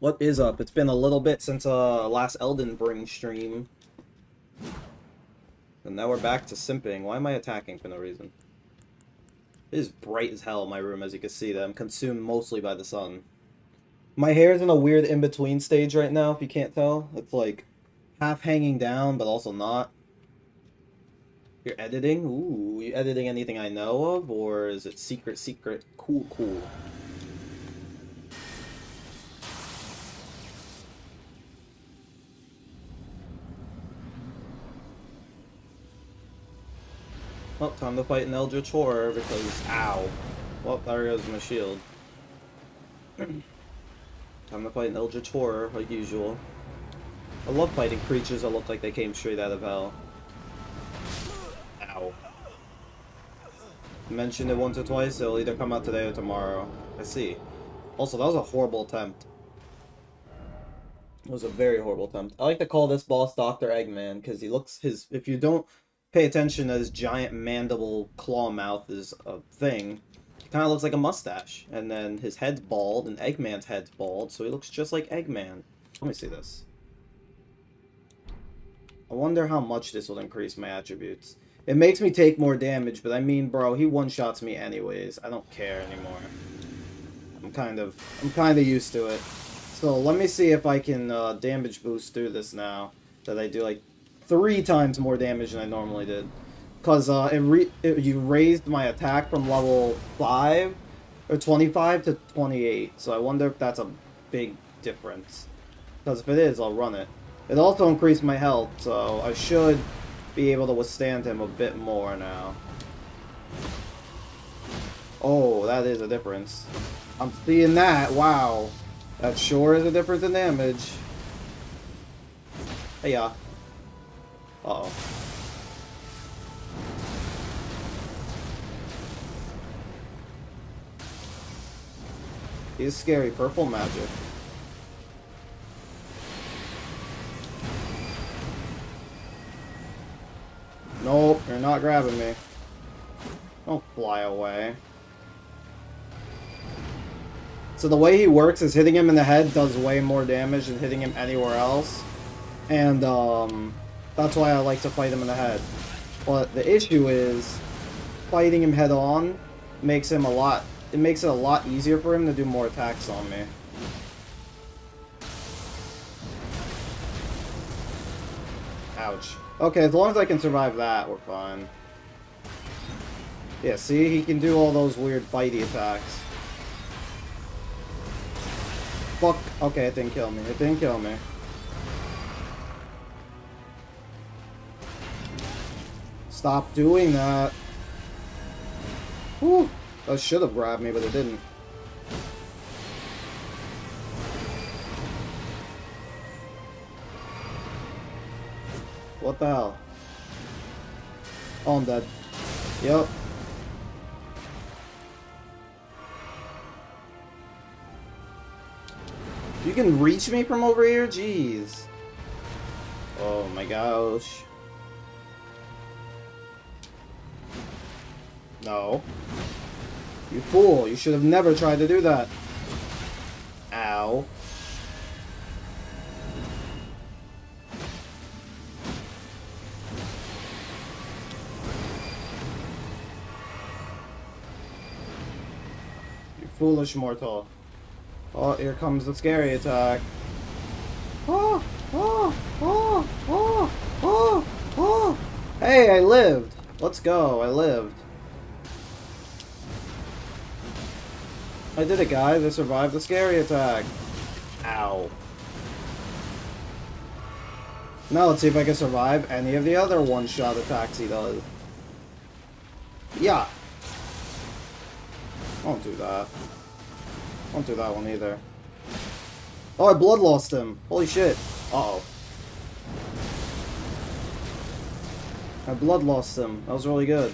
What is up? It's been a little bit since uh last Elden Ring stream. And now we're back to simping. Why am I attacking for no reason? It is bright as hell in my room, as you can see, that I'm consumed mostly by the sun. My hair is in a weird in-between stage right now, if you can't tell. It's like half hanging down, but also not. You're editing? Ooh, you editing anything I know of? Or is it secret, secret? Cool, cool. Well, time to fight an Eldritch Horror because, ow. Well, there goes my shield. time to fight an Eldritch Horror, like usual. I love fighting creatures that look like they came straight out of hell. Ow. Mentioned it once or twice, it'll either come out today or tomorrow. I see. Also, that was a horrible attempt. It was a very horrible attempt. I like to call this boss Dr. Eggman, because he looks his... If you don't pay attention to his giant mandible claw mouth is a thing, he kind of looks like a mustache. And then his head's bald, and Eggman's head's bald, so he looks just like Eggman. Let me see this. I wonder how much this will increase my attributes. It makes me take more damage, but I mean, bro, he one-shots me anyways. I don't care anymore. I'm kind of, I'm kind of used to it. So let me see if I can uh, damage boost through this now. That I do like three times more damage than I normally did. Because uh, it, it, you raised my attack from level 5 or 25 to 28. So I wonder if that's a big difference. Because if it is, I'll run it. It also increased my health, so I should be able to withstand him a bit more now. Oh, that is a difference. I'm seeing that. Wow. That sure is a difference in damage. Hey, yeah. Uh oh He's scary purple magic. Nope, you're not grabbing me. Don't fly away. So the way he works is hitting him in the head does way more damage than hitting him anywhere else. And, um... That's why I like to fight him in the head. But the issue is, fighting him head on makes him a lot, it makes it a lot easier for him to do more attacks on me. Ouch. Okay, as long as I can survive that, we're fine. Yeah, see? He can do all those weird bitey attacks. Fuck. Okay, it didn't kill me. It didn't kill me. Stop doing that. Whew. That should have grabbed me, but it didn't. What the hell? Oh, I'm dead. Yep. You can reach me from over here? Jeez. Oh my gosh. No. You fool, you should have never tried to do that. Ow. You foolish mortal. Oh, here comes the scary attack. Oh, oh, oh, oh, oh, oh. Hey, I lived. Let's go, I lived. I did it, guys. I survived the scary attack. Ow. Now let's see if I can survive any of the other one-shot attacks he does. Yeah. Don't do that. Don't do that one either. Oh, I blood lost him. Holy shit. Uh-oh. I blood lost him. That was really good.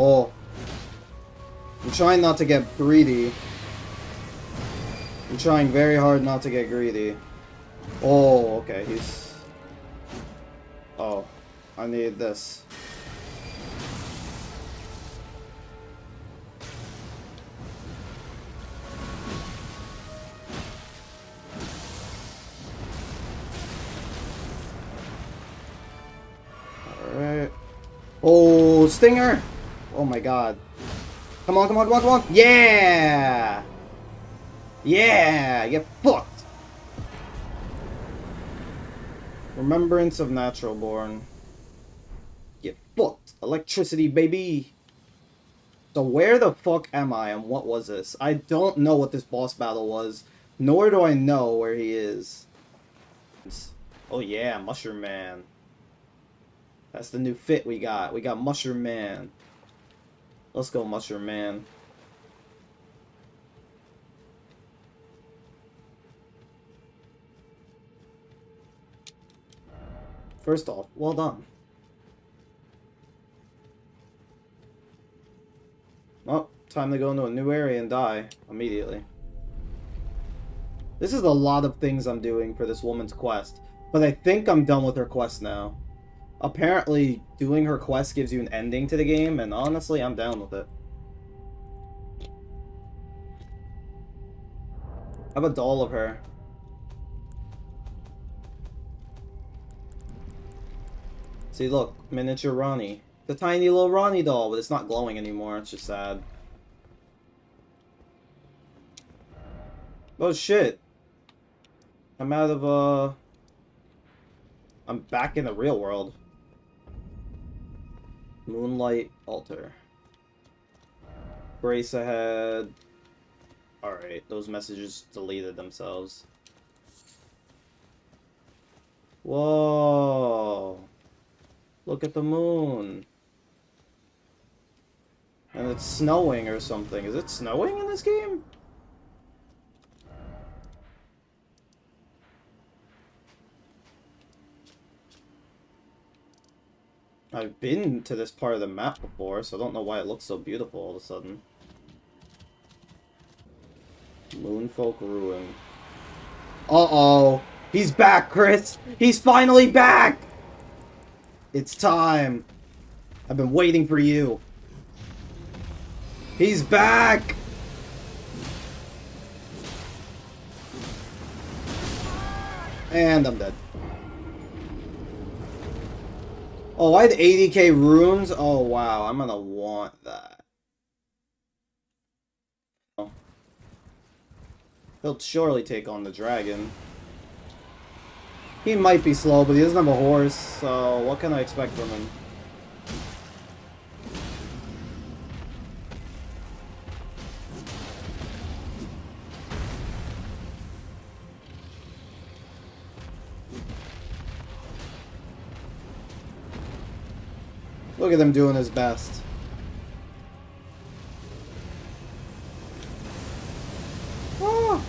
Oh. I'm trying not to get greedy. I'm trying very hard not to get greedy. Oh, okay, he's... Oh, I need this. Alright. Oh, Stinger! Oh my god. Come on, come on, come on, come on! Yeah! Yeah! Get fucked! Remembrance of Naturalborn. Get fucked! Electricity, baby! So where the fuck am I and what was this? I don't know what this boss battle was, nor do I know where he is. Oh yeah, Mushroom Man. That's the new fit we got. We got Mushroom Man. Let's go, Mushroom Man. First off, well done. Oh, time to go into a new area and die immediately. This is a lot of things I'm doing for this woman's quest, but I think I'm done with her quest now. Apparently, doing her quest gives you an ending to the game, and honestly, I'm down with it. I have a doll of her. See, look, miniature Ranni. The tiny little Ranni doll, but it's not glowing anymore. It's just sad. Oh, shit. I'm out of, uh... I'm back in the real world. Moonlight Altar. Brace ahead. Alright, those messages deleted themselves. Whoa! Look at the moon. And it's snowing or something. Is it snowing in this game? I've been to this part of the map before, so I don't know why it looks so beautiful all of a sudden. Moonfolk Ruin. Uh-oh. He's back, Chris! He's finally back! It's time. I've been waiting for you. He's back! And I'm dead. Oh, I had 80k runes? Oh, wow. I'm gonna want that. Oh. He'll surely take on the dragon. He might be slow, but he doesn't have a horse, so what can I expect from him? Look at him doing his best. Oh.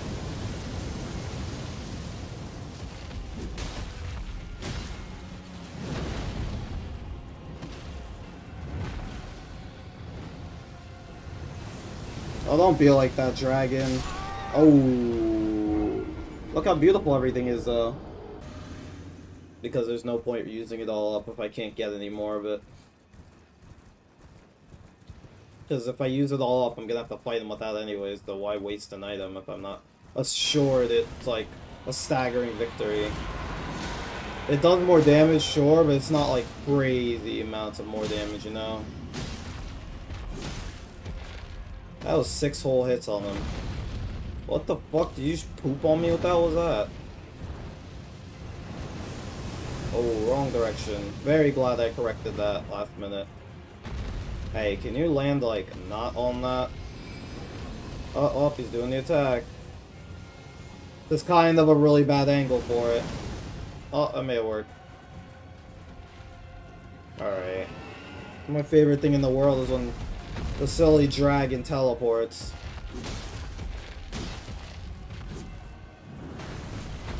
oh, don't be like that, dragon. Oh. Look how beautiful everything is, though. Because there's no point using it all up if I can't get any more of it. Because if I use it all up, I'm gonna have to fight him with that anyways, so why waste an item if I'm not assured it's like a staggering victory. It does more damage, sure, but it's not like crazy amounts of more damage, you know? That was six whole hits on him. What the fuck? Did you just poop on me? What the hell was that? Oh, wrong direction. Very glad I corrected that last minute. Hey, can you land, like, not on that? Oh, oh, he's doing the attack. This kind of a really bad angle for it. Oh, it may work. Alright. My favorite thing in the world is when the silly dragon teleports.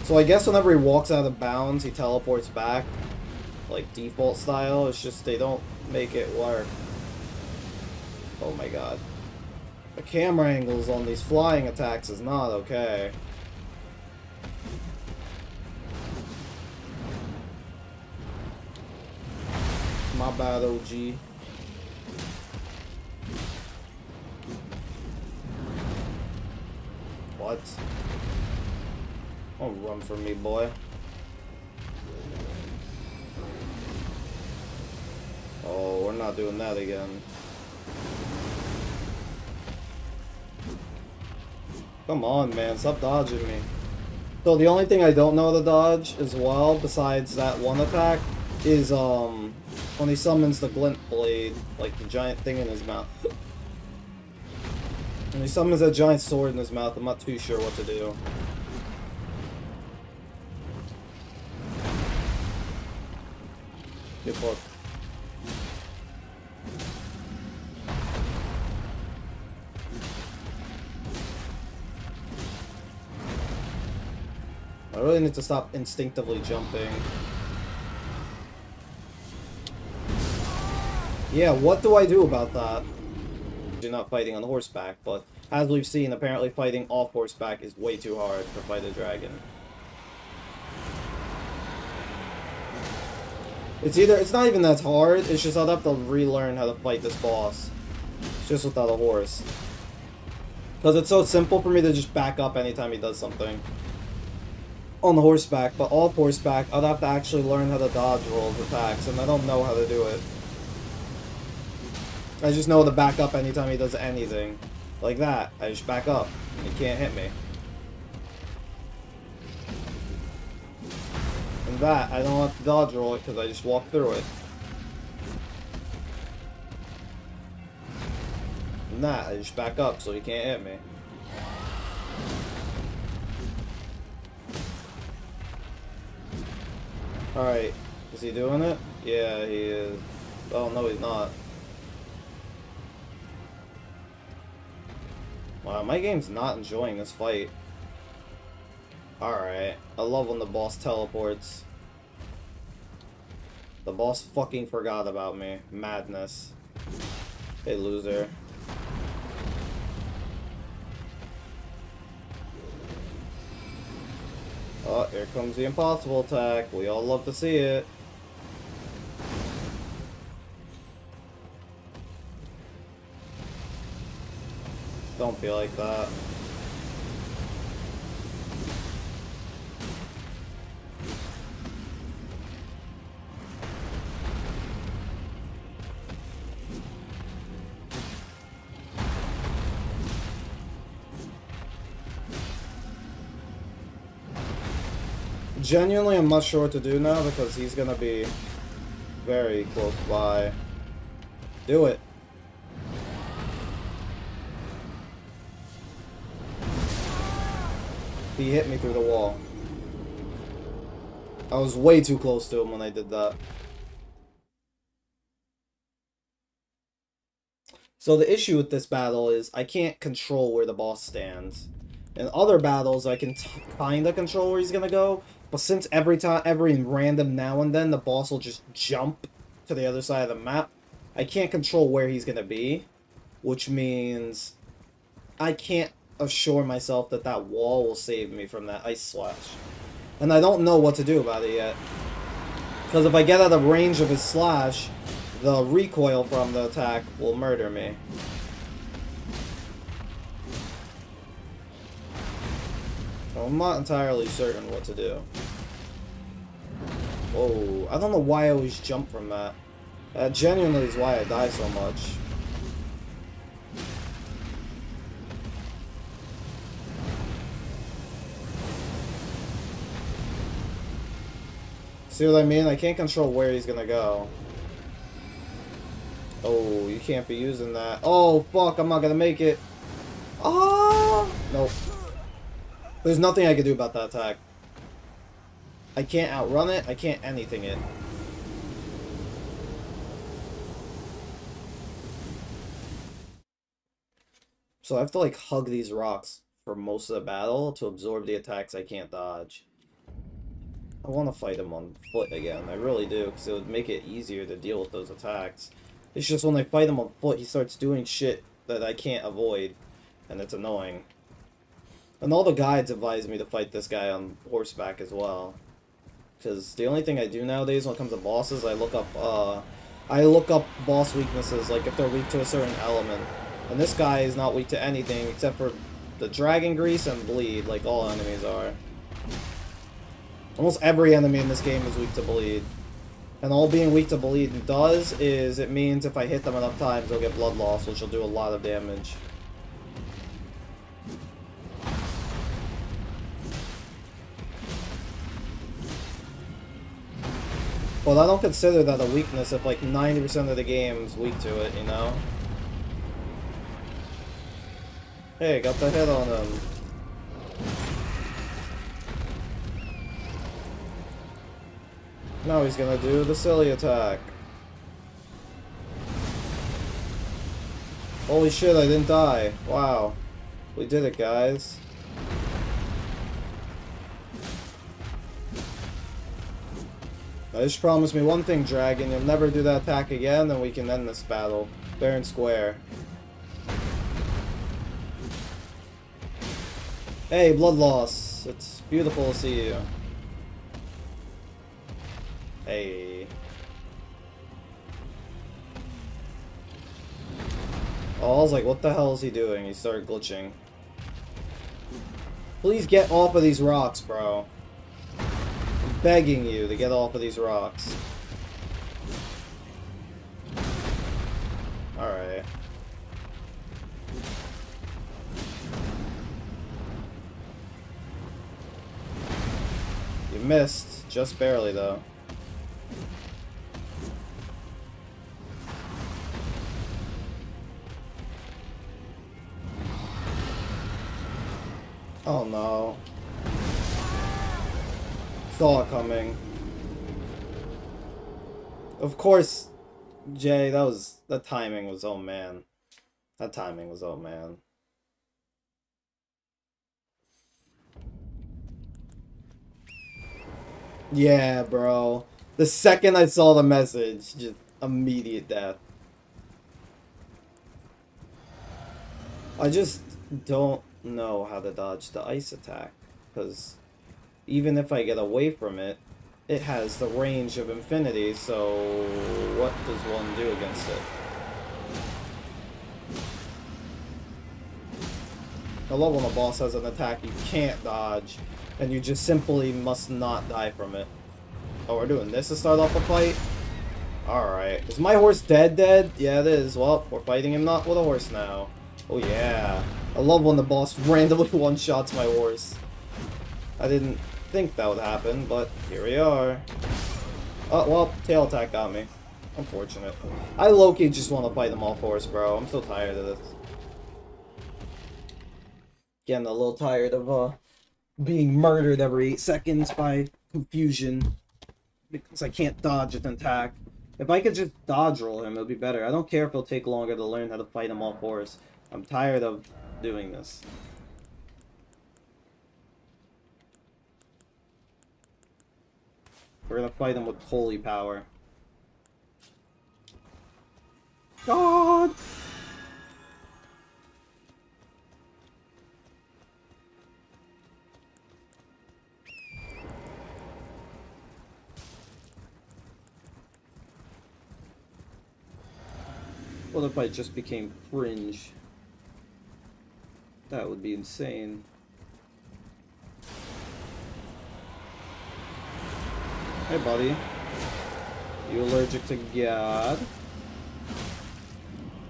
So I guess whenever he walks out of bounds, he teleports back. Like default style, it's just they don't make it work. Oh my god. The camera angles on these flying attacks is not okay. My bad, OG. What? Don't run from me, boy. Oh, we're not doing that again. Come on, man. Stop dodging me. So the only thing I don't know to dodge as well, besides that one attack, is um when he summons the glint blade, like the giant thing in his mouth. When he summons a giant sword in his mouth, I'm not too sure what to do. Good luck. I really need to stop instinctively jumping. Yeah, what do I do about that? You're not fighting on horseback, but as we've seen, apparently fighting off horseback is way too hard to fight a dragon. It's either, it's not even that hard, it's just I'd have to relearn how to fight this boss. Just without a horse. Because it's so simple for me to just back up anytime he does something on horseback, but off horseback, I'd have to actually learn how to dodge roll attacks, and I don't know how to do it. I just know to back up anytime he does anything. Like that. I just back up. He can't hit me. And that, I don't have to dodge roll it because I just walk through it. And that, I just back up so he can't hit me. Alright, is he doing it? Yeah, he is. Oh, no, he's not. Wow, my game's not enjoying this fight. Alright, I love when the boss teleports. The boss fucking forgot about me. Madness. Hey, loser. Oh, here comes the impossible attack. We all love to see it. Don't be like that. Genuinely, I'm not sure what to do now because he's gonna be very close by. Do it. He hit me through the wall. I was way too close to him when I did that. So the issue with this battle is I can't control where the boss stands. In other battles, I can kind of control where he's going to go, but since every time, every random now and then, the boss will just jump to the other side of the map, I can't control where he's going to be, which means I can't assure myself that that wall will save me from that ice slash. And I don't know what to do about it yet. Because if I get out of range of his slash, the recoil from the attack will murder me. So I'm not entirely certain what to do. Whoa, I don't know why I always jump from that. That genuinely is why I die so much. See what I mean? I can't control where he's gonna go. Oh, you can't be using that. Oh, fuck, I'm not gonna make it. Oh! Nope. There's nothing I can do about that attack. I can't outrun it, I can't anything it. So I have to, like, hug these rocks for most of the battle to absorb the attacks I can't dodge. I want to fight him on foot again. I really do, because it would make it easier to deal with those attacks. It's just when I fight him on foot, he starts doing shit that I can't avoid, and it's annoying. And all the guides advise me to fight this guy on horseback as well. Because the only thing I do nowadays when it comes to bosses, I look up uh, I look up boss weaknesses, like if they're weak to a certain element. And this guy is not weak to anything except for the Dragon Grease and Bleed, like all enemies are. Almost every enemy in this game is weak to Bleed. And all being weak to Bleed does is it means if I hit them enough times, they'll get blood loss, which will do a lot of damage. But I don't consider that a weakness if like 90% of the game's weak to it, you know? Hey, got the hit on him. Now he's gonna do the silly attack. Holy shit, I didn't die. Wow. We did it, guys. I just promise me one thing, Dragon. You'll never do that attack again, and we can end this battle. Fair and square. Hey, blood loss. It's beautiful to see you. Hey. Oh, I was like, what the hell is he doing? He started glitching. Please get off of these rocks, bro begging you to get off of these rocks. Alright. You missed, just barely though. Oh no saw coming. Of course, Jay, that was... That timing was, oh man. That timing was, oh man. Yeah, bro. The second I saw the message, just immediate death. I just don't know how to dodge the ice attack, because even if I get away from it, it has the range of infinity, so what does one do against it? I love when a boss has an attack you can't dodge, and you just simply must not die from it. Oh, we're doing this to start off a fight? Alright. Is my horse dead dead? Yeah, it is. Well, we're fighting him not with a horse now. Oh yeah. I love when the boss randomly one-shots my horse. I didn't think that would happen, but here we are. Oh, well, tail attack got me. Unfortunate. I low-key just want to fight them all force, bro. I'm so tired of this. Getting a little tired of, uh, being murdered every eight seconds by confusion. Because I can't dodge an attack. If I could just dodge roll him, it would be better. I don't care if it'll take longer to learn how to fight him all fours. I'm tired of doing this. We're gonna fight them with holy power. God! What if I just became fringe? That would be insane. Hey, buddy. You allergic to God?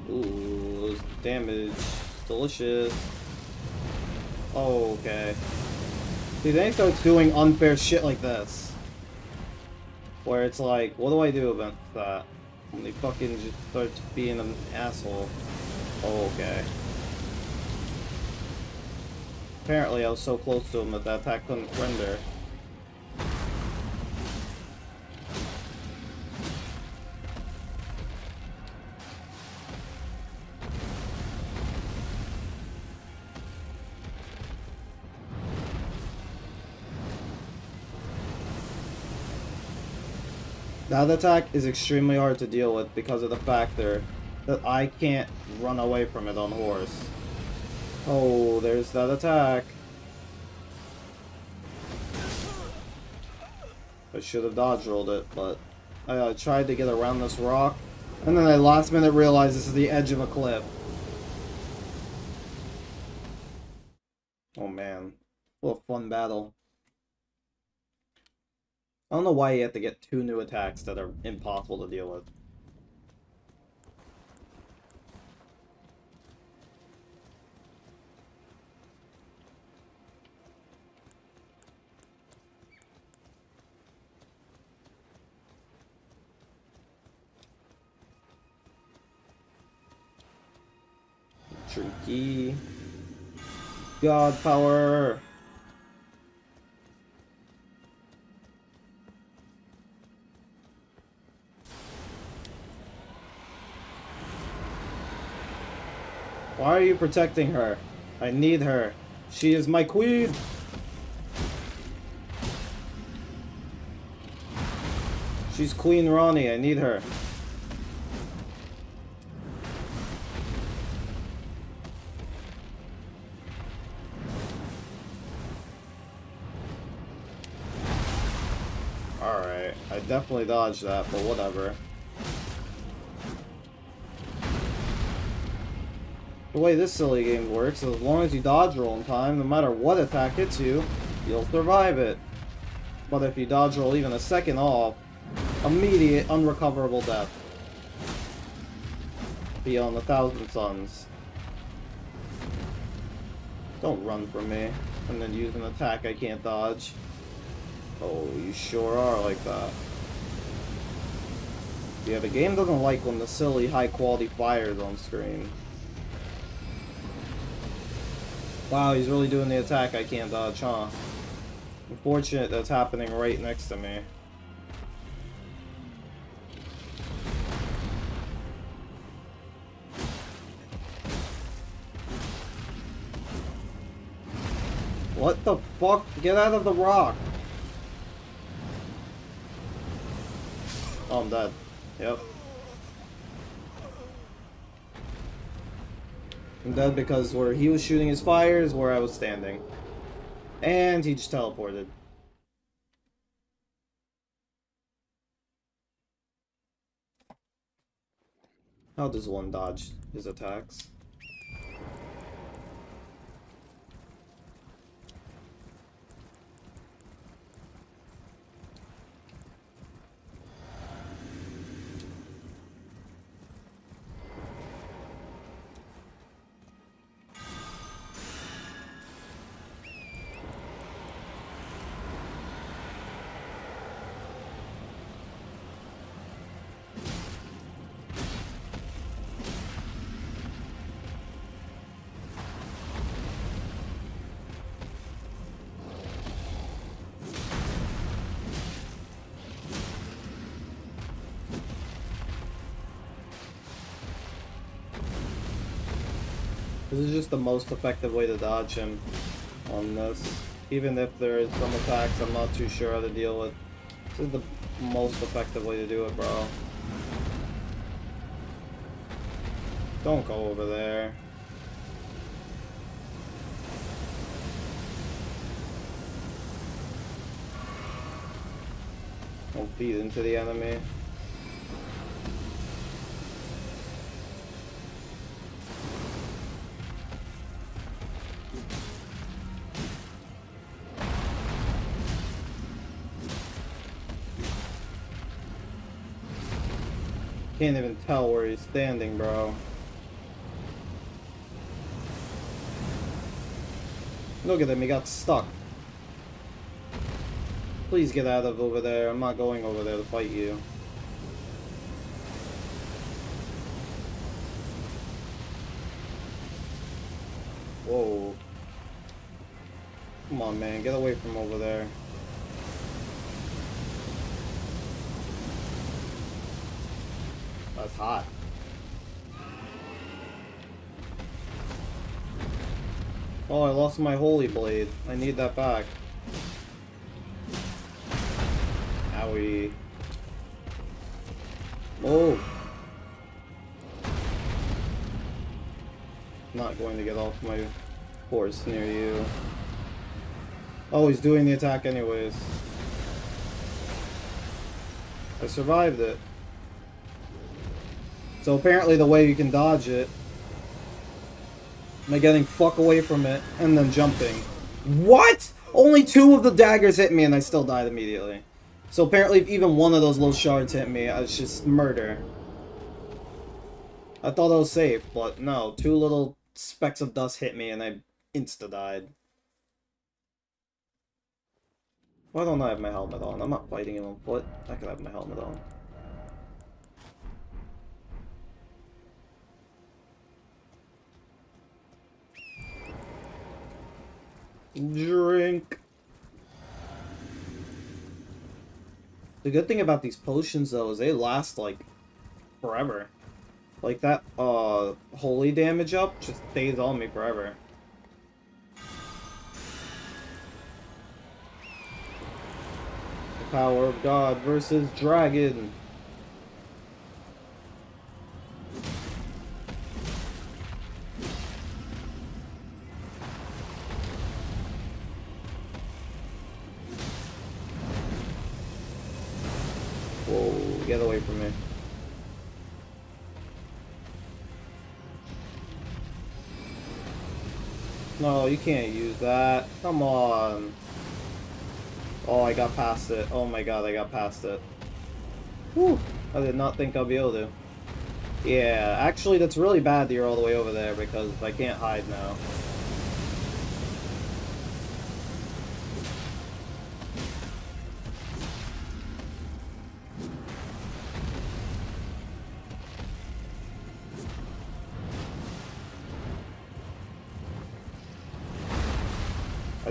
Ooh, damage. Delicious. Oh, okay. See, then he starts doing unfair shit like this. Where it's like, what do I do about that? And they fucking just starts being an asshole. Oh, okay. Apparently I was so close to him that that attack couldn't render. That attack is extremely hard to deal with because of the factor that I can't run away from it on horse. Oh, there's that attack. I should have dodge rolled it, but I uh, tried to get around this rock And then I last minute realized this is the edge of a cliff. Oh man. What a fun battle. I don't know why you have to get two new attacks that are impossible to deal with. Tricky. God power. Why are you protecting her? I need her. She is my queen. She's Queen Ranni, I need her. Alright, I definitely dodged that, but whatever. The way this silly game works as long as you dodge roll in time, no matter what attack hits you, you'll survive it. But if you dodge roll even a second off, immediate unrecoverable death. Beyond a thousand suns. Don't run from me, and then use an attack I can't dodge. Oh, you sure are like that. Yeah, the game doesn't like when the silly high quality fire is on screen. Wow, he's really doing the attack I can't dodge, huh? Unfortunate that's happening right next to me. What the fuck? Get out of the rock! Oh, I'm dead. Yep. I'm dead because where he was shooting his fire is where I was standing. And he just teleported. How does one dodge his attacks? Is just the most effective way to dodge him on this. Even if there is some attacks I'm not too sure how to deal with. This is the most effective way to do it, bro. Don't go over there. Don't feed into the enemy. Can't even tell where he's standing, bro. Look at him, he got stuck. Please get out of over there. I'm not going over there to fight you. Whoa. Come on, man. Get away from over there. That's hot. Oh, I lost my holy blade. I need that back. Owie. Oh! Not going to get off my horse near you. Oh, he's doing the attack anyways. I survived it. So apparently the way you can dodge it by getting fuck away from it and then jumping. What? Only two of the daggers hit me and I still died immediately. So apparently if even one of those little shards hit me, it's just murder. I thought I was safe, but no. Two little specks of dust hit me and I insta-died. Why don't I have my helmet on? I'm not fighting him on foot. I could have my helmet on. Drink. The good thing about these potions, though, is they last, like, forever. Like, that, uh, holy damage up just stays on me forever. The power of God versus dragon. You can't use that. Come on. Oh, I got past it. Oh my god, I got past it. Whew. I did not think I'd be able to. Yeah, actually that's really bad that you're all the way over there because I can't hide now.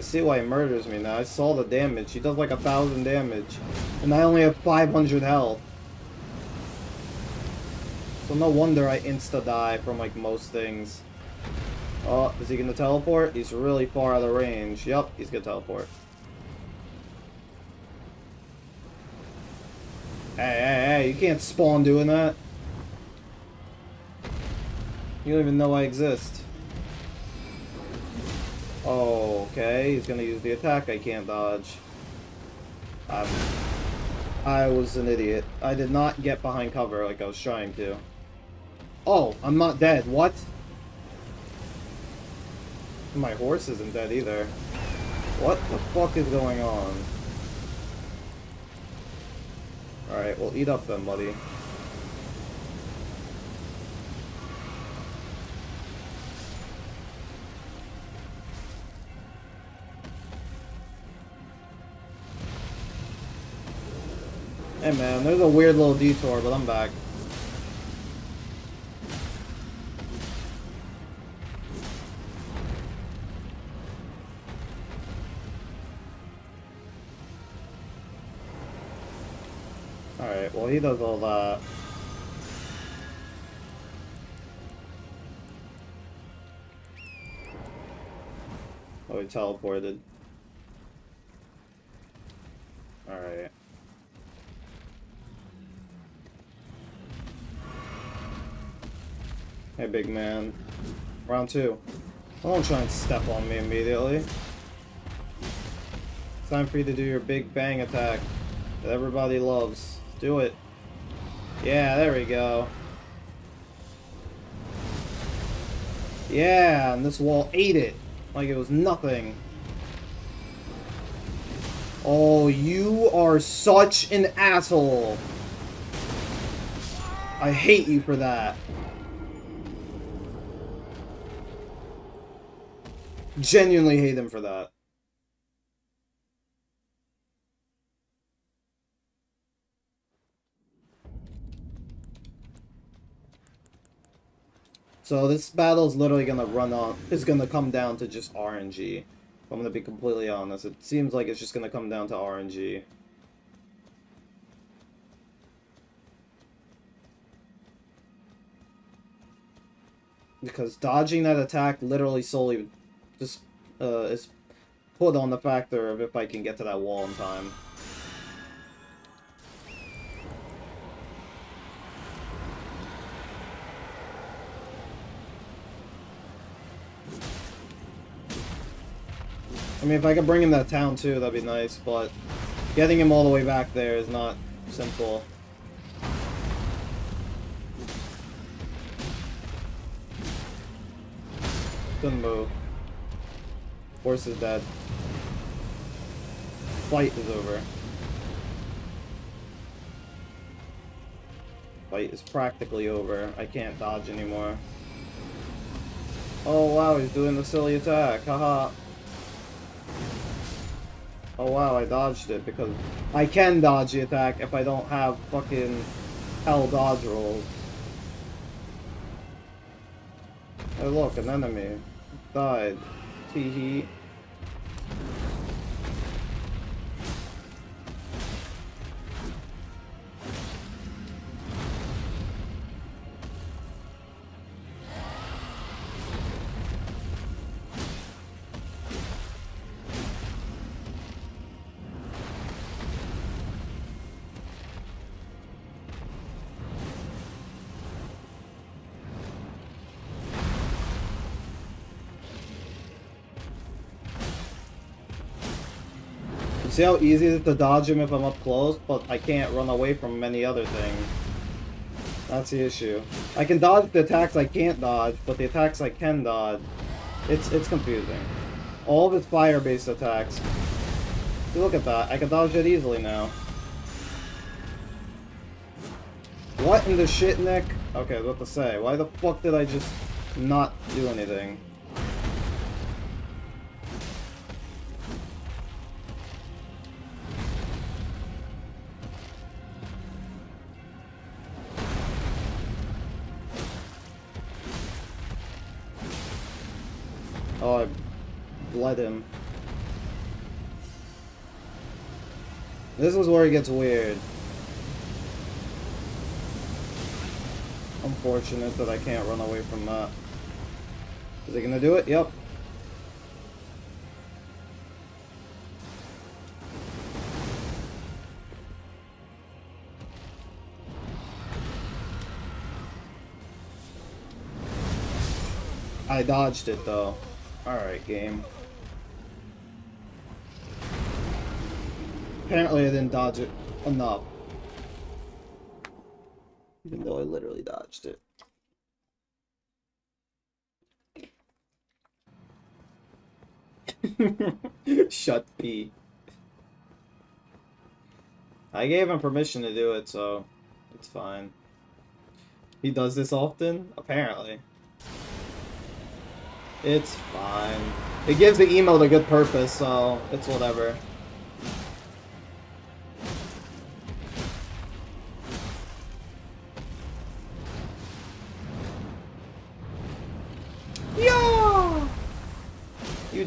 See why he murders me now. I saw the damage. He does like a thousand damage. And I only have 500 health. So no wonder I insta-die from like most things. Oh, is he gonna teleport? He's really far out of range. Yep, he's gonna teleport. Hey, hey, hey, you can't spawn doing that. You don't even know I exist. Okay. He's gonna use the attack I can't dodge. I was an idiot. I did not get behind cover like I was trying to. Oh, I'm not dead. What? My horse isn't dead either. What the fuck is going on? Alright, well eat up then, buddy. Hey man, there's a weird little detour, but I'm back. Alright, well he does all that. Oh, he teleported. Hey, big man. Round two. Don't try and step on me immediately. It's time for you to do your big bang attack that everybody loves. Do it. Yeah, there we go. Yeah, and this wall ate it. Like it was nothing. Oh, you are such an asshole. I hate you for that. Genuinely hate him for that. So this battle is literally gonna run on It's gonna come down to just RNG. I'm gonna be completely honest. It seems like it's just gonna come down to RNG. Because dodging that attack literally solely just uh, is put on the factor of if I can get to that wall in time. I mean, if I could bring him to town too, that'd be nice, but getting him all the way back there is not simple. Good move. Horse is dead. Fight is over. Fight is practically over. I can't dodge anymore. Oh wow, he's doing the silly attack. Haha. Oh wow, I dodged it because I can dodge the attack if I don't have fucking hell dodge rolls. Hey look, an enemy. Died. Tee hee. See how easy it is to dodge him if I'm up close, but I can't run away from many other things. That's the issue. I can dodge the attacks I can't dodge, but the attacks I can dodge, it's it's confusing. All of its fire-based attacks. look at that, I can dodge it easily now. What in the shit, Nick? Okay, what to say. Why the fuck did I just not do anything? Bled him. This is where it gets weird. Unfortunate that I can't run away from that. Is it gonna do it? Yep. I dodged it though. Alright, game. Apparently I didn't dodge it enough. Even though I literally dodged it. Shut P. I gave him permission to do it, so it's fine. He does this often? Apparently. It's fine. It gives the emote a good purpose, so it's whatever.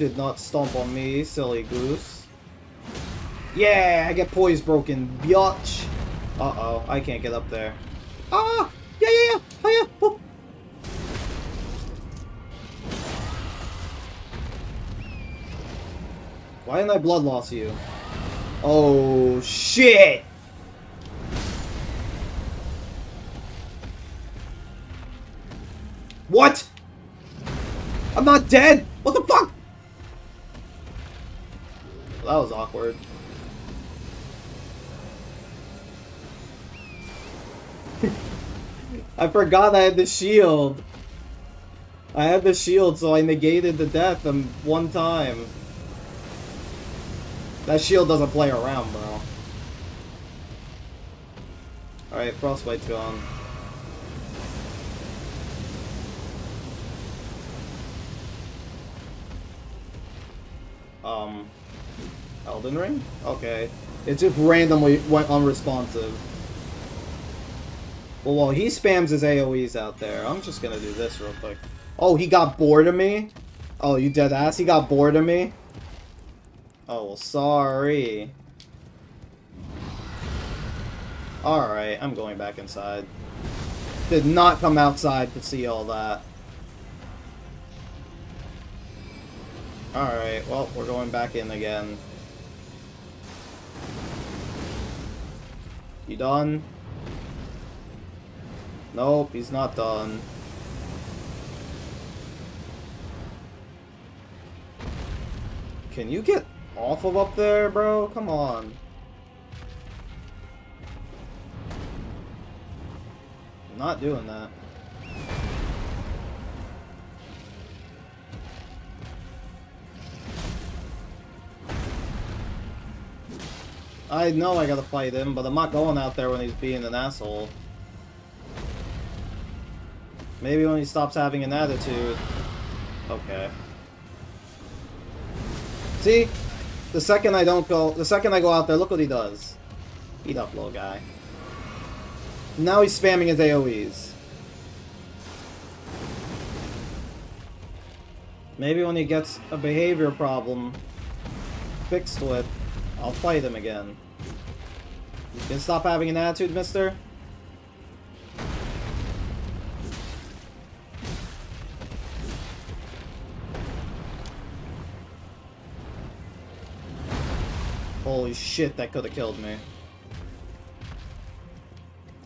Did not stomp on me, silly goose. Yeah, I get poise broken, biatch. Uh-oh, I can't get up there. Ah! Yeah, yeah, yeah! Oh, yeah! Oh. Why didn't I blood loss you? Oh, shit! What? I'm not dead! What the fuck? That was awkward. I forgot I had the shield. I had the shield, so I negated the death one time. That shield doesn't play around, bro. Alright, Frostbite's gone. Um, Elden Ring? Okay. It just randomly went unresponsive. Well, while he spams his AoEs out there, I'm just gonna do this real quick. Oh, he got bored of me? Oh, you dead ass? He got bored of me? Oh, well, sorry. Alright, I'm going back inside. Did not come outside to see all that. Alright, well, we're going back in again. You done? Nope, he's not done. Can you get off of up there, bro? Come on. I'm not doing that. I know I gotta fight him, but I'm not going out there when he's being an asshole. Maybe when he stops having an attitude. Okay. See? The second I don't go, the second I go out there, look what he does. Eat up, little guy. Now he's spamming his AoEs. Maybe when he gets a behavior problem fixed with, I'll fight him again. You can stop having an attitude, mister? Holy shit, that could have killed me.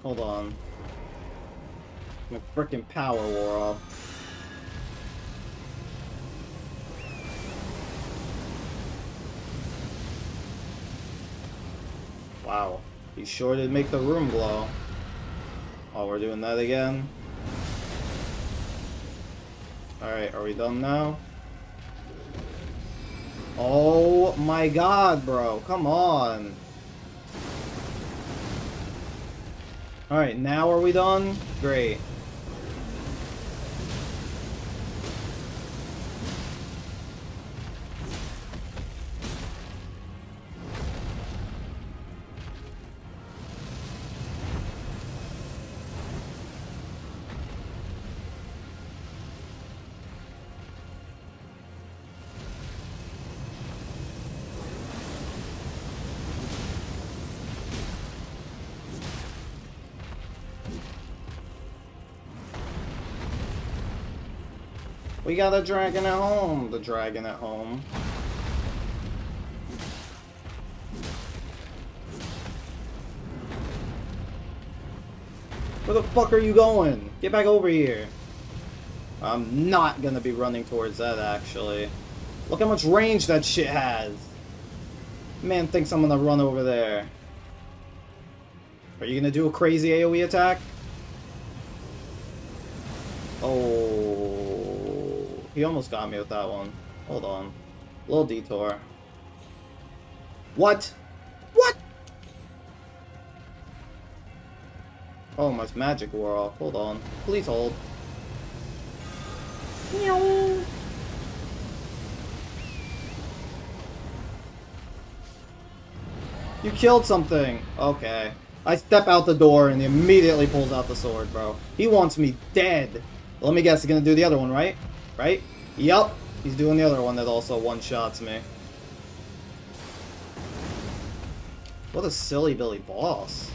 Hold on. My freaking power wore off. Wow. He sure did make the room glow. Oh, we're doing that again? Alright, are we done now? Oh my god, bro. Come on. Alright, now are we done? Great. We got a dragon at home. The dragon at home. Where the fuck are you going? Get back over here. I'm not gonna be running towards that, actually. Look how much range that shit has. Man thinks I'm gonna run over there. Are you gonna do a crazy AoE attack? Oh. He almost got me with that one. Hold on. Little detour. What? What? Oh, my magic wore off. Hold on. Please hold. Meow. You killed something. Okay. I step out the door and he immediately pulls out the sword, bro. He wants me dead. Let me guess, he's gonna do the other one, right? Right? Yup. He's doing the other one that also one-shots me. What a silly Billy boss.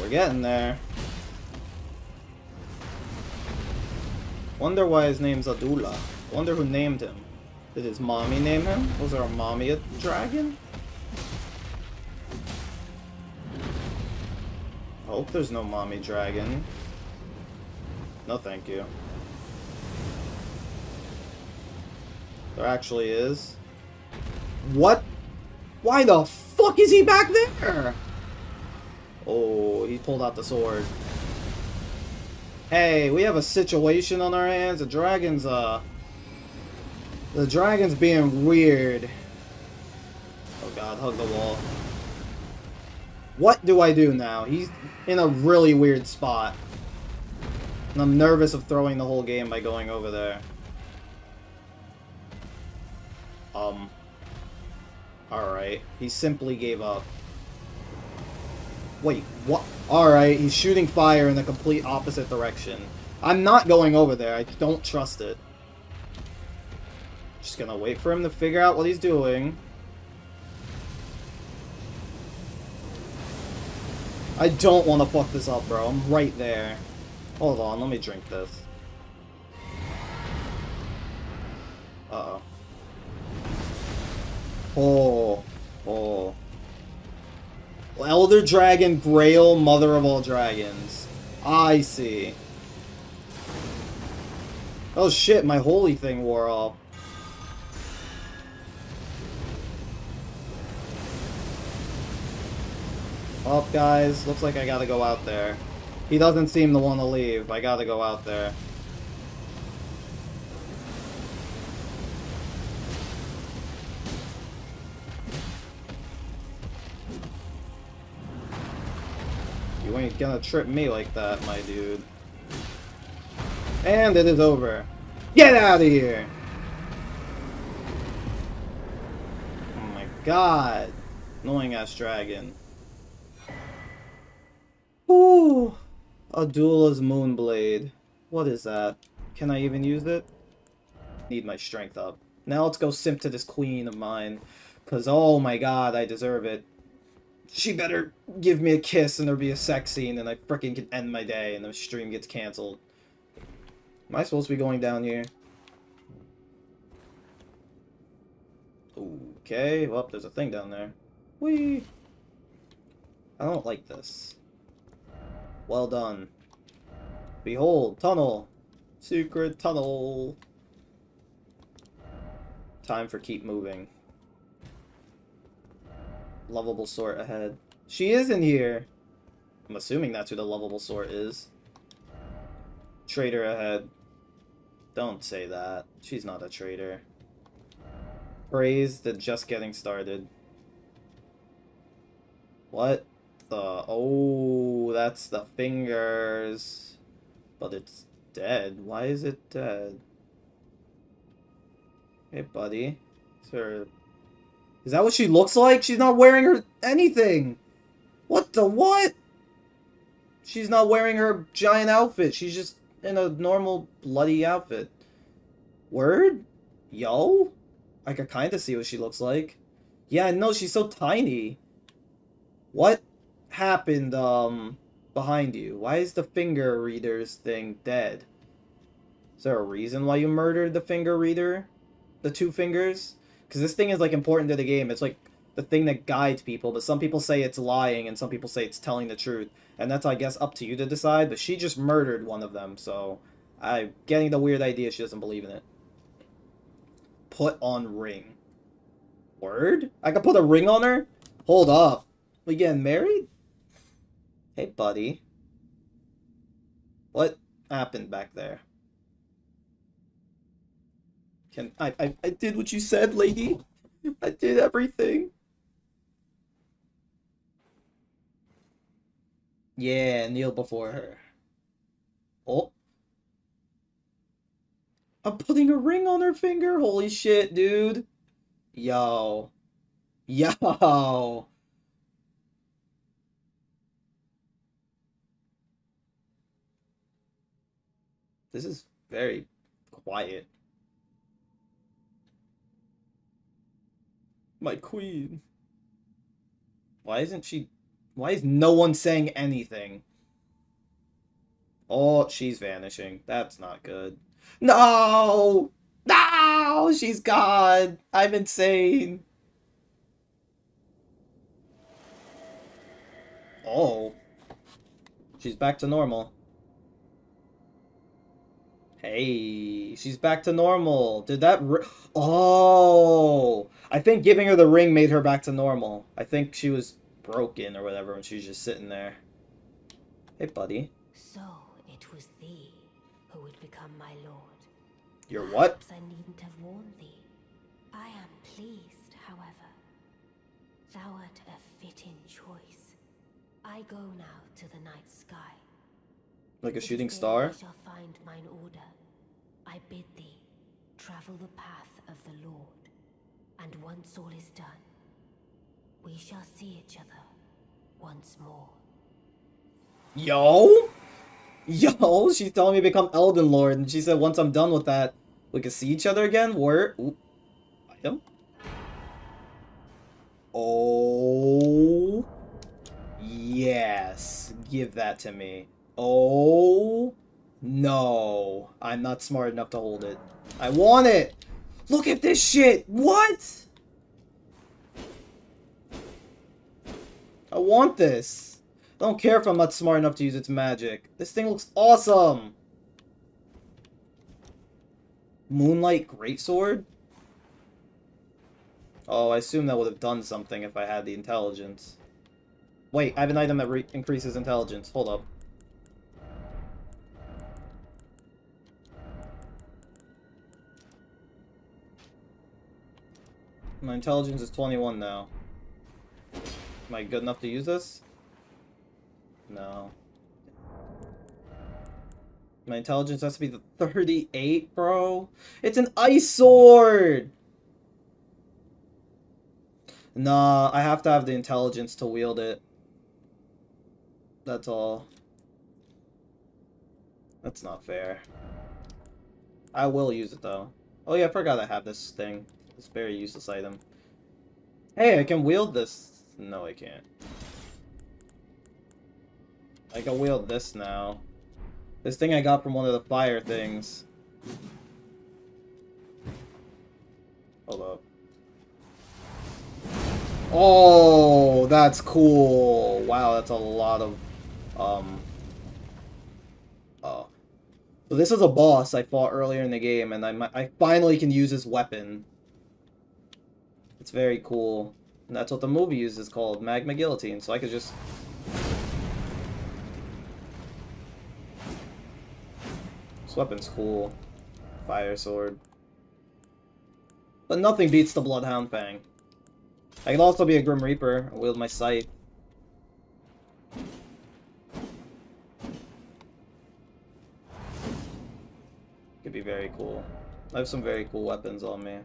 We're getting there. Wonder why his name's Adula. Wonder who named him. Did his mommy name him? Was there a mommy a dragon? Hope there's no mommy dragon. No thank you. There actually is. What? Why the fuck is he back there? Oh, he pulled out the sword. Hey, we have a situation on our hands. The dragon's, uh... The dragon's being weird. Oh god, hug the wall. What do I do now? He's in a really weird spot. And I'm nervous of throwing the whole game by going over there. Um. Alright. He simply gave up. Wait, what? Alright, he's shooting fire in the complete opposite direction. I'm not going over there. I don't trust it. Just gonna wait for him to figure out what he's doing. I don't want to fuck this up, bro. I'm right there. Hold on, let me drink this. Uh-oh. Oh. Oh. Elder Dragon, Greyoll, Mother of all Dragons. I see. Oh shit, my holy thing wore off. Well, guys, looks like I gotta go out there. He doesn't seem to want to leave. I gotta go out there. You ain't gonna trip me like that, my dude. And it is over. Get out of here! Oh my god. Annoying ass dragon. Ooh. Adula's Moonblade. What is that? Can I even use it? Need my strength up. Now let's go simp to this queen of mine. Because, oh my god, I deserve it. She better give me a kiss and there'll be a sex scene and I freaking can end my day and the stream gets cancelled. Am I supposed to be going down here? Okay, well, there's a thing down there. Whee! I don't like this. Well done. Behold, tunnel! Secret tunnel! Time for keep moving. Lovable sort ahead. She is in here! I'm assuming that's who the lovable sort is. Traitor ahead. Don't say that. She's not a traitor. Praise the just getting started. What the... Oh, that's the fingers. But it's dead. Why is it dead? Hey, buddy. Sir. Is that what she looks like? She's not wearing her anything. What the what? She's not wearing her giant outfit. She's just in a normal bloody outfit. Word? Yo? I could kind of see what she looks like. Yeah, no, she's so tiny. What happened, um, behind you? Why is the finger reader's thing dead? Is there a reason why you murdered the finger reader? The two fingers? Because this thing is, like, important to the game. It's, like, the thing that guides people, but some people say it's lying, and some people say it's telling the truth. And that's, I guess, up to you to decide, but she just murdered one of them, so... I'm getting the weird idea she doesn't believe in it. Put on ring. Word? I can put a ring on her? Hold up. We getting married? Hey, buddy. What happened back there? Can I, I I did what you said, lady. I did everything. Yeah, kneel before her. Oh. I'm putting a ring on her finger? Holy shit, dude. Yo. Yo. This is very quiet. My queen. Why isn't she... Why is no one saying anything? Oh, she's vanishing. That's not good. No! No! She's gone! I'm insane! Oh. She's back to normal. Hey, she's back to normal. Did that... oh! I think giving her the ring made her back to normal. I think she was broken or whatever when she was just sitting there. Hey, buddy. So, it was thee who would become my lord. Your what? Perhaps I needn't have warned thee. I am pleased, however. Thou art a fitting choice. I go now to the night sky. Like a shooting star? I shall find mine order. I bid thee travel the path of the Lord. And once all is done, we shall see each other once more. Yo? Yo, she's telling me to become Elden Lord, and she said once I'm done with that, we can see each other again? Where? Ooh. Item? Oh. Yes. Give that to me. Oh. No. I'm not smart enough to hold it. I want it! Look at this shit! What? I want this. I don't care if I'm not smart enough to use its magic. This thing looks awesome! Moonlight Greatsword? Oh, I assume that would have done something if I had the intelligence. Wait, I have an item that increases intelligence. Hold up. My intelligence is 21 now. Am I good enough to use this? No. My intelligence has to be the 38, bro. It's an ice sword! Nah, I have to have the intelligence to wield it. That's all. That's not fair. I will use it, though. Oh yeah, I forgot I have this thing. This very useless item. Hey, I can wield this. No, I can't. I can wield this now. This thing I got from one of the fire things. Hold up. Oh, that's cool. Wow, that's a lot of, um... Oh. So this is a boss I fought earlier in the game, and I, I finally can use his weapon. It's very cool. And that's what the movie uses called Magma Guillotine, so I could just... This weapon's cool. Fire sword. But nothing beats the Bloodhound Fang. I can also be a Grim Reaper and wield my scythe. Could be very cool. I have some very cool weapons on me.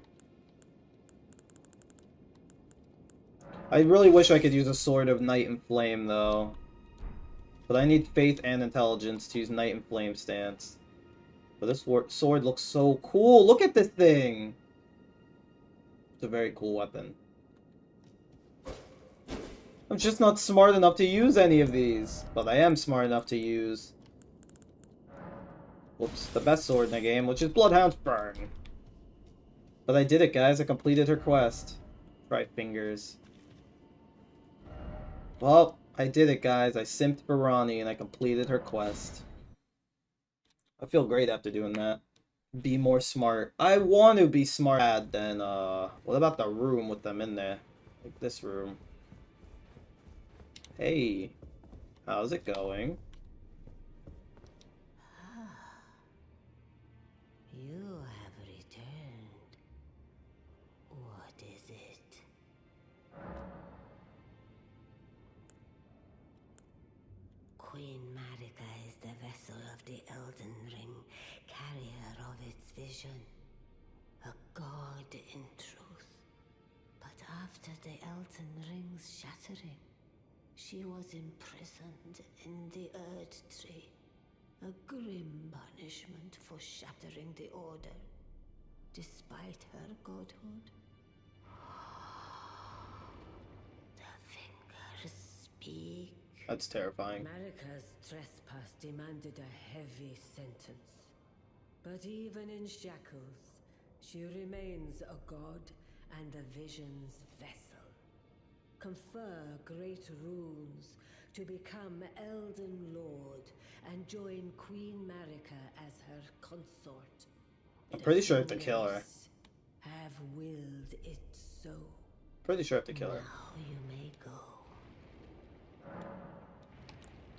I really wish I could use a Sword of Night and Flame, though. But I need Faith and Intelligence to use Night and Flame stance. But this sword looks so cool! Look at this thing! It's a very cool weapon. I'm just not smart enough to use any of these. But I am smart enough to use... Whoops, the best sword in the game, which is Bloodhound's Burn. But I did it, guys. I completed her quest. Try fingers. Well, I did it, guys. I simped for Ranni, and I completed her quest. I feel great after doing that. Be more smart. I want to be smart than, uh... What about the room with them in there? Like this room. Hey, how's it going? Queen Marika is the vessel of the Elden Ring, carrier of its vision. A god in truth. But after the Elden Ring's shattering, she was imprisoned in the Earth Tree. A grim punishment for shattering the Order, despite her godhood. The fingers speak. That's terrifying. Marika's trespass demanded a heavy sentence. But even in shackles, she remains a god and the vision's vessel confer great runes to become Elden Lord and join Queen Marika as her consort. I'm pretty sure I have to kill her. Have willed it so. Pretty sure I have to kill her. Now you may go.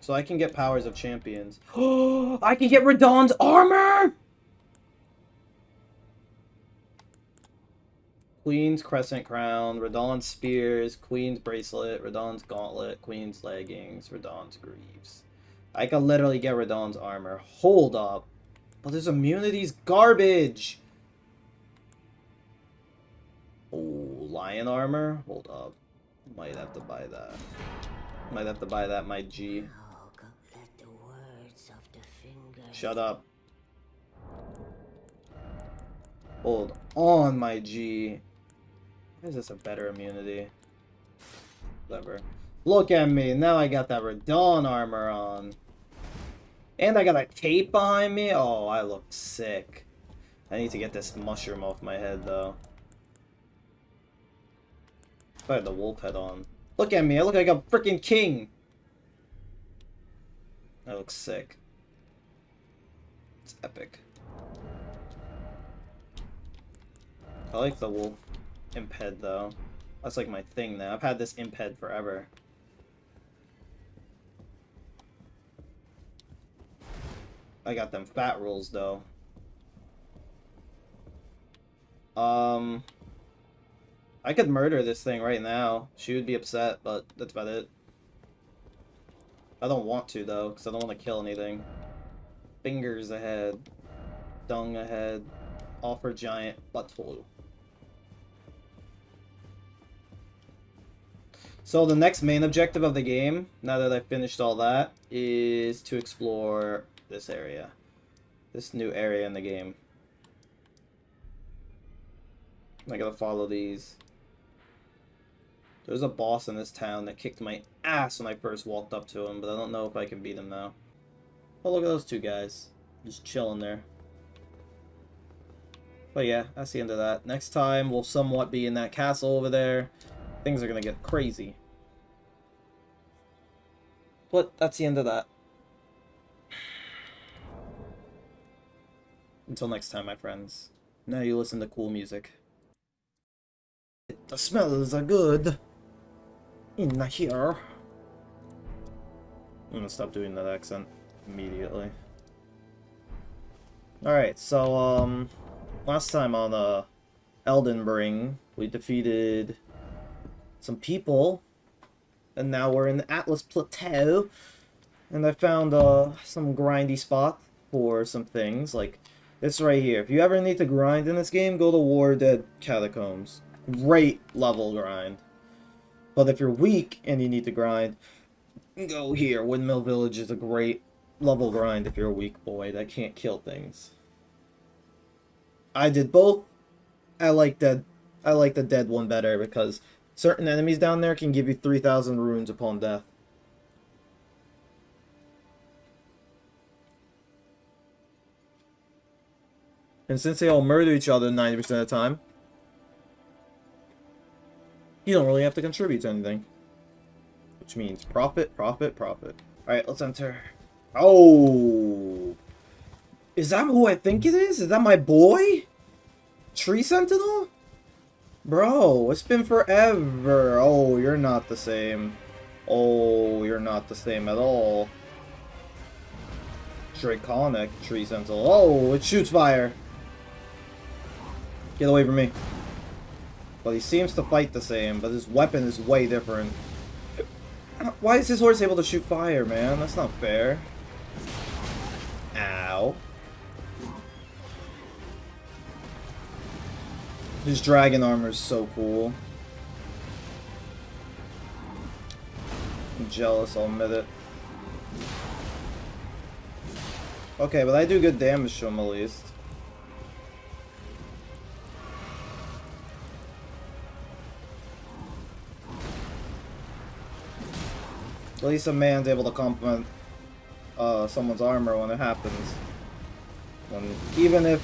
So I can get powers of champions. Oh, I can get Radahn's armor! Queen's Crescent Crown, Radahn's Spears, Queen's Bracelet, Radahn's Gauntlet, Queen's Leggings, Radahn's Greaves. I can literally get Radahn's armor. Hold up. But his immunity's garbage! Oh, lion armor? Hold up. Might have to buy that. Might have to buy that, my G. Shut up. Hold on, my G. Why is this a better immunity? Whatever. Look at me, now I got that Radahn armor on. And I got a cape behind me? Oh, I look sick. I need to get this mushroom off my head, though. If I had the wolf head on. Look at me, I look like a freaking king! I look sick. It's epic. I like the wolf imped though. That's like my thing now. I've had this imped forever. I got them fat rolls though. Um, I could murder this thing right now. She would be upset, but that's about it. I don't want to though, because I don't want to kill anything. Fingers ahead. Dung ahead. Offer giant butthole. So the next main objective of the game, now that I've finished all that, is to explore this area. This new area in the game. I gotta follow these. There's a boss in this town that kicked my ass when I first walked up to him, but I don't know if I can beat him now. Look at those two guys. Just chilling there. But yeah, that's the end of that. Next time, we'll somewhat be in that castle over there. Things are gonna get crazy. But that's the end of that. Until next time, my friends. Now you listen to cool music. The smells are good. In here. I'm gonna stop doing that accent immediately. Alright, so, um... Last time on, uh... Elden Ring, we defeated some people. And now we're in the Altus Plateau. And I found, uh, some grindy spot for some things, like this right here. If you ever need to grind in this game, go to War Dead Catacombs. Great level grind. But if you're weak and you need to grind, go here. Windmill Village is a great level grind if you're a weak boy that can't kill things. I did both. I like dead. I like the dead one better because certain enemies down there can give you 3,000 runes upon death. And since they all murder each other 90% of the time, you don't really have to contribute to anything. Which means profit, profit, profit. Alright, let's enter. Oh! Is that who I think it is? Is that my boy? Tree Sentinel? Bro, it's been forever. Oh, you're not the same. Oh, you're not the same at all. Draconic Tree Sentinel. Oh, it shoots fire. Get away from me. But he seems to fight the same, but his weapon is way different. Why is his horse able to shoot fire, man? That's not fair. Ow. His dragon armor is so cool. I'm jealous, I'll admit it. Okay, but I do good damage to him at least. At least a man's able to compliment uh, someone's armor when it happens. When, even if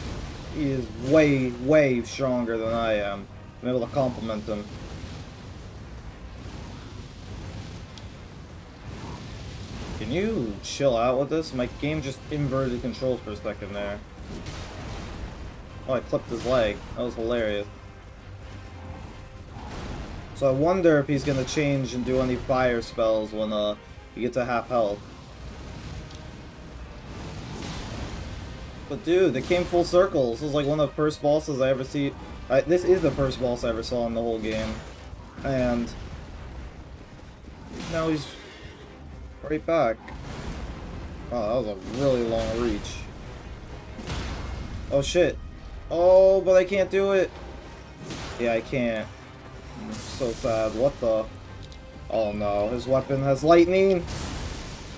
he is way, way stronger than I am, I'm able to compliment him. Can you chill out with this? My game just inverted controls for a second there. Oh, I clipped his leg. That was hilarious. So I wonder if he's gonna change and do any fire spells when uh he gets a half health. But dude, they came full circle. This is like one of the first bosses I ever see. I, this is the first boss I ever saw in the whole game. And now he's right back. Oh, that was a really long reach. Oh shit. Oh, but I can't do it. Yeah, I can't. So sad. What the? Oh no, his weapon has lightning?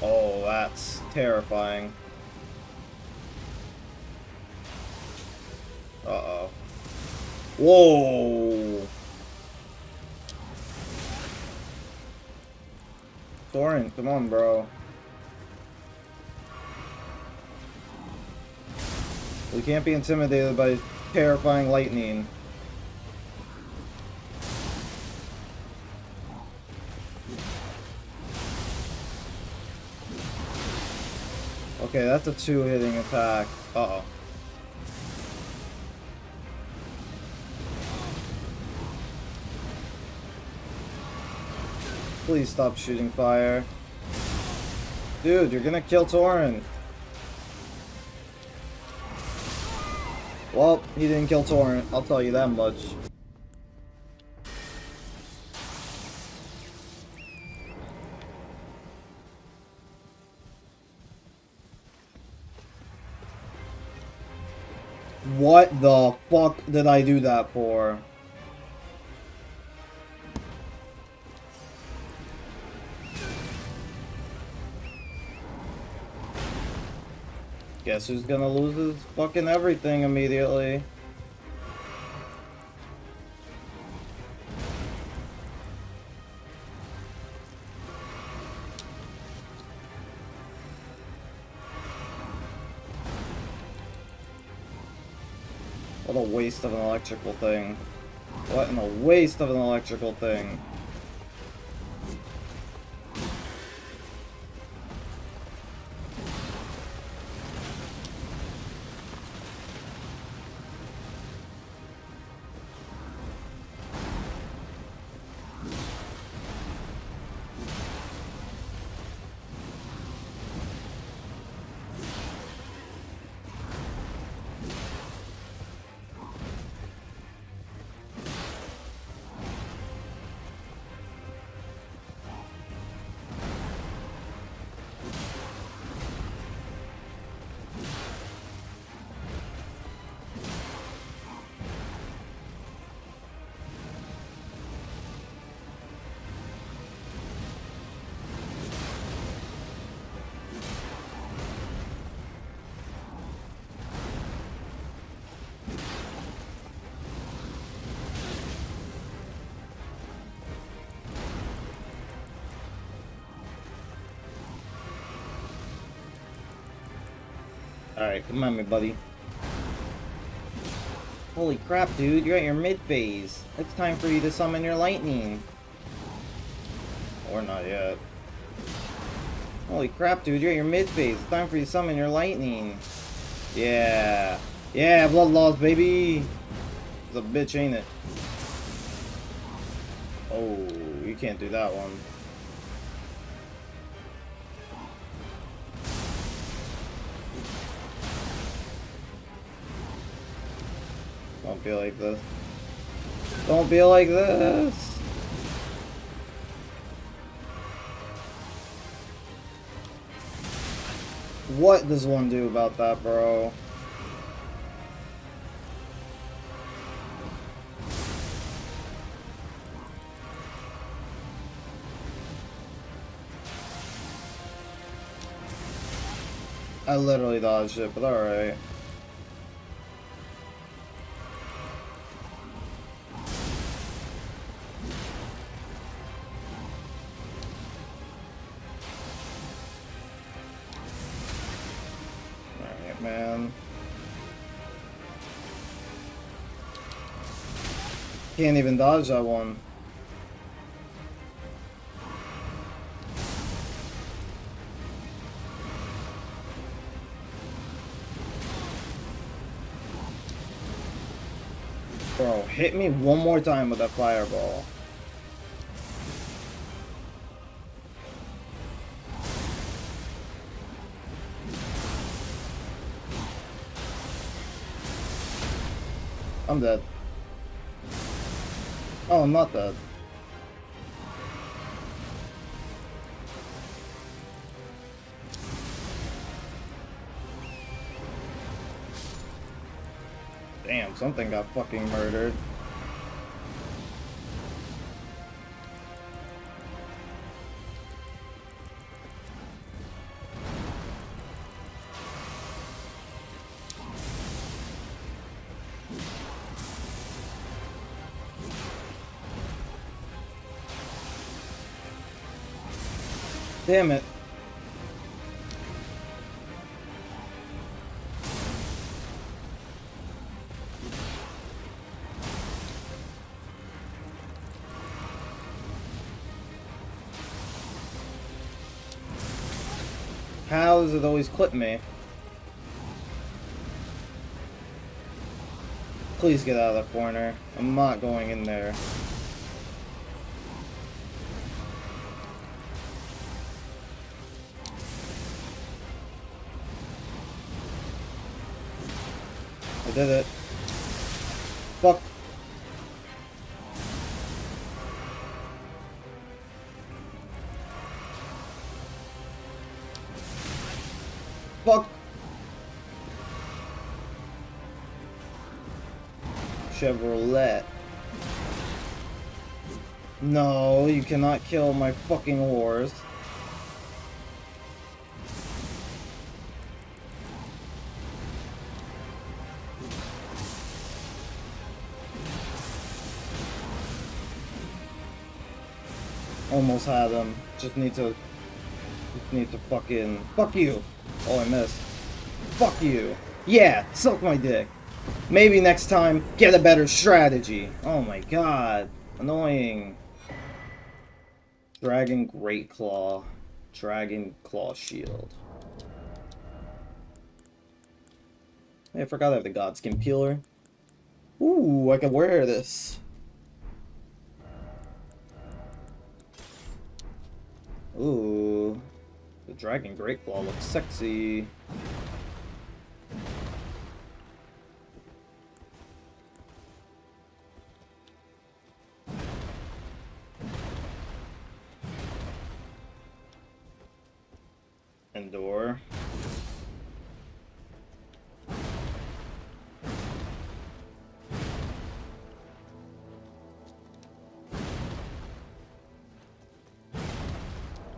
Oh, that's terrifying. Uh-oh. Whoa! Torrent, come on, bro. We can't be intimidated by terrifying lightning. Okay, that's a two-hitting attack. Uh-oh. Please stop shooting fire. Dude, you're gonna kill Torrent. Well, he didn't kill Torrent, I'll tell you that much. What the fuck did I do that for? Guess who's gonna lose his fucking everything immediately? What a waste of an electrical thing. What in a waste of an electrical thing. Alright, come on, me buddy. Holy crap, dude, you're at your mid-phase. It's time for you to summon your lightning. Or not yet. Holy crap, dude, you're at your mid-phase. It's time for you to summon your lightning. Yeah. Yeah, blood loss, baby! It's a bitch, ain't it? Oh, you can't do that one. Be like this. Don't be like this! What does one do about that, bro? I literally dodged it, but alright. Can't even dodge that one. Bro, hit me one more time with that fireball. I'm dead. Oh, not that. Damn, something got fucking murdered. Damn it. How does it always clip me? Please get out of the corner. I'm not going in there. Did it. Fuck. Fuck. Chevrolet. No, you cannot kill my fucking horse. Almost had him. Just need to... Just need to fucking... Fuck you! Oh, I missed. Fuck you! Yeah! Suck my dick! Maybe next time, get a better strategy! Oh my god. Annoying. Dragon Great Claw. Dragon Claw Shield. I forgot I have the Godskin Peeler. Ooh, I can wear this. Dragon Great Claw looks sexy.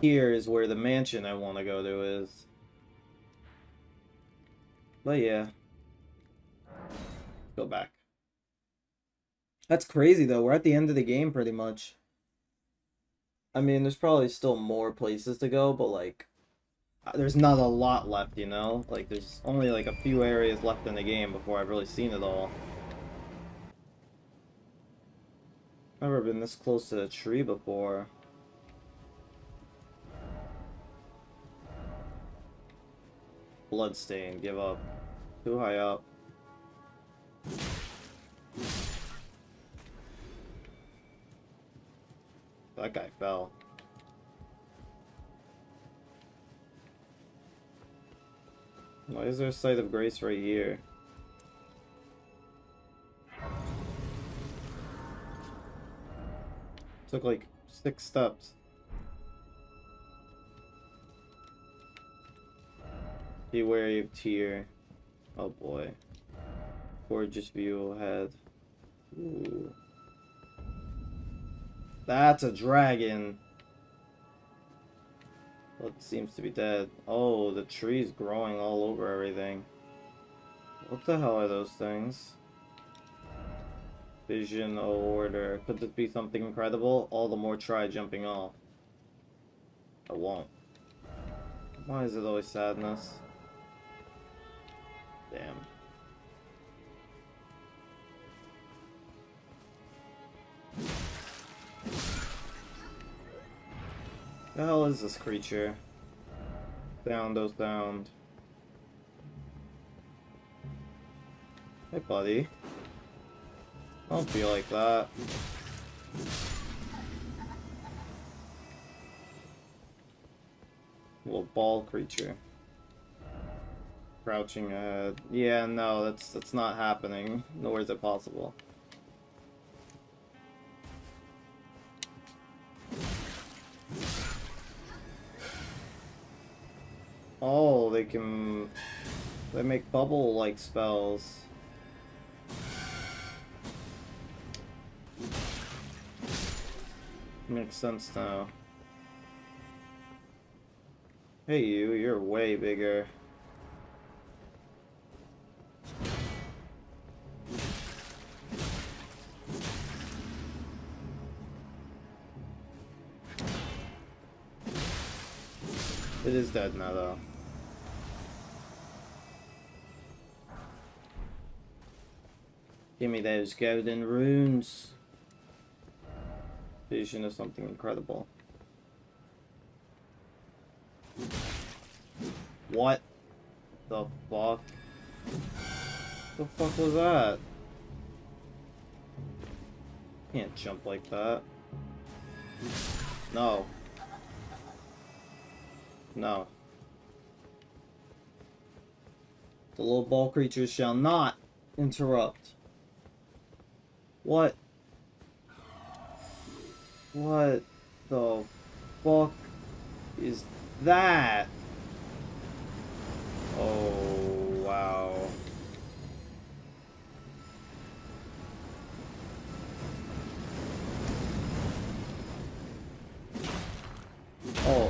Here is where the mansion I want to go to is. But yeah. Go back. That's crazy though. We're at the end of the game pretty much. I mean, there's probably still more places to go, but like uh, there's not a lot left, you know? Like there's only like a few areas left in the game before I've really seen it all. Never been this close to a tree before. Bloodstain, give up. Too high up. That guy fell. Why is there a site of grace right here? Took like six steps. Be wary of Tyr. Oh boy. Gorgeous view ahead. Ooh. That's a dragon. What seems to be dead. Oh, the tree's growing all over everything. What the hell are those things? Vision order. Could this be something incredible? All the more try jumping off. I won't. Why is it always sadness? Damn. The hell is this creature? Down, those down. Hey, buddy. Don't be like that. Little ball creature. Crouching. Yeah, no, that's that's not happening. Nor is it possible. Oh, they can... They make bubble-like spells. Makes sense now. Hey you, you're way bigger. Dead now though. Give me those golden runes. Vision of something incredible. What the fuck? The fuck was that? Can't jump like that. No. No. The little ball creatures shall not interrupt. What? What the fuck is that? Oh,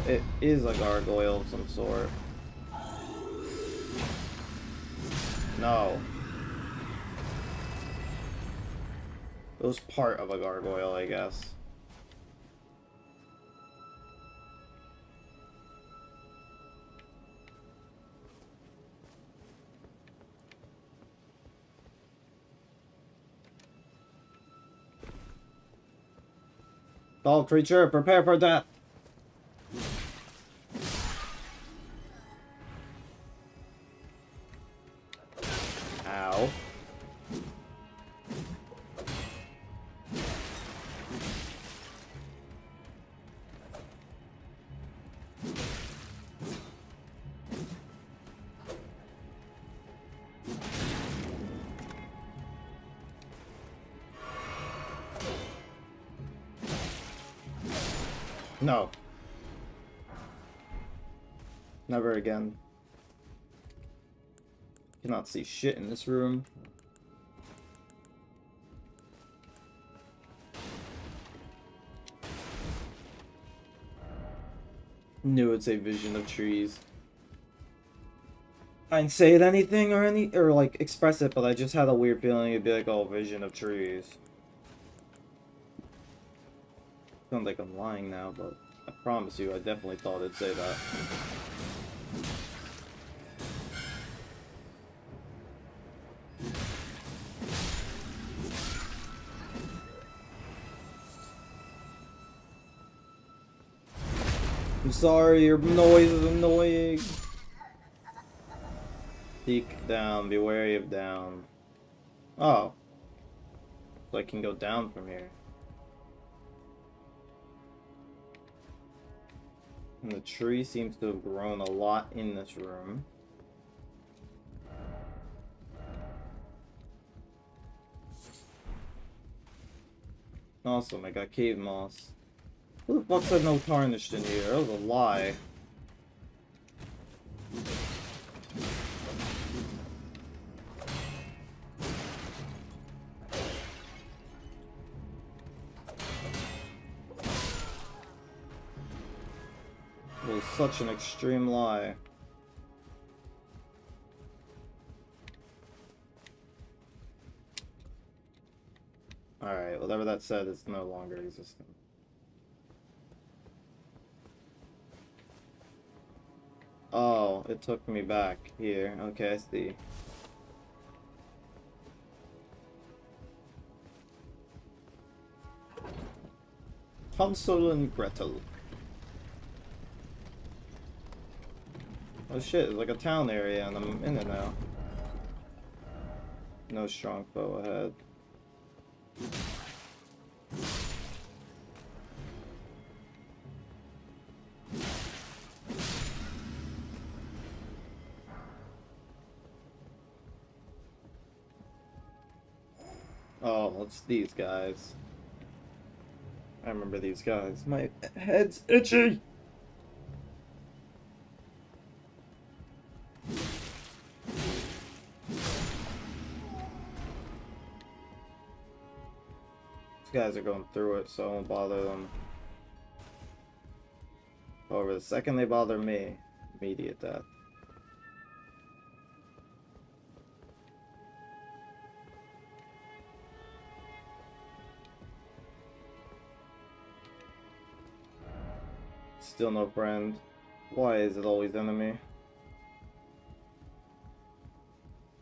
it is a gargoyle of some sort. No. It was part of a gargoyle, I guess. Doll creature, prepare for death! Cannot see shit in this room. Knew it's a vision of trees. I didn't say it anything or any or like express it, but I just had a weird feeling it'd be like, oh, vision of trees. Sounds like I'm lying now, but I promise you, I definitely thought it'd say that. Sorry, your noise is annoying. Peek down, be wary of down. Oh. So I can go down from here. And the tree seems to have grown a lot in this room. Awesome, I got cave moss. Who the fuck said no tarnished in here? That was a lie. It was such an extreme lie. Alright, whatever that said is no longer existent. Oh, it took me back here. Okay, I see. Hansel and Gretel. Oh shit, it's like a town area and I'm in it now. No strong foe ahead. It's these guys. I remember these guys. My head's itchy! These guys are going through it, so I won't bother them. However, the second they bother me, immediate death. Still no friend. Why is it always enemy?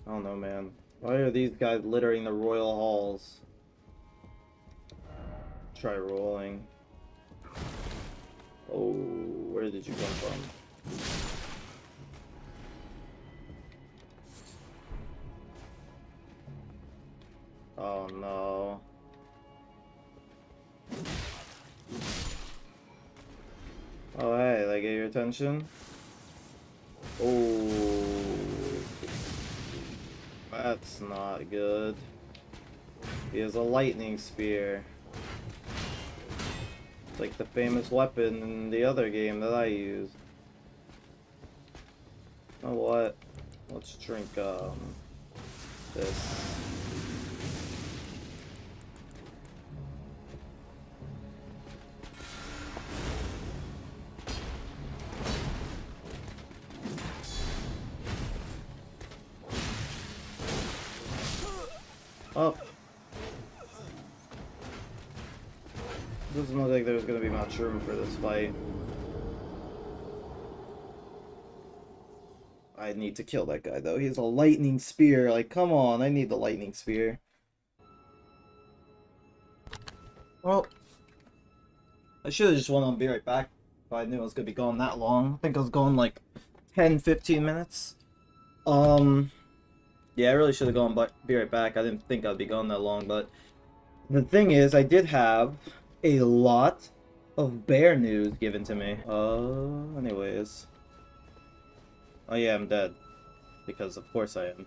I don't know, man. Why are these guys littering the royal halls? Try rolling. Oh, where did you come from? Oh no. Oh hey, they get your attention? Oh. That's not good. He has a lightning spear. It's like the famous weapon in the other game that I use. You know what? Let's drink um this. Much room for this fight. I need to kill that guy though. He has a lightning spear. Like, come on, I need the lightning spear. Well, I should have just went on Be Right Back if I knew I was gonna be gone that long. I think I was going like 10, 15 minutes. Um, yeah, I really should have gone but Be Right Back. I didn't think I'd be gone that long, but the thing is, I did have a lot of bear news given to me. Uh, anyways. Oh yeah, I'm dead. Because of course I am.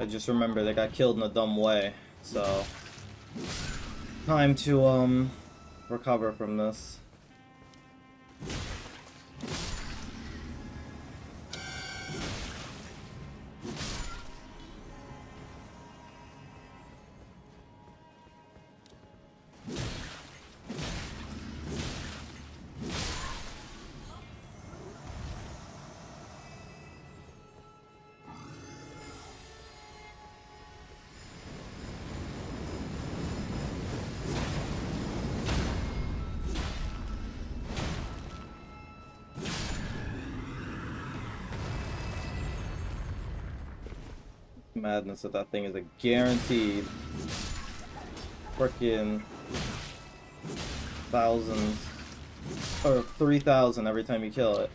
I just remember they got killed in a dumb way, so... Time to, um, recover from this. Madness that that thing is a guaranteed freaking thousands or 3,000 every time you kill it.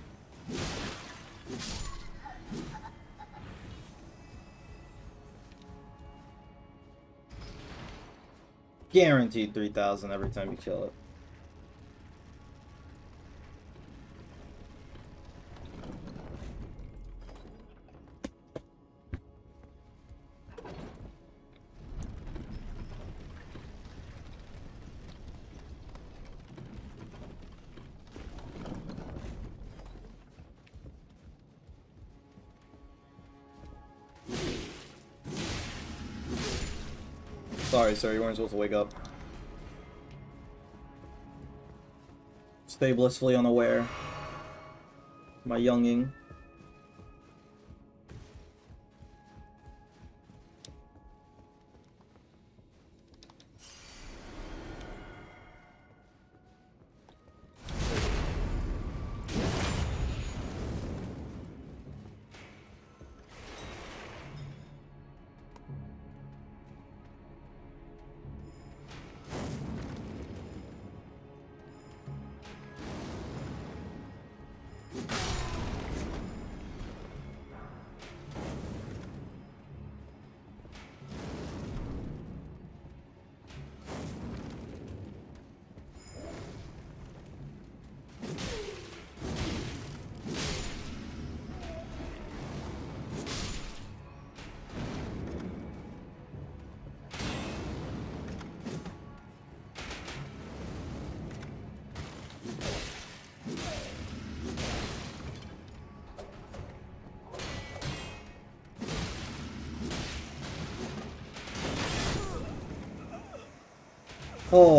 Guaranteed 3,000 every time you kill it. Sorry, sir, you weren't supposed to wake up. Stay blissfully unaware. My younging.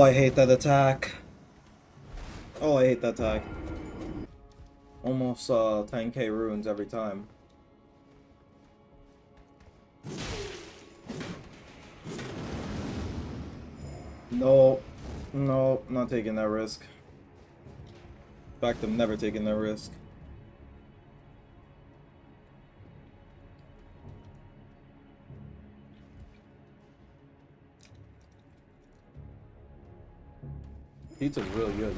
I hate that attack. Oh, I hate that attack. Almost uh, 10k runes every time. No, no, not taking that risk. In fact, I'm never taking that risk. Pizza's really good.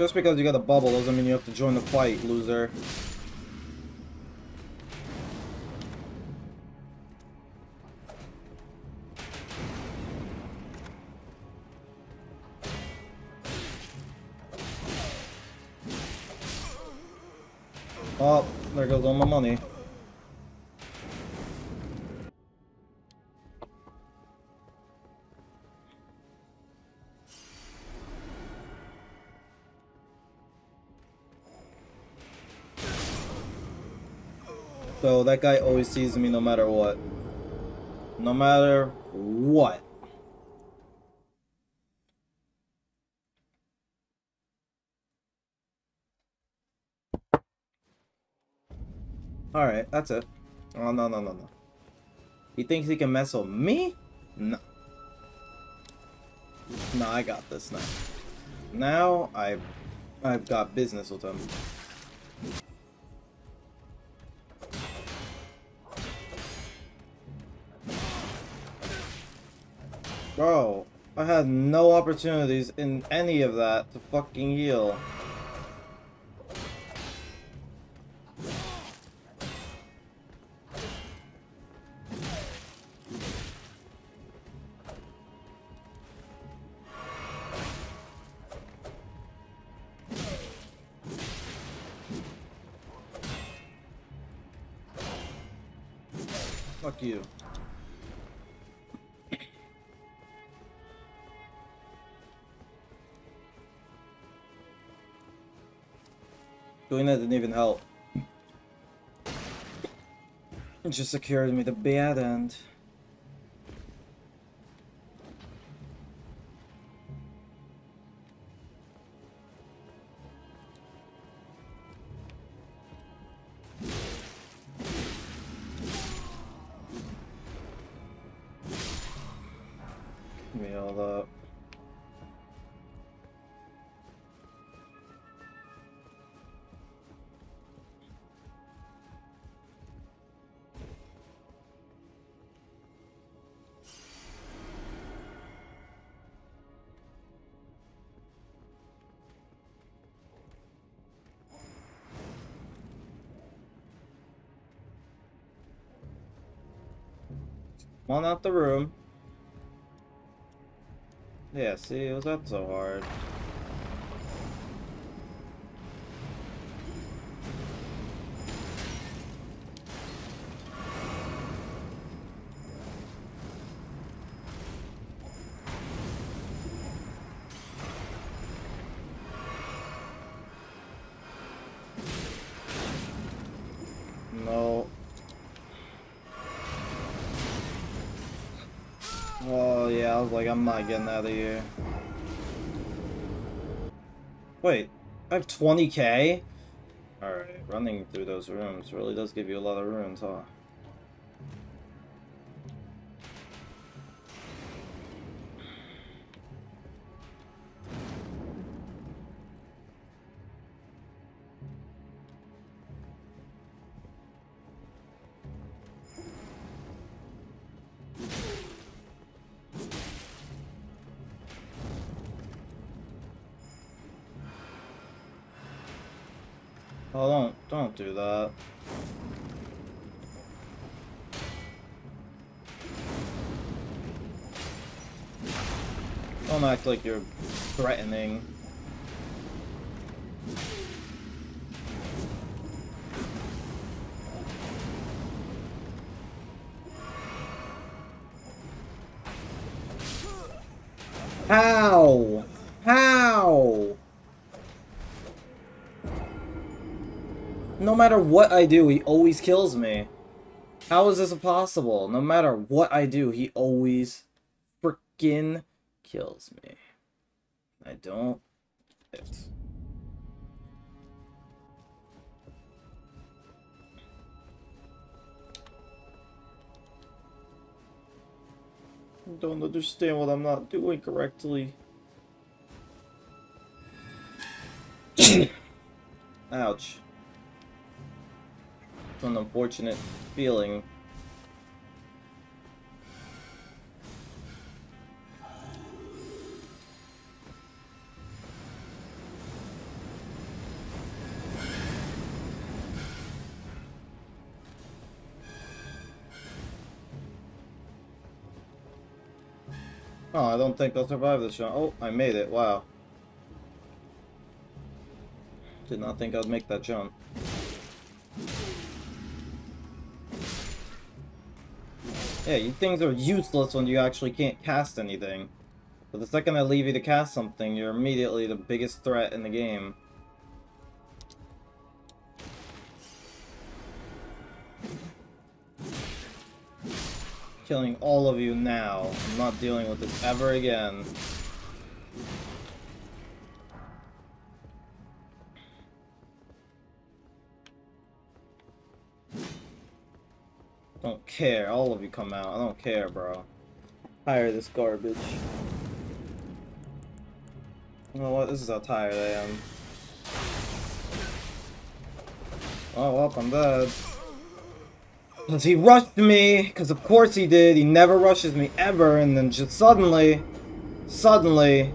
Just because you got a bubble doesn't mean you have to join the fight, loser. That guy always sees me no matter what. No matter what. Alright, that's it. Oh, no, no, no, no. He thinks he can mess with me? No. No, I got this now. Now, I've, I've got business with him. Had no opportunities in any of that to fucking heal. Doing that didn't even help. It just secured me the bad end. Come on out the room. Yeah, see, it was that so hard? I'm not getting out of here. Wait, I have 20k? Alright, running through those rooms really does give you a lot of runes, huh? Like you're threatening. How? How? No matter what I do, he always kills me. How is this possible? No matter what I do, he always freaking kills me. Don't. Don't understand what I'm not doing correctly. Ouch. It's an unfortunate feeling. Think I'll survive this jump. Oh, I made it. Wow. Did not think I'd make that jump. Yeah, you things are useless when you actually can't cast anything. But the second I leave you to cast something, you're immediately the biggest threat in the game. Killing all of you now. I'm not dealing with this ever again. Don't care. All of you come out. I don't care, bro. Hire this garbage. You know what? This is how tired I am. Oh, well, I'm dead. Because he rushed me, because of course he did. He never rushes me ever, and then just suddenly, suddenly...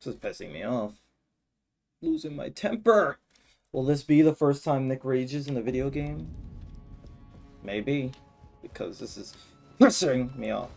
This is pissing me off. Losing my temper. Will this be the first time Nick rages in a video game? Maybe. Because this is pissing me off.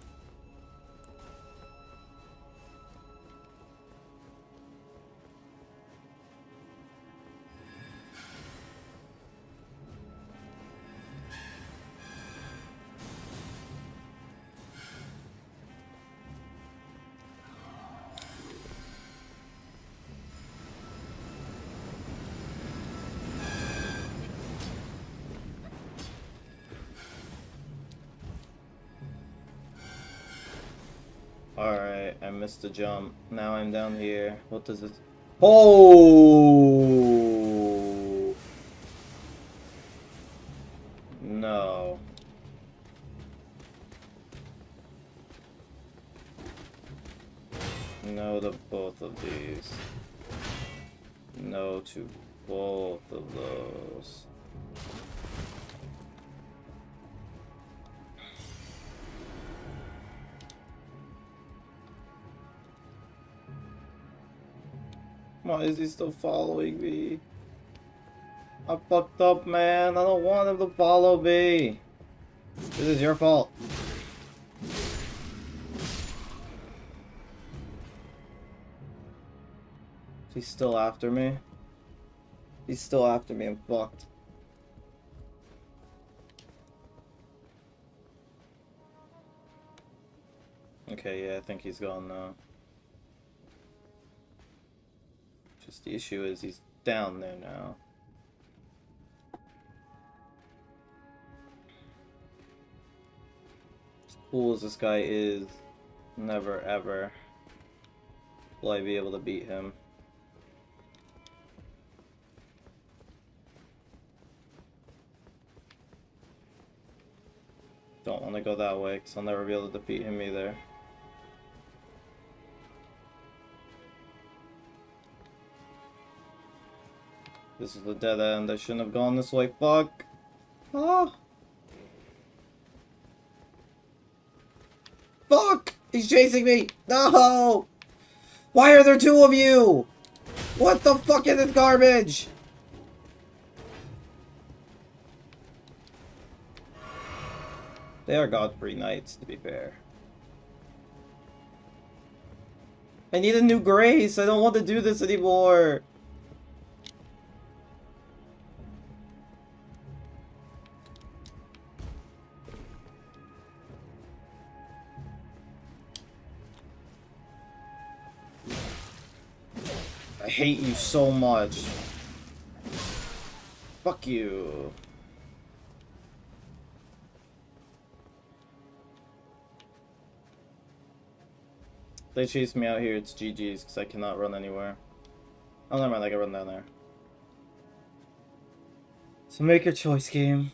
The jump. Now I'm down here. What does it... Oh! No. No to both of these. No to both of those. Why is he still following me? I fucked up, man. I don't want him to follow me. This is your fault. He's still after me. He's still after me. I'm fucked. Okay, yeah, I think he's gone now. Just the issue is he's down there now. Cool as this guy is, never ever will I be able to beat him. Don't want to go that way, because I'll never be able to defeat him either. This is the dead end. I shouldn't have gone this way. Fuck. Oh. Fuck! He's chasing me! No! Why are there two of you? What the fuck is this garbage? They are Godfrey Knights, to be fair. I need a new grace. I don't want to do this anymore. I hate you so much. Fuck you. they chase me out here, it's GG's, because I cannot run anywhere. Oh, never mind, I can run down there. So make your choice, game.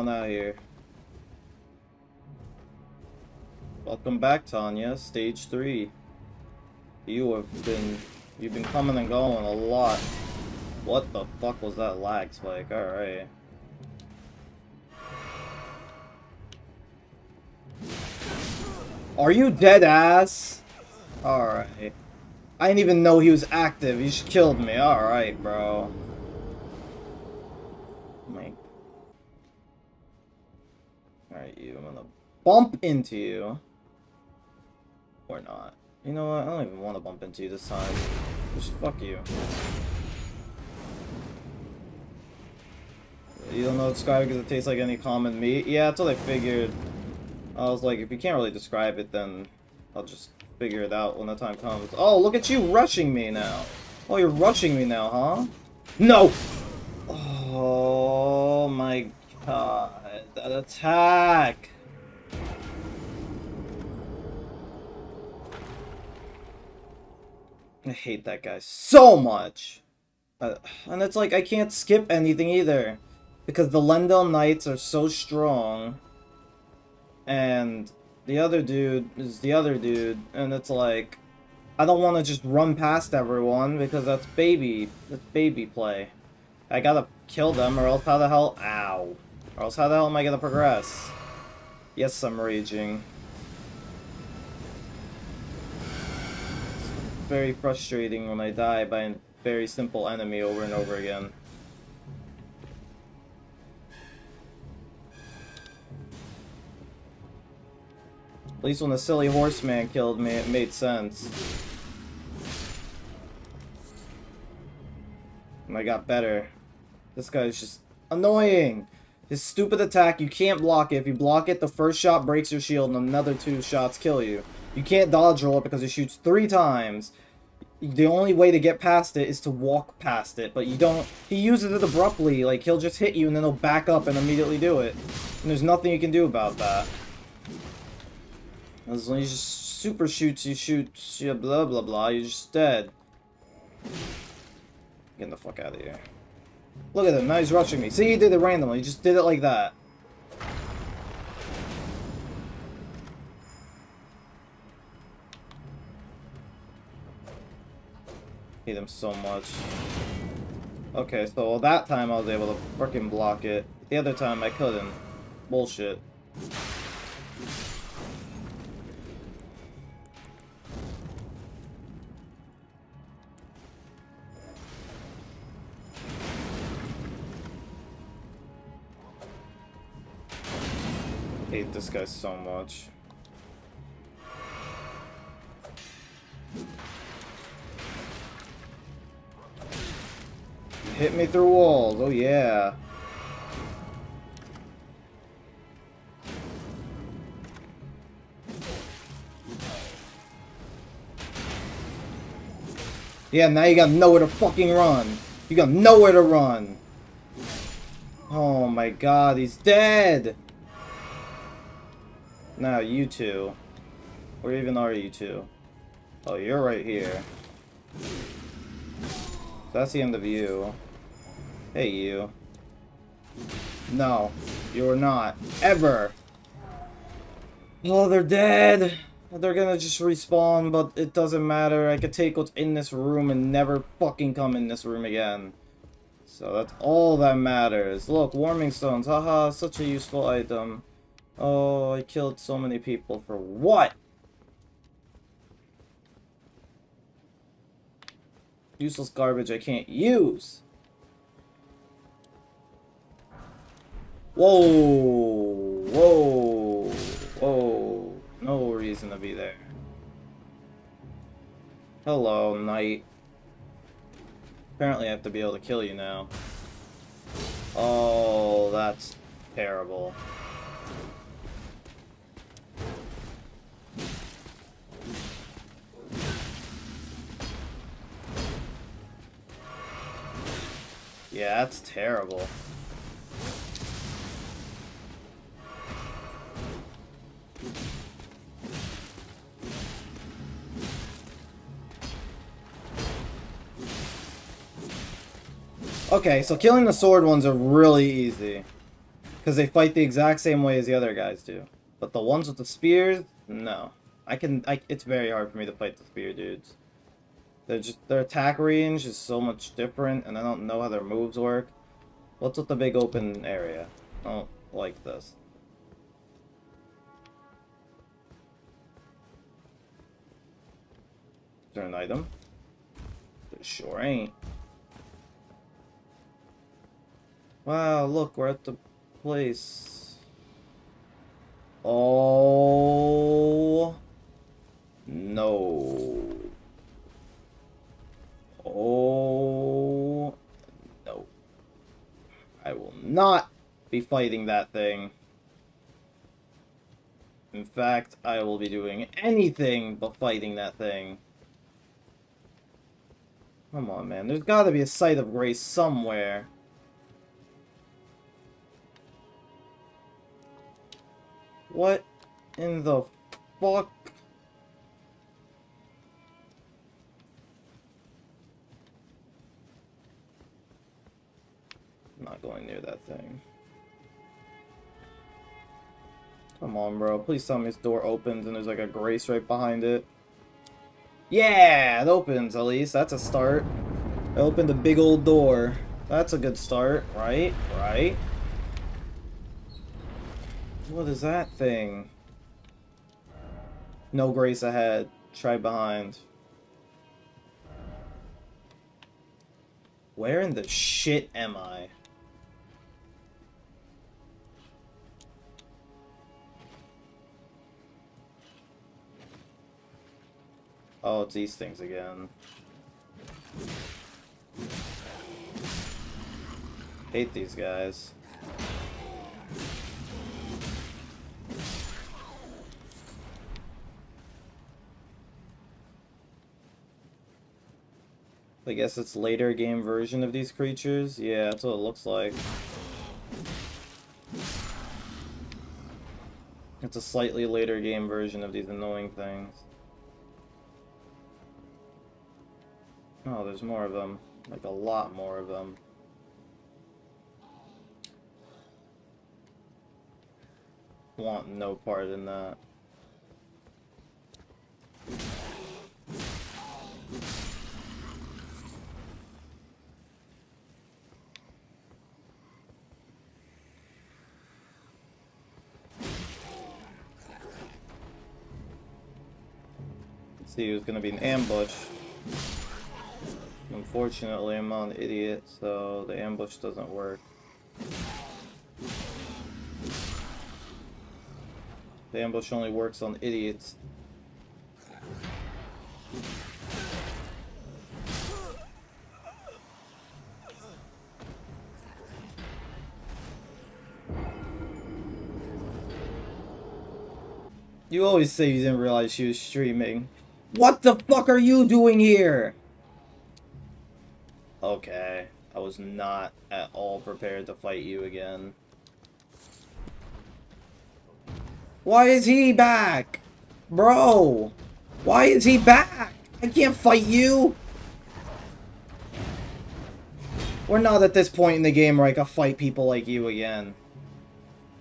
On out here. Welcome back, Tanya. Stage 3. You have been... You've been coming and going a lot. What the fuck was that lag spike? Alright. Are you dead ass? Alright. I didn't even know he was active. He just killed me. Alright, bro. Bump into you. Or not. You know what? I don't even want to bump into you this time. Just fuck you. You don't know describe it because it tastes like any common meat? Yeah, that's what I figured. I was like, if you can't really describe it, then I'll just figure it out when the time comes. Oh, look at you rushing me now. Oh, you're rushing me now, huh? No! Oh my god. That attack! I hate that guy so much. Uh, and it's like, I can't skip anything either. Because the Leyndell Knights are so strong. And the other dude is the other dude. And it's like, I don't want to just run past everyone because that's baby, that's baby play. I gotta kill them or else how the hell, ow. Or else how the hell am I gonna progress? Yes, I'm raging. Very frustrating when I die by a very simple enemy over and over again. At least when the silly horseman killed me, it made sense. And I got better. This guy's just annoying! His stupid attack, you can't block it. If you block it, the first shot breaks your shield and another two shots kill you. You can't dodge roll it because it shoots three times. The only way to get past it is to walk past it, but you don't... He uses it abruptly, like, he'll just hit you and then he'll back up and immediately do it. And there's nothing you can do about that. As long as you just super shoots, you shoot, blah blah blah, you're just dead. Get the fuck out of here. Look at him, now he's rushing me. See, he did it randomly, he just did it like that. Hate him so much. Okay, so that time I was able to freaking block it. The other time I couldn't. Bullshit. hate this guy so much. Hit me through walls. Oh, yeah. Yeah, now you got nowhere to fucking run. You got nowhere to run. Oh my god, he's dead! Now, you two. Where even are you two? Oh, you're right here. That's the end of you. Hey, you. No, you're not. Ever! Oh, they're dead! They're gonna just respawn, but it doesn't matter. I could take what's in this room and never fucking come in this room again. So that's all that matters. Look, warming stones. Haha, such a useful item. Oh, I killed so many people for what? Useless garbage I can't use. Whoa! Whoa! Whoa! No reason to be there. Hello, knight. Apparently I have to be able to kill you now. Oh, that's terrible. Yeah, that's terrible. Okay, so killing the sword ones are really easy. Because they fight the exact same way as the other guys do. But the ones with the spears, no. I can, I, it's very hard for me to fight the spear dudes. They're just, their attack range is so much different, and I don't know how their moves work. What's with the big open area? I don't like this. Is there an item? Sure ain't. Wow, look, we're at the place. Oh. No. Oh. No. I will not be fighting that thing. In fact, I will be doing anything but fighting that thing. Come on, man. There's gotta be a site of grace somewhere. What in the fuck? I'm not going near that thing. Come on, bro. Please tell me this door opens and there's like a grace right behind it. Yeah, it opens at least. That's a start. It opened a big old door. That's a good start, right? Right? What is that thing? No grace ahead. Try behind. Where in the shit am I? Oh, it's these things again. Hate these guys. I guess it's later game version of these creatures? Yeah, that's what it looks like. It's a slightly later game version of these annoying things. Oh, there's more of them. Like a lot more of them. Want no part in that. See, it was gonna be an ambush. Unfortunately, I'm an idiot, so the ambush doesn't work. The ambush only works on idiots. You always say you didn't realize she was streaming. What the fuck are you doing here? Okay. I was not at all prepared to fight you again. Why is he back? Bro! Why is he back? I can't fight you! We're not at this point in the game where I can fight people like you again.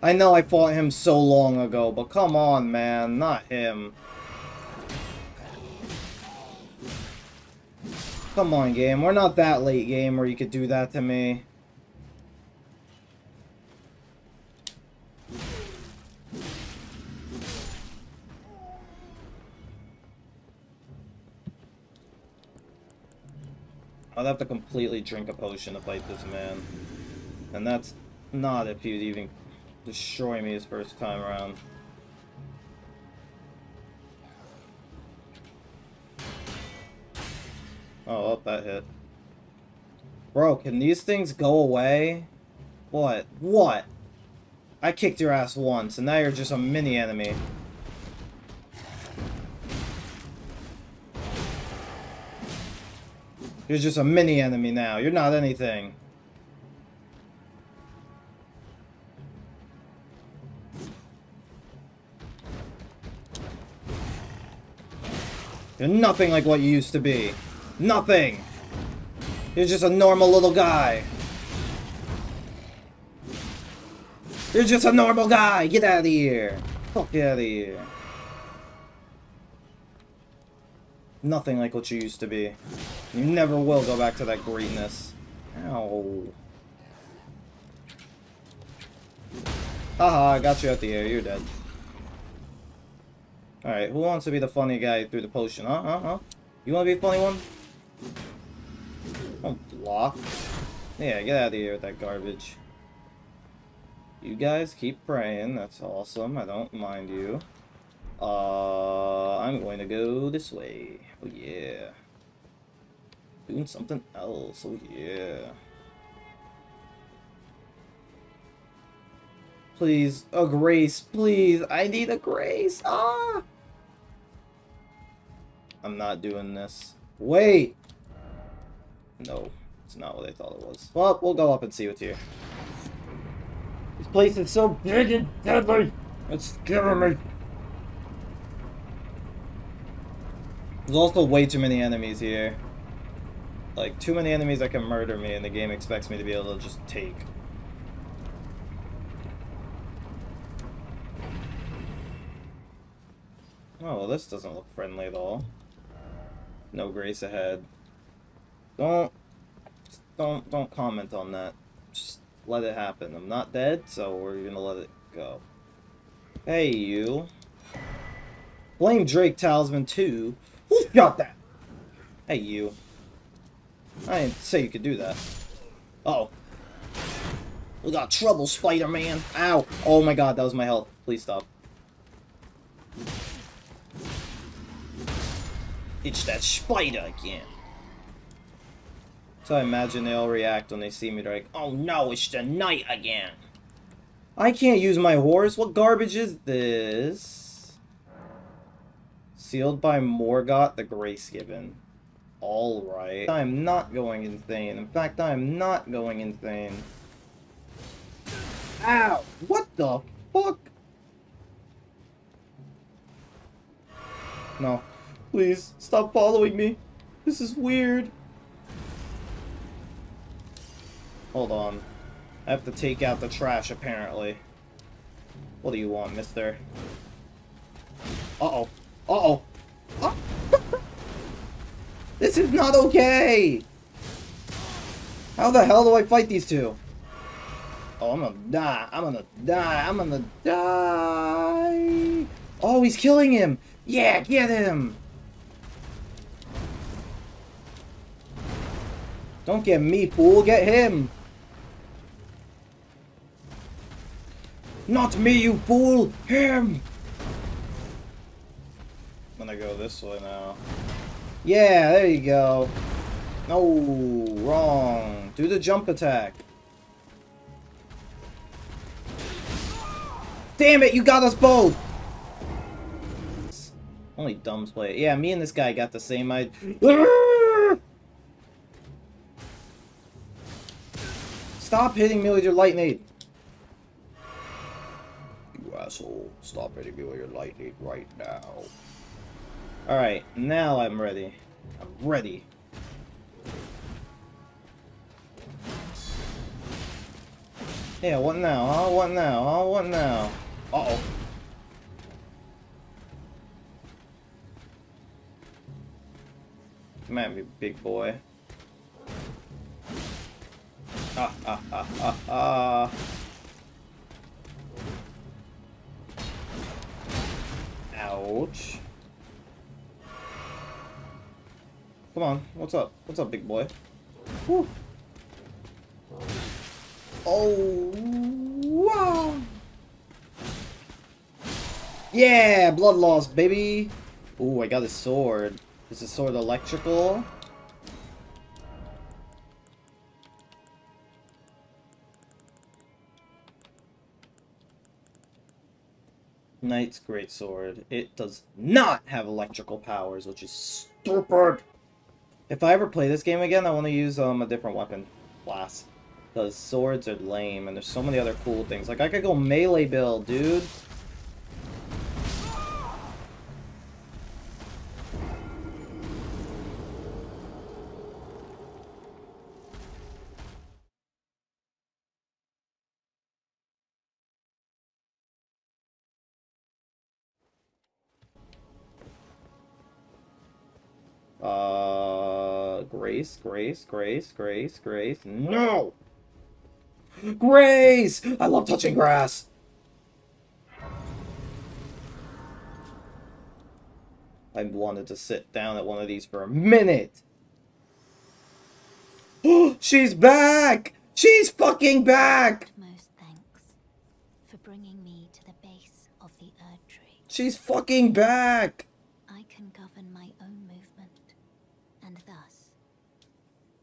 I know I fought him so long ago, but come on, man. Not him. Come on, game. We're not that late game where you could do that to me. I'd have to completely drink a potion to fight this man. And that's not if he'd even destroy me his first time around. Oh, that hit. Bro, can these things go away? What? What? I kicked your ass once, and now you're just a mini-enemy. You're just a mini-enemy now. You're not anything. You're nothing like what you used to be. Nothing! You're just a normal little guy. You're just a normal guy! Get out of here! Fuck out of here. Nothing like what you used to be. You never will go back to that greatness. Ow. Haha, I got you out the air. You're dead. Alright, who wants to be the funny guy through the potion? Huh? Huh? Huh? You want to be a funny one? Don't block. Yeah, get out of here with that garbage. You guys keep praying. That's awesome. I don't mind you. Uh, I'm going to go this way. Oh, yeah. Doing something else. Oh, yeah. Please, a grace, please. I need a grace. Ah! I'm not doing this. Wait! No, it's not what I thought it was. Well, we'll go up and see what's here. This place is so big and deadly. It's scaring me. There's also way too many enemies here. Like, too many enemies that can murder me, and the game expects me to be able to just take. Oh, well, this doesn't look friendly at all. No grace ahead. Don't, don't, don't comment on that. Just let it happen. I'm not dead, so we're gonna let it go. Hey, you. Flamedrake Talisman too. Who got that? Hey, you. I didn't say you could do that. Uh oh. We got trouble, Spider-Man. Ow. Oh my god, that was my health. Please stop. It's that spider again. So I imagine they all react when they see me. They're like, oh no, it's the knight again. I can't use my horse. What garbage is this? Sealed by Morgott the Grace Given. Alright. I am not going insane. In fact, I am not going insane. Ow! What the fuck? No. Please, stop following me. This is weird. Hold on. I have to take out the trash, apparently. What do you want, mister? Uh-oh. Uh-oh. Uh this is not okay! How the hell do I fight these two? Oh, I'm gonna die. I'm gonna die. I'm gonna die. Oh, he's killing him. Yeah, get him. Don't get me, fool. Get him. Not me, you fool. Him. I'm gonna go this way now. Yeah, there you go. No, wrong. Do the jump attack. Damn it, you got us both! Only dumbs play it. Yeah, me and this guy got the same idea. Stop hitting me with your lightning! Asshole. Stop hitting me with your lightning right now. Alright, now I'm ready. I'm ready. Yeah, what now, huh? What now, huh? What now? Uh-oh. Come at me, big boy. Ha ha ha ha ha. Ouch. Come on, what's up? What's up, big boy? Whew. Oh, wow. Yeah, blood loss, baby. Ooh, I got a sword. Is the sword electrical? Knight's Greatsword. It does not have electrical powers, which is stupid. If I ever play this game again, I want to use um, a different weapon class. Because swords are lame, and there's so many other cool things. Like, I could go melee build, dude. Grace, Grace, Grace, Grace, Grace. No! Grace! I love touching grass. I wanted to sit down at one of these for a minute. Oh She's back! She's fucking back! Most thanks for bringing me to the base of the Erdtree. She's fucking back! I can govern my own movement, and thus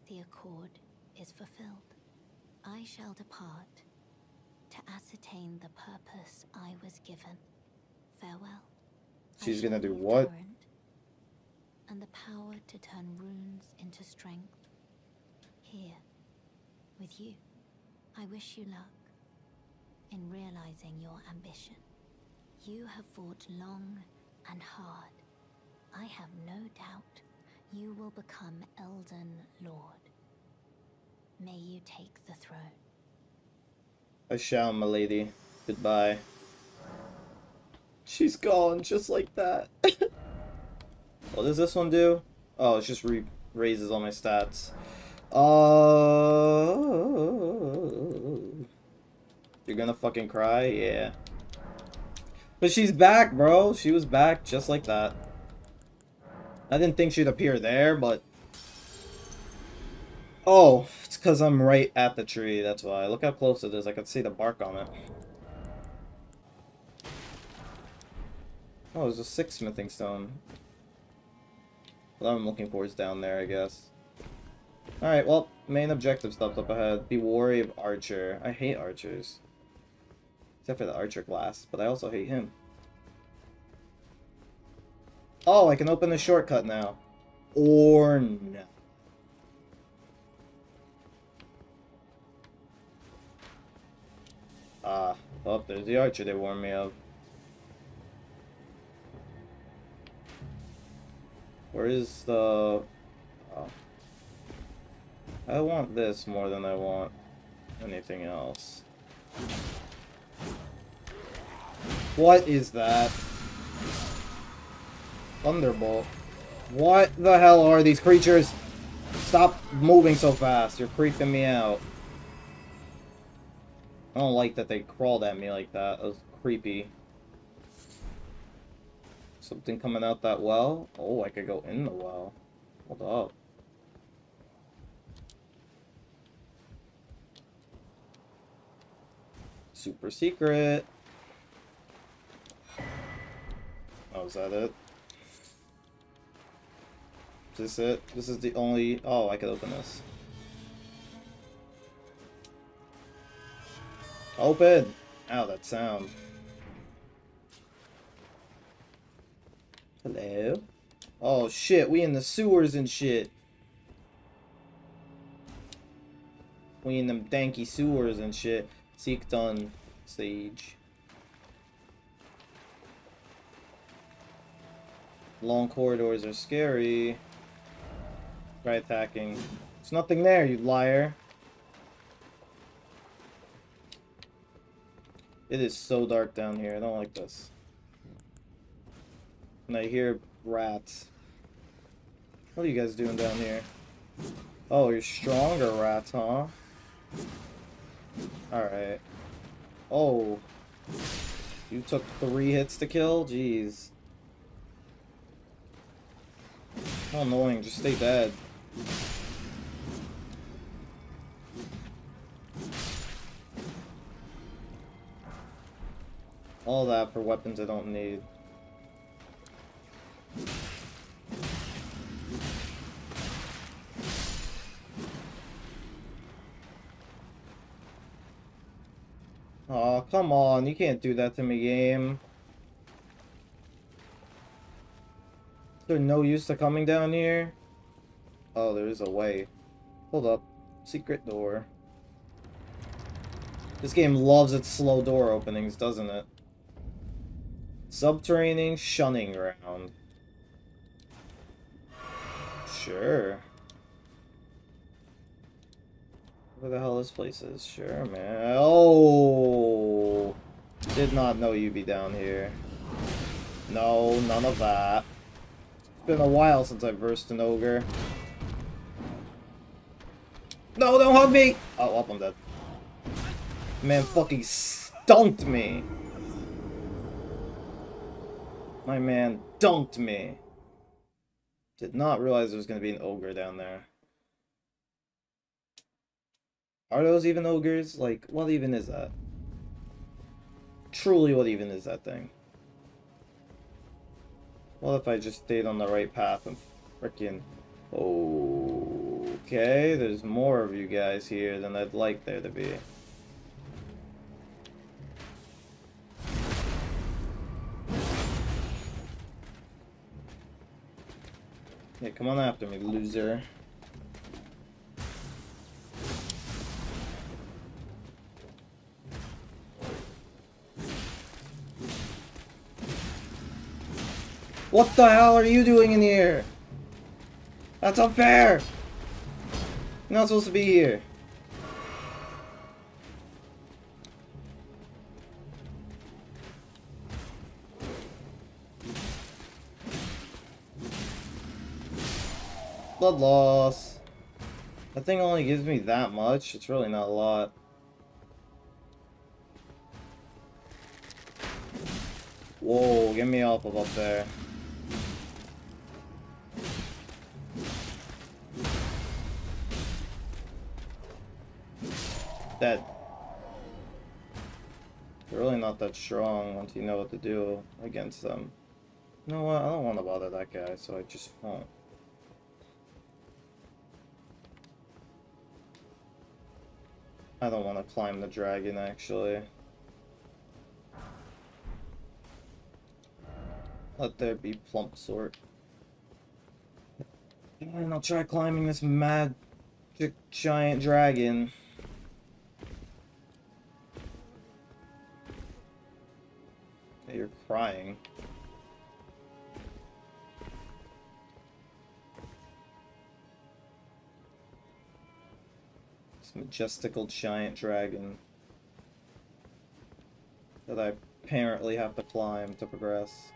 the accord is fulfilled. I shall depart to ascertain the purpose I was given. Farewell. She's gonna do what? And the power to turn runes into strength. Here, with you, I wish you luck in realizing your ambition. You have fought long and hard. I have no doubt you will become Elden Lord. May you take the throne. I shall, my lady. Goodbye. She's gone, just like that. what does this one do? Oh, it just re raises all my stats. Uh, you're gonna fucking cry? Yeah. But she's back, bro. She was back just like that. I didn't think she'd appear there, but... Oh, it's because I'm right at the tree, that's why. Look how close it is. I can see the bark on it. Oh, there's a six smithing stone. What I'm looking for is down there, I guess. Alright, well, main objective stuff up ahead. Be wary of Archer. I hate archers. Except for the Archer class, but I also hate him. Oh, I can open the shortcut now. Or no. Ah, oh, there's the Archer they warned me of. Where is the... Oh. I want this more than I want anything else. What is that? Thunderbolt. What the hell are these creatures? Stop moving so fast. You're creeping me out. I don't like that they crawled at me like that. That was creepy. Something coming out that well? Oh, I could go in the well. Hold up. Super secret. Oh, is that it? Is this it? This is the only... Oh, I could open this. Open! Ow, that sound. Hello? Oh shit, we in the sewers and shit. We in them danky sewers and shit. Seek done, Sage. Long corridors are scary. Try attacking. There's nothing there, you liar. It is so dark down here. I don't like this. And I hear rats. What are you guys doing down here? Oh, you're stronger rats, huh? Alright. Oh. You took three hits to kill? Jeez. How annoying. Just stay dead. All that for weapons I don't need. Oh, come on. You can't do that to me, game. Is there no use to coming down here? Oh, there is a way. Hold up. Secret door. This game loves its slow door openings, doesn't it? Subterranean shunning ground. Sure. Where the hell this place is? Sure, man. Oh! Did not know you'd be down here. No, none of that. It's been a while since I versed an ogre. No, don't hug me! Oh, well, I'm dead. Man fucking stunked me. My man dunked me. Did not realize there was going to be an ogre down there. Are those even ogres? Like, what even is that? Truly, what even is that thing? What if I just stayed on the right path and freaking... Okay, there's more of you guys here than I'd like there to be. Yeah, come on after me, loser. What the hell are you doing in here? That's unfair! You're not supposed to be here. Blood loss. That thing only gives me that much. It's really not a lot. Whoa, get me off of up there. Dead. They're really not that strong once you know what to do against them. You know what? I don't want to bother that guy, so I just won't. I don't want to climb the dragon, actually. Let there be plump sort. And I'll try climbing this mad giant dragon. You're crying. Majestical giant dragon that I apparently have to climb to progress.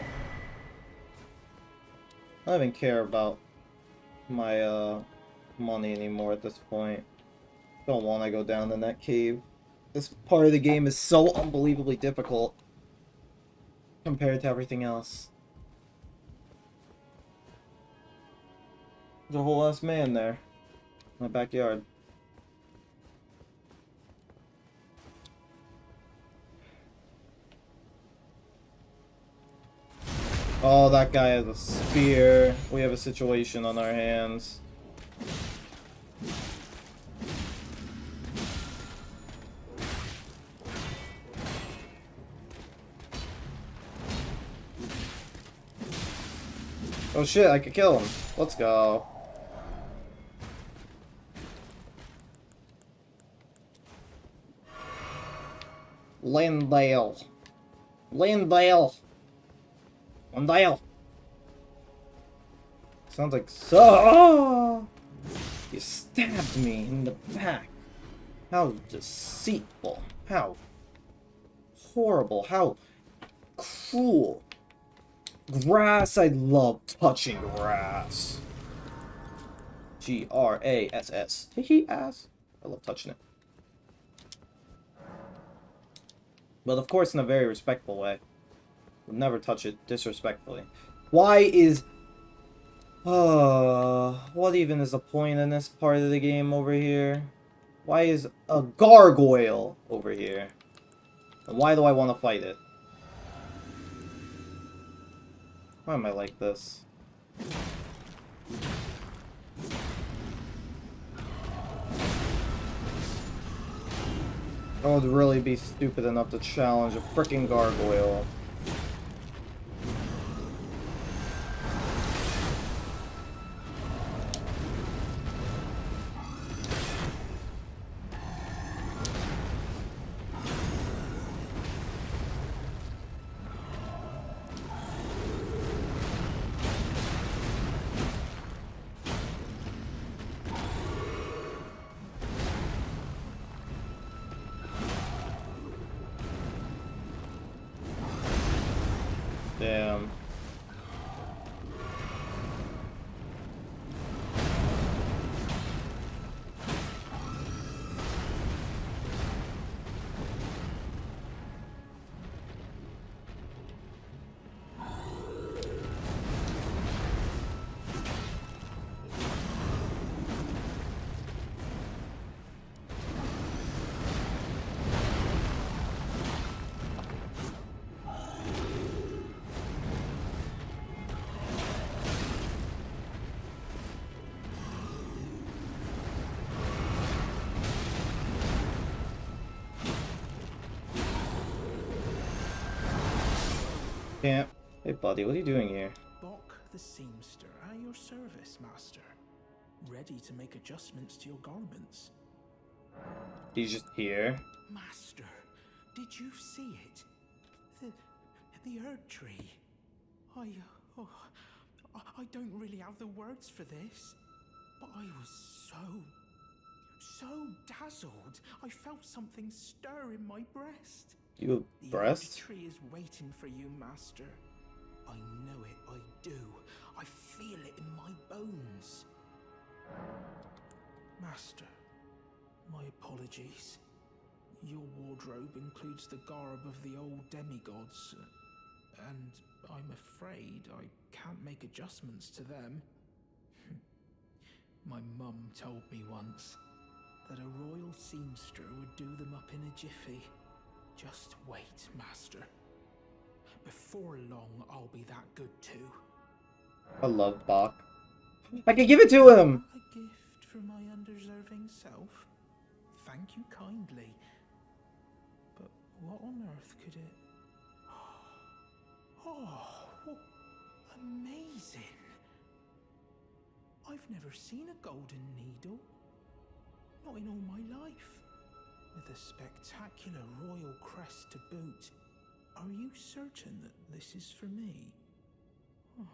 I don't even care about my uh, money anymore at this point. Don't want to go down in that cave. This part of the game is so unbelievably difficult compared to everything else. There's a whole ass man there. My backyard. Oh, that guy has a spear. We have a situation on our hands. Oh shit, I could kill him. Let's go. Leyndell. Leyndell. Leyndell. Sounds like so. Oh! You stabbed me in the back. How deceitful. How horrible. How cruel. Grass, I love touching grass. G-R-A-S-S. Hee ass. I love touching it. But of course in a very respectful way. Would never touch it disrespectfully. Why is... Uh, what even is the point in this part of the game over here? Why is a gargoyle over here? And why do I want to fight it? Why am I like this? I would really be stupid enough to challenge a freaking gargoyle. Buddy, what are you doing here? Bok the seamster at your service, master. Ready to make adjustments to your garments. He's just here. Master, did you see it? The, the Erdtree. I, oh, I- don't really have the words for this, but I was so, so dazzled. I felt something stir in my breast. You breast? The tree is waiting for you, master. I know it, I do. I feel it in my bones. Master, my apologies. Your wardrobe includes the garb of the old demigods, and I'm afraid I can't make adjustments to them. my mum told me once that a royal seamster would do them up in a jiffy. Just wait, master. Before long, I'll be that good too. I love Bok. I can give it to him! A gift from my undeserving self? Thank you kindly. But what on earth could it. Oh, amazing! I've never seen a golden needle. Not in all my life. With a spectacular royal crest to boot. Are you certain that this is for me? Oh,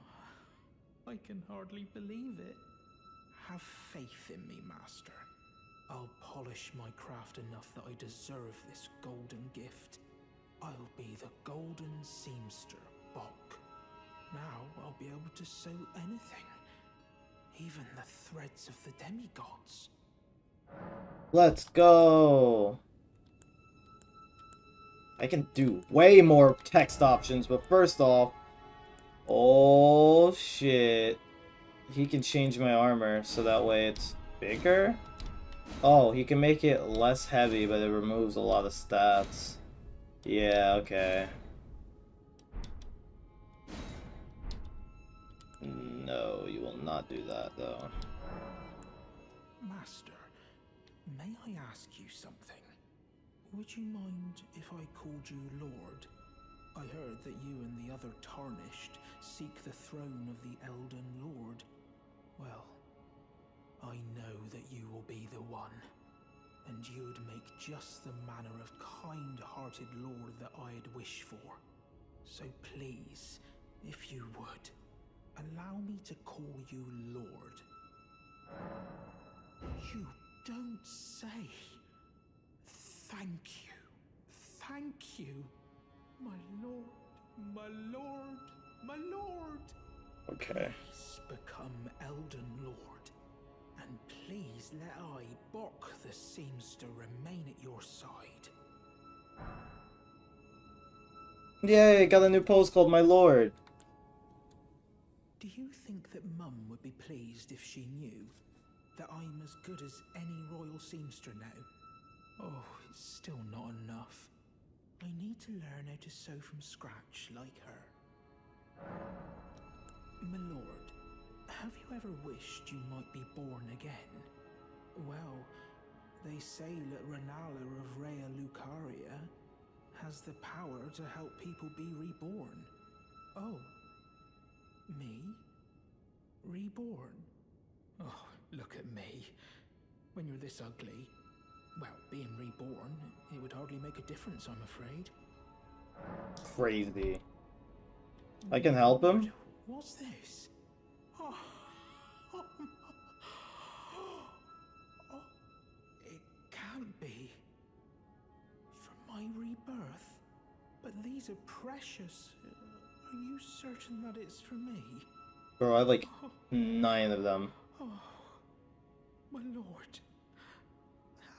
I can hardly believe it. Have faith in me, Master. I'll polish my craft enough that I deserve this golden gift. I'll be the golden seamster, Bok. Now I'll be able to sew anything, even the threads of the demigods. Let's go! I can do way more text options, but first off... Oh, shit. He can change my armor, so that way it's bigger? Oh, he can make it less heavy, but it removes a lot of stats. Yeah, okay. No, you will not do that, though. Master, may I ask you something? Would you mind if I called you Lord? I heard that you and the other Tarnished seek the throne of the Elden Lord. Well, I know that you will be the one, and you'd make just the manner of kind-hearted Lord that I'd wish for. So please, if you would, allow me to call you Lord. You don't say. Thank you. Thank you. My lord, my lord, my lord. Okay. Please become Elden Lord. And please let I, Bok the Seamster, remain at your side. Yay, got a new post called My Lord. Do you think that Mum would be pleased if she knew that I'm as good as any royal seamster now? Oh, it's still not enough. I need to learn how to sew from scratch like her. My lord, have you ever wished you might be born again? Well, they say that Renala of Raya Lucaria has the power to help people be reborn. Oh, me? Reborn? Oh, look at me. When you're this ugly, well, being reborn, it would hardly make a difference, I'm afraid. Crazy. I can help him? What's this? Oh, oh, it can't be. From my rebirth? But these are precious. Are you certain that it's for me? Bro, I have like nine of them. oh, my lord.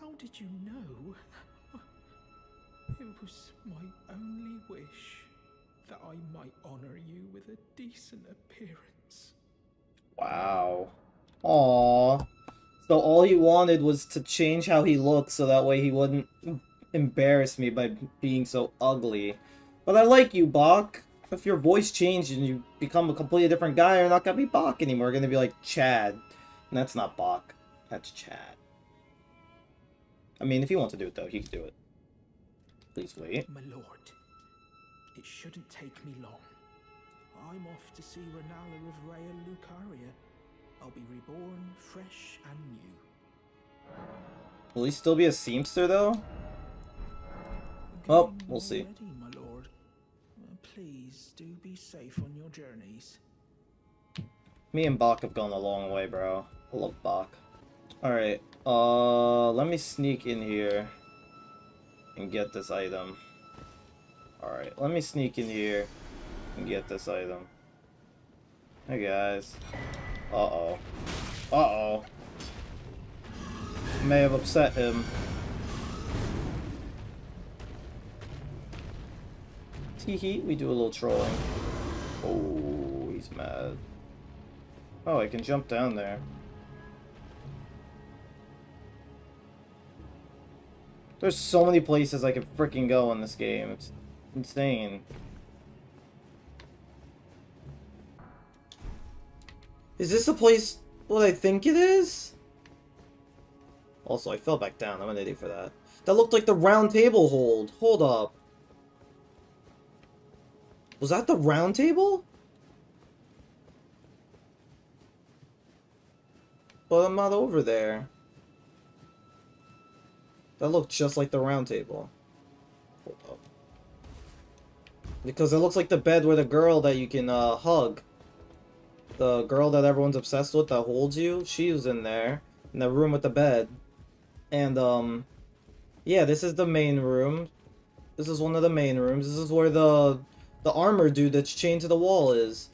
How did you know? It was my only wish that I might honor you with a decent appearance. Wow. Aww. So all he wanted was to change how he looks so that way he wouldn't embarrass me by being so ugly. But I like you, Bok. If your voice changed and you become a completely different guy, you're not gonna be Bok anymore. You're gonna be like Chad. And that's not Bok. That's Chad. I mean, if he wants to do it though, he can do it. Please wait. My lord, it shouldn't take me long. I'm off to see Renala of Raya Lucaria. I'll be reborn, fresh and new. Will he still be a seamster though? Oh, we'll see. already, my lord. Please do be safe on your journeys. Me and Bok have gone a long way, bro. I love Bok. Alright, uh, let me sneak in here and get this item. Alright, let me sneak in here and get this item. Hey guys. Uh-oh. Uh-oh. May have upset him. Teehee, we do a little trolling. Oh, he's mad. Oh, I can jump down there. There's so many places I could freaking go in this game. It's insane. Is this the place what I think it is? Also, I fell back down. I'm an idiot for that. That looked like the round table hold. Hold up. Was that the round table? But I'm not over there. That looked just like the round table. Hold up. Because it looks like the bed with a girl that you can uh, hug. The girl that everyone's obsessed with that holds you, she was in there. In the room with the bed. And, um... Yeah, this is the main room. This is one of the main rooms. This is where the the armor dude that's chained to the wall is.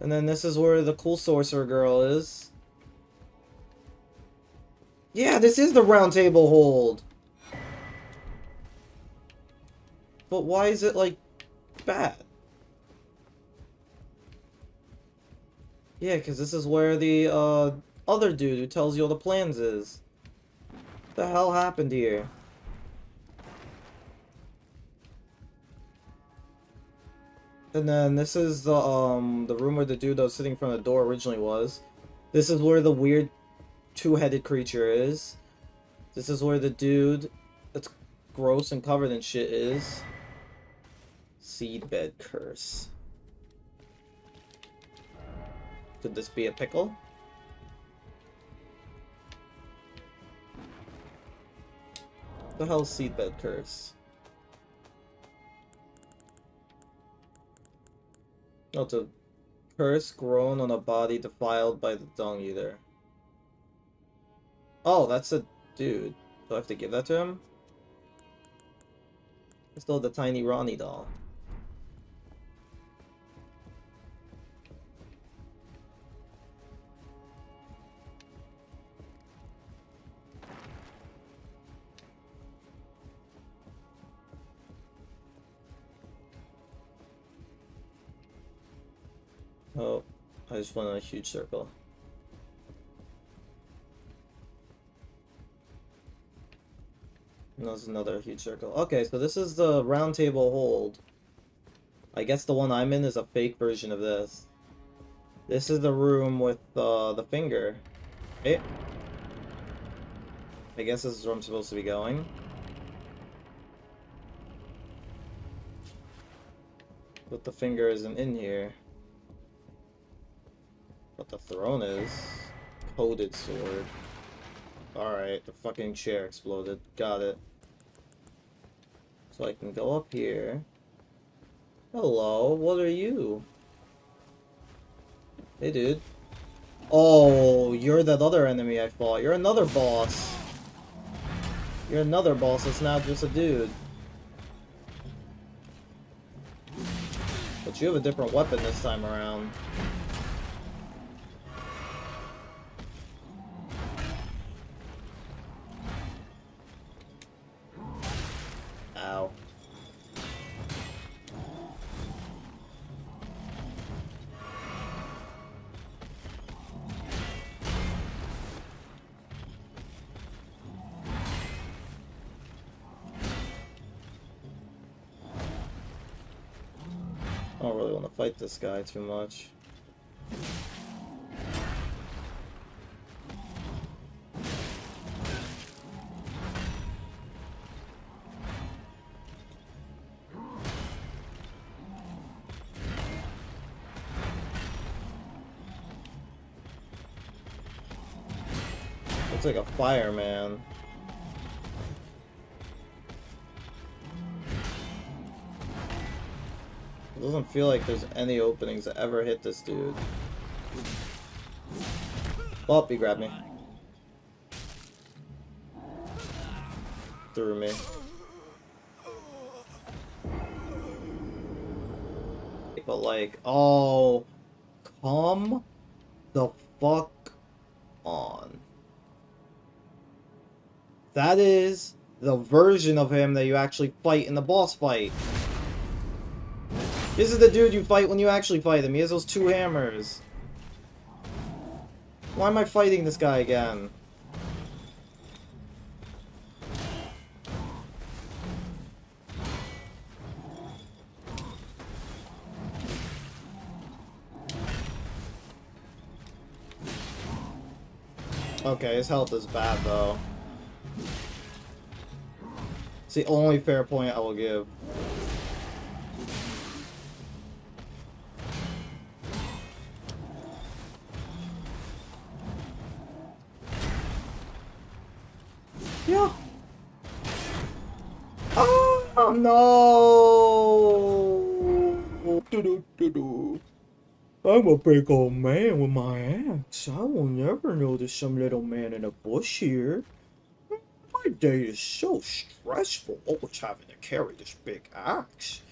And then this is where the cool sorcerer girl is. Yeah, this is the round table hold. But why is it, like, bad? Yeah, because this is where the, uh, other dude who tells you all the plans is. What the hell happened here? And then this is the, um, the room where the dude that was sitting in front of the door originally was. This is where the weird two-headed creature is. This is where the dude that's gross and covered in shit is. Seedbed curse. Could this be a pickle? The hell's seedbed curse? Oh, it's a curse grown on a body defiled by the dung eater. Oh, that's a dude. Do I have to give that to him? I still have the tiny Ranni doll. Oh, I just went in a huge circle. And There's another huge circle. Okay, so this is the round table hold. I guess the one I'm in is a fake version of this. This is the room with uh, the finger. Okay. I guess this is where I'm supposed to be going. But the finger isn't in here. The throne is. Coded sword. Alright, the fucking chair exploded. Got it. So I can go up here. Hello, what are you? Hey, dude. Oh, you're that other enemy I fought. You're another boss. You're another boss, it's not just a dude. But you have a different weapon this time around. this guy too much. Looks like a fireman. Feel like there's any openings that ever hit this dude. Oh, he grabbed me. Threw me. But like, oh, come the fuck on. That is the version of him that you actually fight in the boss fight. This is the dude you fight when you actually fight him. He has those two hammers. Why am I fighting this guy again? Okay, his health is bad though. It's the only fair point I will give. I'm a big old man with my axe. I will never notice some little man in a bush here. My day is so stressful, always having to carry this big axe.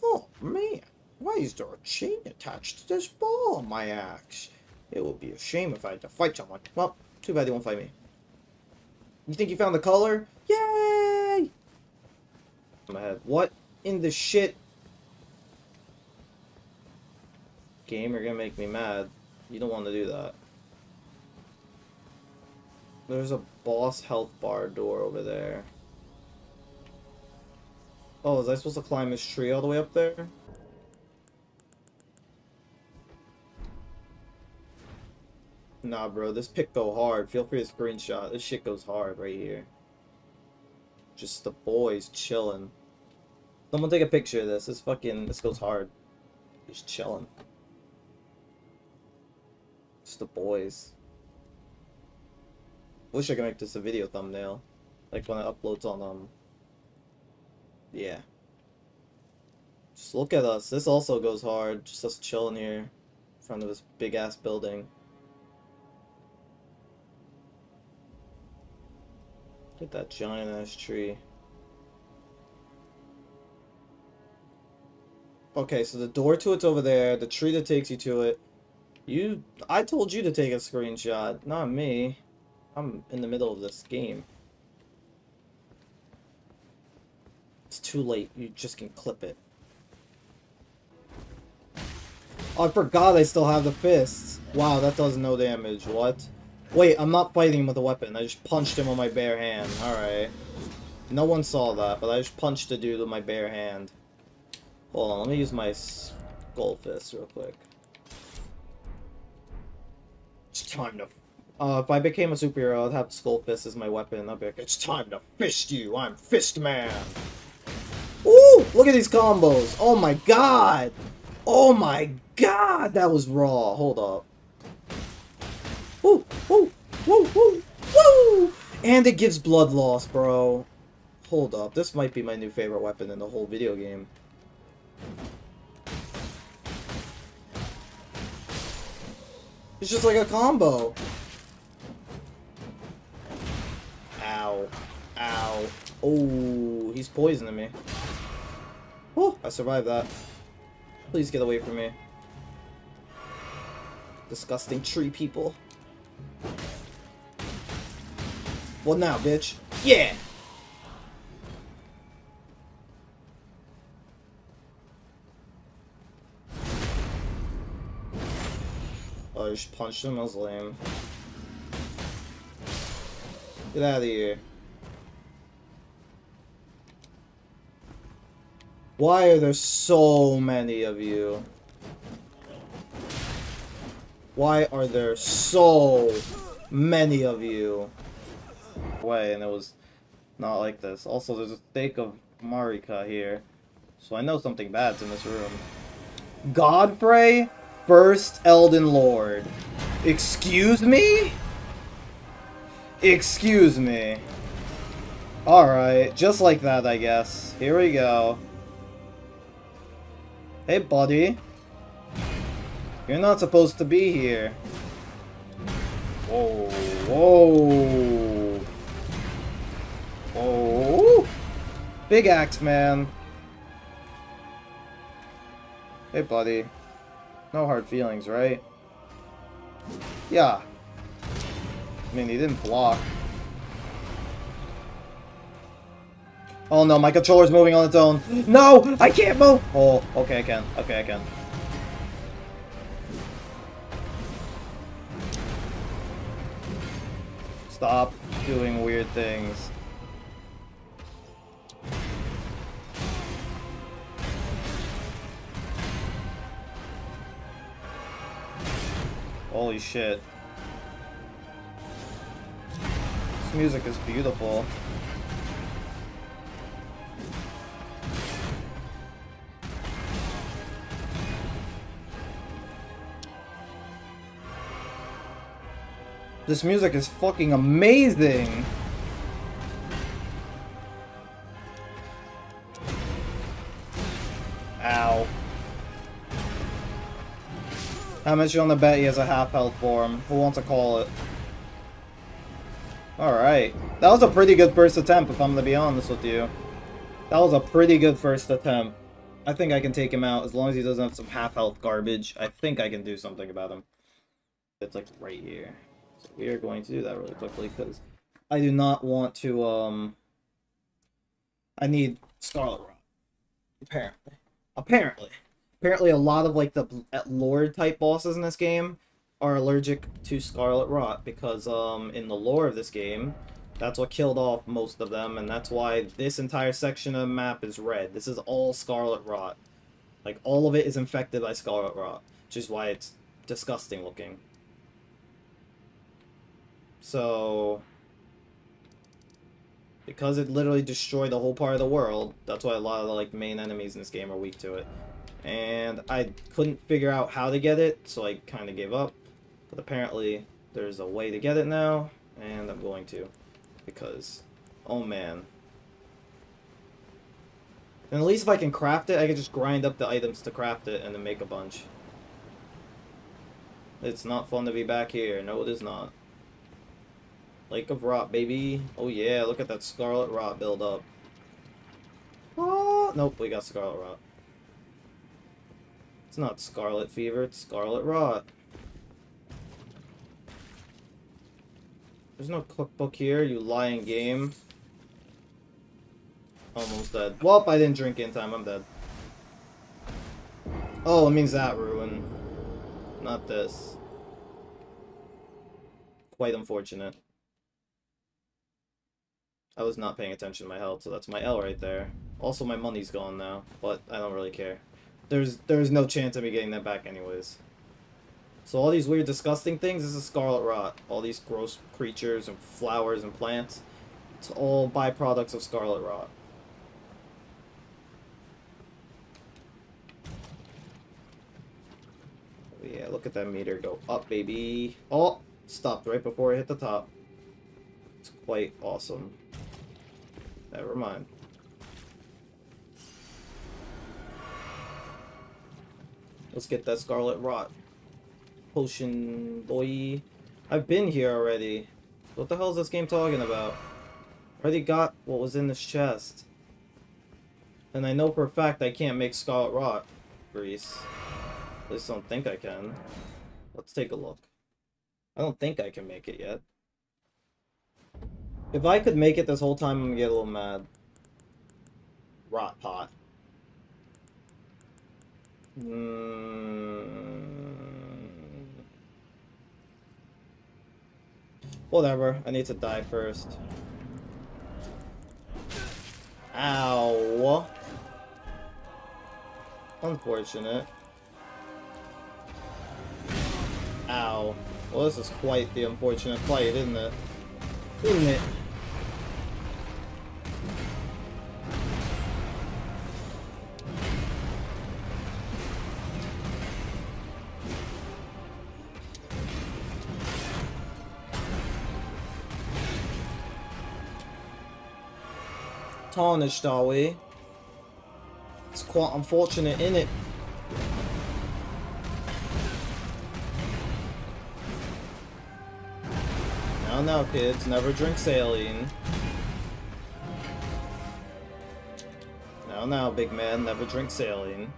Oh man, why is there a chain attached to this ball on my axe? It would be a shame if I had to fight someone. Well, too bad they won't fight me. You think you found the color? Yay! My head. What in the shit Game, you're gonna make me mad. You don't want to do that. There's a boss health bar door over there. Oh, is I supposed to climb this tree all the way up there? Nah, bro, this pic go hard. Feel free to screenshot. This shit goes hard right here. Just the boys chilling. Someone take a picture of this. This fucking, this goes hard. Just chilling. Just the boys. Wish I could make this a video thumbnail. Like when it uploads on, um... Yeah. Just look at us. This also goes hard. Just us chilling here. In front of this big-ass building. Look at that giant-ass tree. Okay, so the door to it's over there. The tree that takes you to it you, I told you to take a screenshot, not me. I'm in the middle of this game. It's too late, you just can clip it. Oh, I forgot I still have the fists. Wow, that does no damage, what? Wait, I'm not fighting him with a weapon, I just punched him with my bare hand, alright. No one saw that, but I just punched the dude with my bare hand. Hold on, let me use my skull fist real quick. It's time to... Uh, if I became a superhero, I'd have Skull Fist as my weapon. I'd be like, it's time to fist you! I'm Fist Man! Ooh! Look at these combos! Oh my god! Oh my god! That was raw. Hold up. Woo! Woo! Woo! Woo! Woo! And it gives blood loss, bro. Hold up. This might be my new favorite weapon in the whole video game. It's just like a combo. Ow. Ow. Oh, he's poisoning me. Oh, I survived that. Please get away from me. Disgusting tree people. What now, bitch? Yeah! Oh, I just punched him, that was lame. Get out of here. Why are there so many of you? Why are there so many of you? Way, and it was not like this. Also, there's a stake of Marika here. So I know something bad's in this room. Godfrey? First Elden Lord. Excuse me? Excuse me. Alright, just like that, I guess. Here we go. Hey, buddy. You're not supposed to be here. Whoa, whoa. Whoa. Big axe, man. Hey, buddy. No hard feelings, right? Yeah. I mean, he didn't block. Oh no, my controller's moving on its own. No! I can't move! Oh, okay, I can. Okay, I can. Stop doing weird things. Holy shit. This music is beautiful. This music is fucking amazing! How much you on the bet he has a half health form? Who wants to call it? Alright. That was a pretty good first attempt, if I'm gonna be honest with you. That was a pretty good first attempt. I think I can take him out as long as he doesn't have some half health garbage. I think I can do something about him. It's like right here. So we are going to do that really quickly because I do not want to, um... I need Scarlet Rot. Apparently. Apparently. Apparently a lot of, like, the Lord type bosses in this game are allergic to Scarlet Rot because, um, in the lore of this game, that's what killed off most of them, and that's why this entire section of the map is red. This is all Scarlet Rot. Like, all of it is infected by Scarlet Rot, which is why it's disgusting looking. So, because it literally destroyed the whole part of the world, that's why a lot of the like main enemies in this game are weak to it. And I couldn't figure out how to get it, so I kind of gave up. But apparently, there's a way to get it now, and I'm going to. Because, oh man. And at least if I can craft it, I can just grind up the items to craft it and then make a bunch. It's not fun to be back here. No, it is not. Lake of Rot, baby. Oh yeah, look at that Scarlet Rot build up. Oh, nope, we got Scarlet Rot. It's not Scarlet Fever, it's Scarlet Rot. There's no cookbook here, you lying game. Almost dead. Well, I didn't drink in time, I'm dead. Oh, it means that ruin. Not this. Quite unfortunate. I was not paying attention to my health, so that's my L right there. Also, my money's gone now, but I don't really care. There's there's no chance of me getting that back anyways. So all these weird, disgusting things, this is Scarlet Rot. All these gross creatures and flowers and plants, it's all byproducts of Scarlet Rot. Yeah, look at that meter go up, baby. Oh, stopped right before I hit the top. It's quite awesome. Never mind. Let's get that Scarlet Rot potion, boy. I've been here already. What the hell is this game talking about? Already got what was in this chest. And I know for a fact I can't make Scarlet Rot grease. At least I don't think I can. Let's take a look. I don't think I can make it yet. If I could make it this whole time, I'm gonna get a little mad. Rot pot. Mm. Whatever, I need to die first. Ow. Unfortunate. Ow. Well, this is quite the unfortunate fight, isn't it? Isn't it? Tarnished, are we? It's quite unfortunate, isn't it? Now, now, kids, never drink saline. Now, now, big man, never drink saline.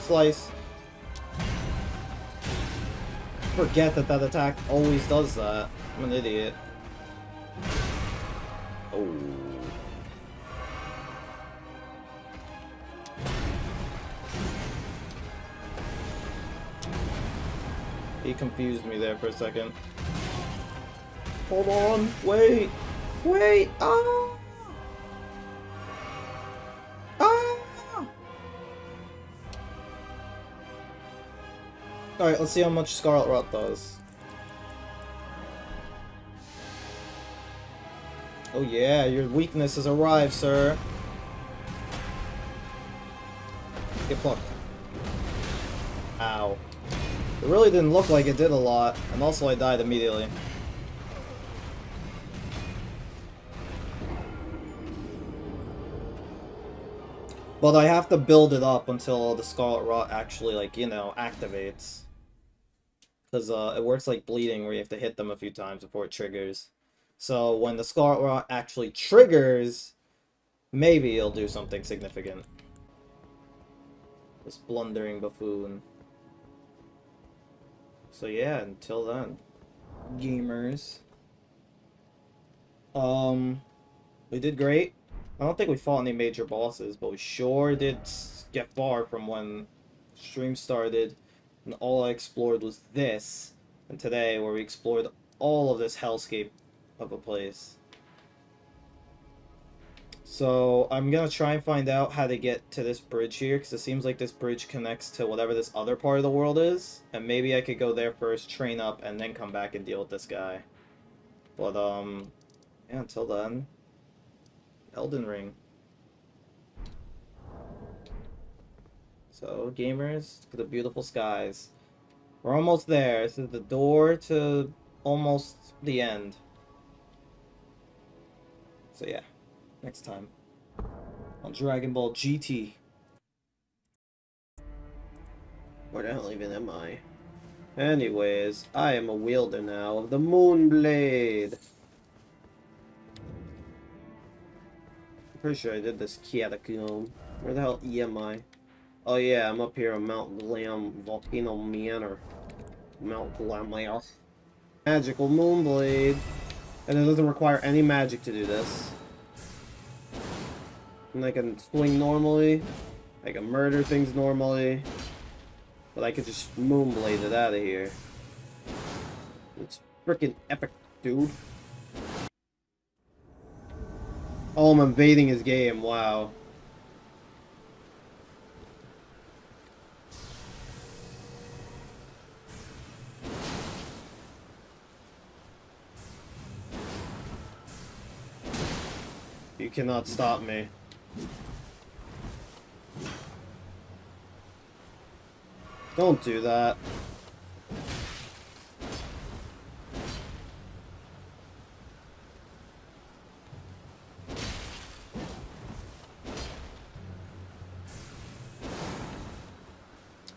Slice. Forget that that attack always does that. I'm an idiot. Oh. He confused me there for a second. Hold on, wait, wait, ah! Alright, let's see how much Scarlet Rot does. Oh yeah, your weakness has arrived, sir. Get fucked. Ow. It really didn't look like it did a lot, and also I died immediately. But I have to build it up until the Scarlet Rot actually, like, you know, activates. Because uh, it works like bleeding, where you have to hit them a few times before it triggers. So when the Scarlet Rot actually triggers, maybe it'll do something significant. This blundering buffoon. So yeah, until then, gamers. Um, we did great. I don't think we fought any major bosses, but we sure did get far from when stream started, and all I explored was this, and today where we explored all of this hellscape of a place. So I'm gonna try and find out how to get to this bridge here, because it seems like this bridge connects to whatever this other part of the world is, and maybe I could go there first, train up, and then come back and deal with this guy. But, um, yeah, until then, Elden Ring. So, gamers, the beautiful skies. We're almost there. This is the door to almost the end. So yeah, next time on Dragon Ball GT. Where the hell even am I? Anyways, I am a wielder now of the Moonblade. I'm pretty sure I did this catacomb. Where the hell am I? Oh yeah, I'm up here on Mount Glam Volcano Manor. Mount Gelmir. Magical Moonblade. And it doesn't require any magic to do this. And I can swing normally. I can murder things normally. But I can just Moonblade it out of here. It's freaking epic, dude. Oh, I'm invading his game. Wow. You cannot stop me. Don't do that.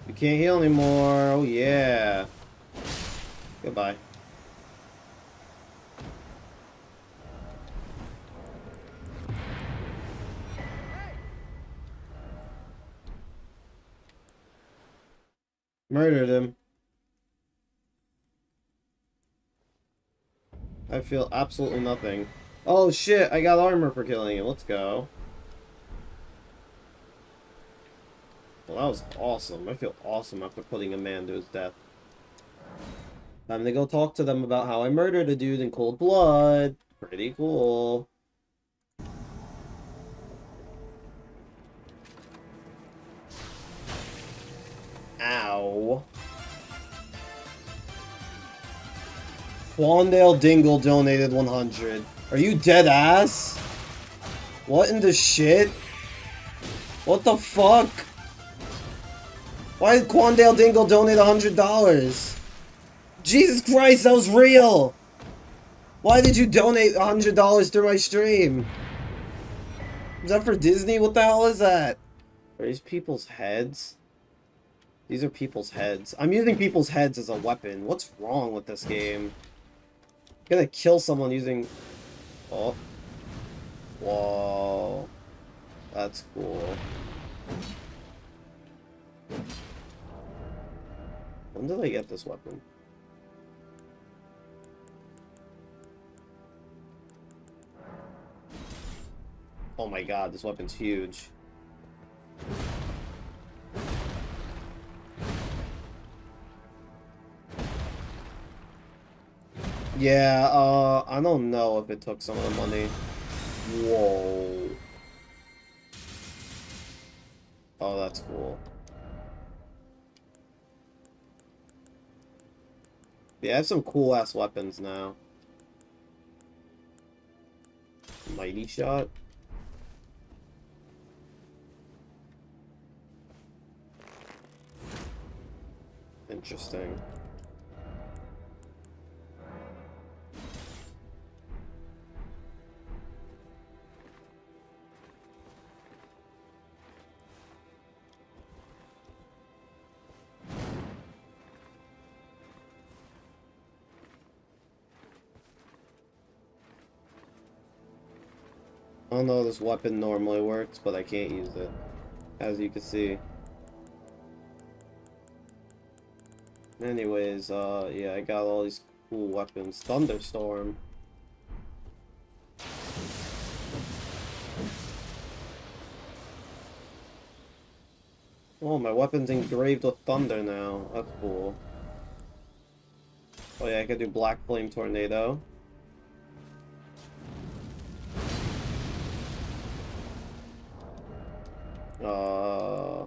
You can't heal anymore. Oh yeah. Goodbye. Murdered him. I feel absolutely nothing. Oh shit, I got armor for killing him. Let's go. Well, that was awesome. I feel awesome after putting a man to his death. Time to go talk to them about how I murdered a dude in cold blood. Pretty cool. Ow. Quandale Dingle donated 100. Are you dead ass? What in the shit? What the fuck? Why did Quandale Dingle donate $100? Jesus Christ, that was real! Why did you donate $100 through my stream? Is that for Disney? What the hell is that? Are these people's heads? These are people's heads. I'm using people's heads as a weapon. What's wrong with this game? I'm gonna kill someone using... Oh. Whoa. That's cool. When did I get this weapon? Oh my god, this weapon's huge. Yeah, uh, I don't know if it took some of the money. Whoa. Oh, that's cool. Yeah, I have some cool-ass weapons now. Mighty Shot. Interesting. Don't know this weapon normally works, but I can't use it. As you can see. Anyways, uh, yeah, I got all these cool weapons. Thunderstorm. Oh, my weapon's engraved with thunder now. That's cool. Oh yeah, I could do Black Flame Tornado. Uh,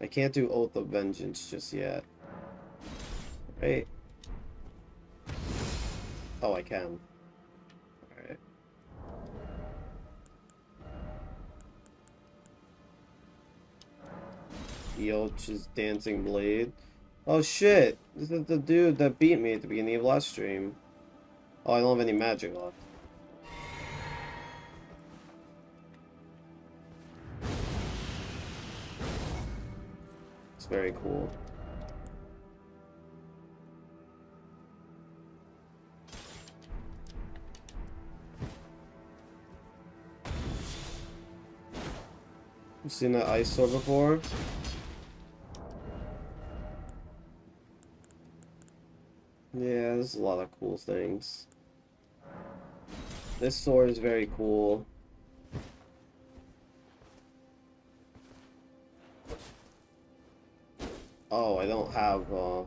I can't do Oath of Vengeance just yet. Right? Oh, I can. Alright. Yoch's Dancing Blade. Oh shit! This is the dude that beat me at the beginning of last stream. Oh, I don't have any magic left. Very cool. You seen that ice sword before? Yeah, there's a lot of cool things. This sword is very cool. Oh, I don't have, uh...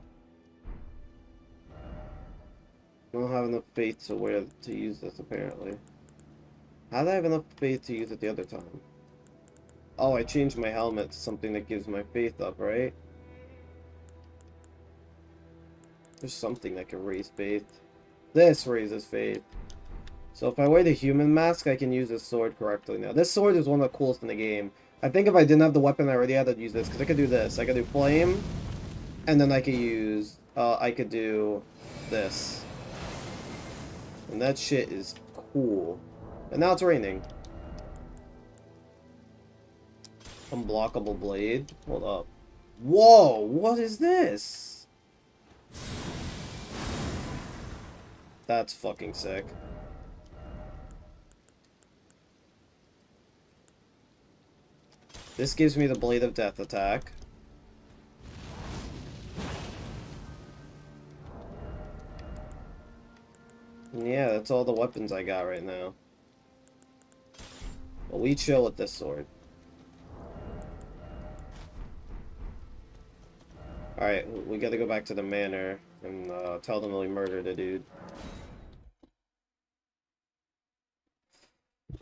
Don't have enough faith to wear to use this, apparently. How did I have enough faith to use it the other time? Oh, I changed my helmet to something that gives my faith up, right? There's something that can raise faith. This raises faith. So if I wear the human mask, I can use this sword correctly now. This sword is one of the coolest in the game. I think if I didn't have the weapon I already had, I'd use this. Because I could do this. I could do flame. And then I could use... Uh, I could do this. And that shit is cool. And now it's raining. Unblockable blade. Hold up. Whoa! What is this? That's fucking sick. This gives me the Blade of Death attack. Yeah, that's all the weapons I got right now. But we chill with this sword. Alright, we gotta go back to the manor and uh, tell them we murdered a dude.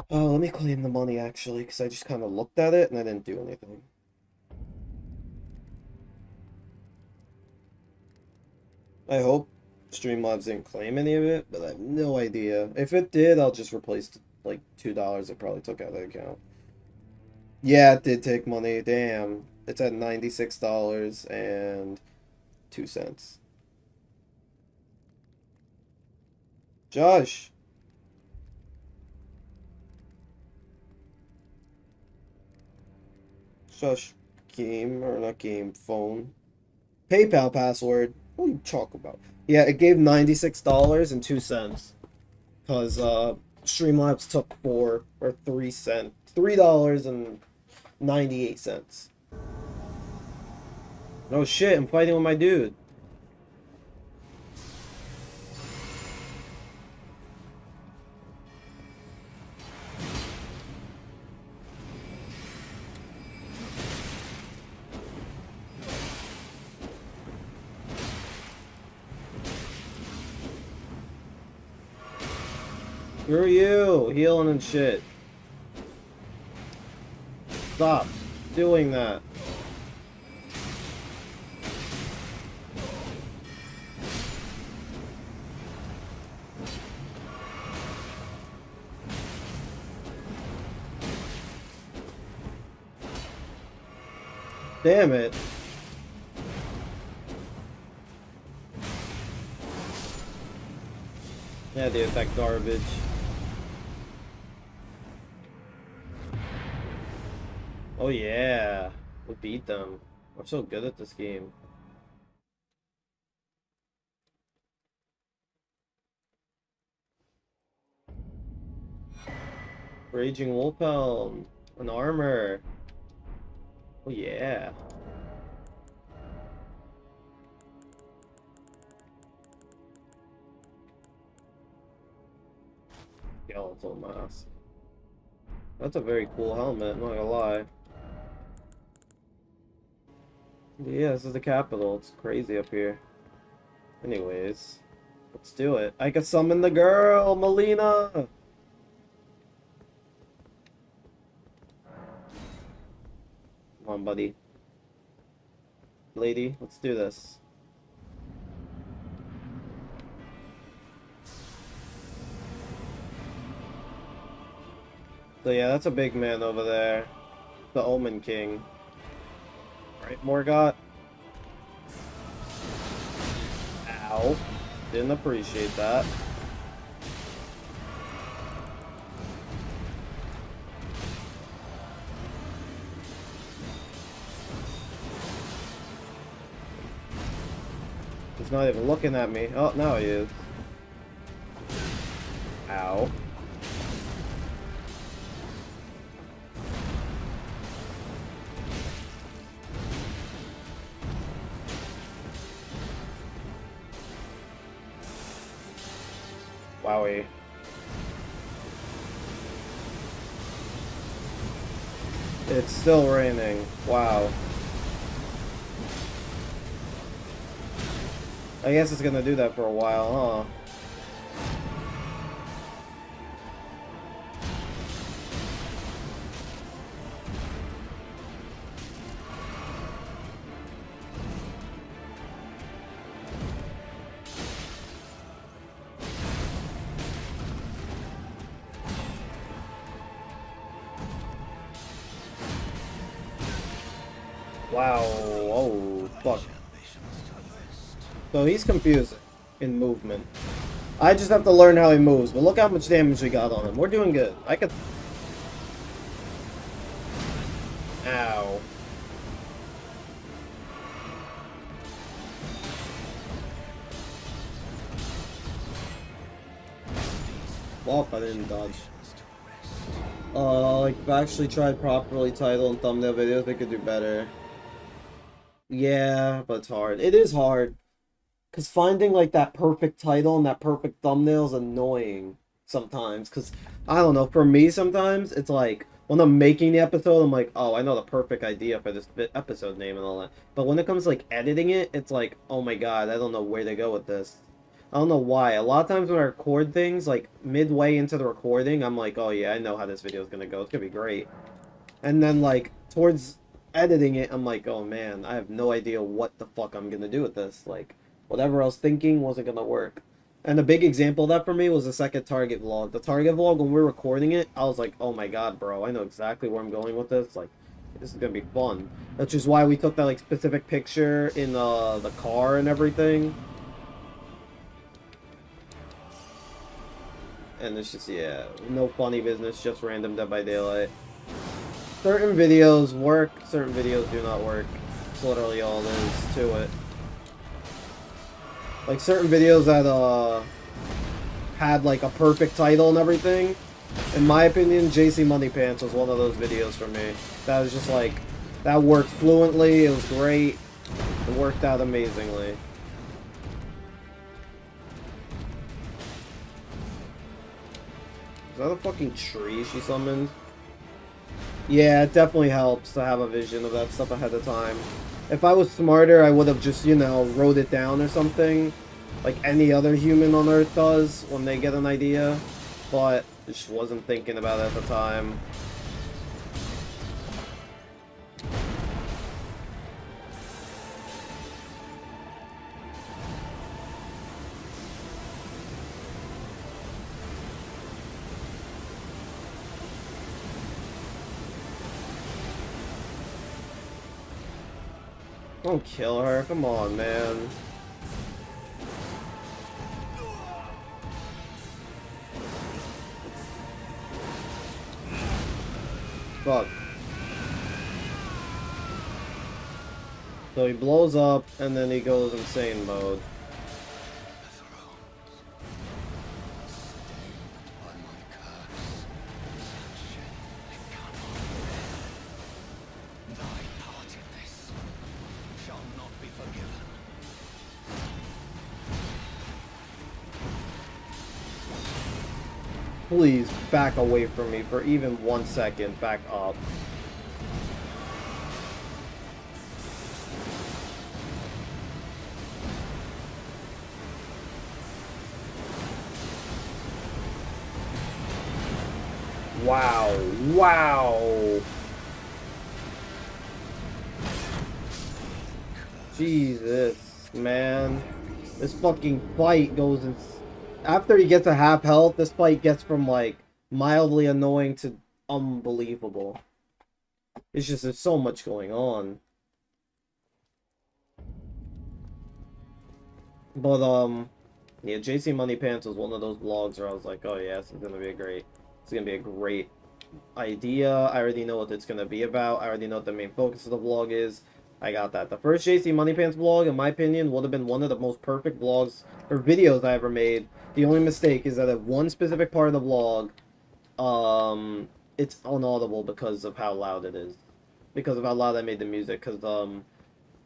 Oh, let me claim the money actually, because I just kind of looked at it and I didn't do anything. I hope Streamlabs didn't claim any of it, but I have no idea. If it did, I'll just replace like $2 it probably took out of the account. Yeah, it did take money, damn. It's at $96 and 2 cents. Josh. Josh game or not game phone. PayPal password. What are you talking about? Yeah, it gave $96 and 2 cents. Cause uh Streamlabs took 4 or 3 cents. $3 and 98 cents. Oh shit, I'm fighting with my dude. Screw you, healing and shit. Stop doing that. Damn it. Yeah, dude, that garbage. Oh yeah, we beat them. We're so good at this game. Raging Wolfhelm, an armor. Oh yeah. Skeletal mask. That's a very cool helmet, not gonna lie. Yeah, this is the capital. It's crazy up here. Anyways, let's do it. I can summon the girl, Melina! Come on, buddy. Lady, let's do this. So yeah, that's a big man over there. The Omen King. Right, Morgott? Ow. Didn't appreciate that. He's not even looking at me. Oh, now he is. Ow. Still raining. Wow. I guess it's gonna do that for a while, huh? He's confused in movement. I just have to learn how he moves, but look how much damage we got on him. We're doing good. I could... Ow. Well, I didn't dodge. Uh, like, if I actually tried properly title and thumbnail videos, they could do better. Yeah, but it's hard. It is hard. Because finding, like, that perfect title and that perfect thumbnail is annoying sometimes. Because, I don't know, for me sometimes, it's like, when I'm making the episode, I'm like, oh, I know the perfect idea for this episode name and all that. But when it comes to, like, editing it, it's like, oh my god, I don't know where to go with this. I don't know why. A lot of times when I record things, like, midway into the recording, I'm like, oh yeah, I know how this video is going to go. It's to be great. And then, like, towards editing it, I'm like, oh man, I have no idea what the fuck I'm going to do with this. Like, whatever I was thinking wasn't to work. And a big example of that for me was the second Target vlog. The Target vlog, when we were recording it, I was like, oh my god, bro, I know exactly where I'm going with this. Like, this is gonna be fun. Which is why we took that like specific picture in uh, the car and everything. And it's just, yeah, no funny business, just random Dead by Daylight. Certain videos work, certain videos do not work. It's literally all there is to it. Like certain videos that uh had like a perfect title and everything. In my opinion, JC Money Pants was one of those videos for me. That was just like that worked fluently, it was great. It worked out amazingly. Is that a fucking tree she summoned? Yeah, it definitely helps to have a vision of that stuff ahead of time. If I was smarter, I would have just, you know, wrote it down or something. Like any other human on Earth does when they get an idea. But I just wasn't thinking about it at the time. Don't kill her. Come on, man. Fuck. So he blows up, and then he goes insane mode. Back away from me for even one second. Back up. Wow. Wow. Jesus, man. This fucking fight goes in... After he gets a half health, this fight gets from, like, mildly annoying to unbelievable. It's just, there's so much going on. But, um... Yeah, JC Money Pants was one of those vlogs where I was like, oh yeah, this is gonna be a great... It's gonna be a great idea. I already know what it's gonna be about. I already know what the main focus of the vlog is. I got that. The first JC Money Pants vlog, in my opinion, would have been one of the most perfect vlogs or videos I ever made. The only mistake is that at one specific part of the vlog, um, it's unaudible because of how loud it is. Because of how loud I made the music. Because, um,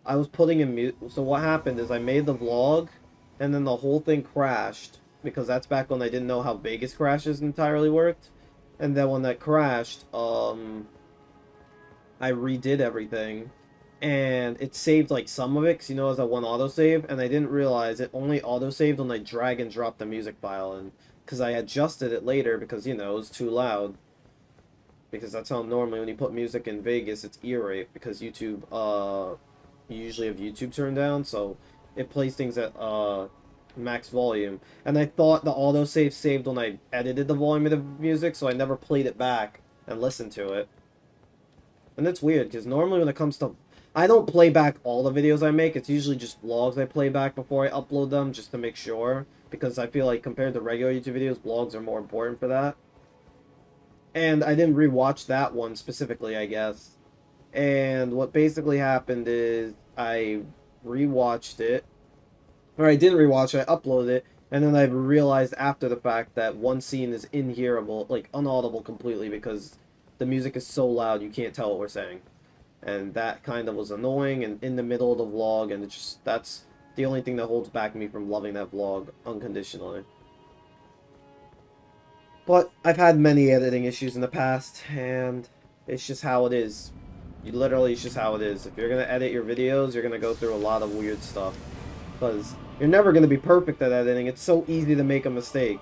I was putting in mute. So what happened is I made the vlog, and then the whole thing crashed. Because that's back when I didn't know how Vegas crashes entirely worked. And then when that crashed, um, I redid everything and it saved like some of it because you know as a one autosave and I didn't realize it only autosaved when I drag and drop the music file and because I adjusted it later because you know it was too loud because that's how normally when you put music in Vegas it's ear rape because YouTube uh you usually have YouTube turned down so it plays things at uh max volume and I thought the autosave saved when I edited the volume of the music so I never played it back and listened to it and it's weird because normally when it comes to I don't play back all the videos I make. It's usually just vlogs I play back before I upload them, just to make sure. Because I feel like compared to regular YouTube videos, blogs are more important for that. And I didn't rewatch that one specifically, I guess. And what basically happened is I rewatched it. Or I didn't rewatch it, I uploaded it. And then I realized after the fact that one scene is inhearable, like unaudible completely because the music is so loud you can't tell what we're saying and that kind of was annoying and in the middle of the vlog and it's just that's the only thing that holds back me from loving that vlog unconditionally. But I've had many editing issues in the past and it's just how it is. You literally it's just how it is. If you're gonna edit your videos you're gonna go through a lot of weird stuff because you're never gonna be perfect at editing. It's so easy to make a mistake.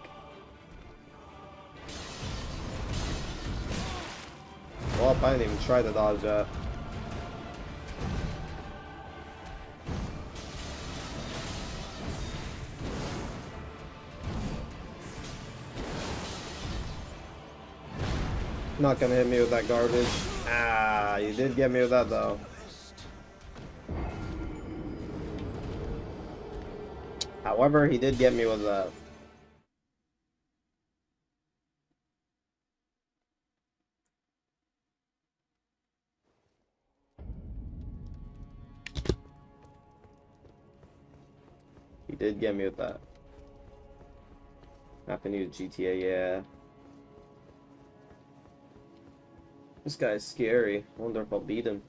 Well I didn't even try to dodge that not gonna hit me with that garbage. Ah, you did get me with that though. However, he did get me with that. He did get me with that. Have to use GTA, yeah. This guy's scary. I wonder if I'll beat him.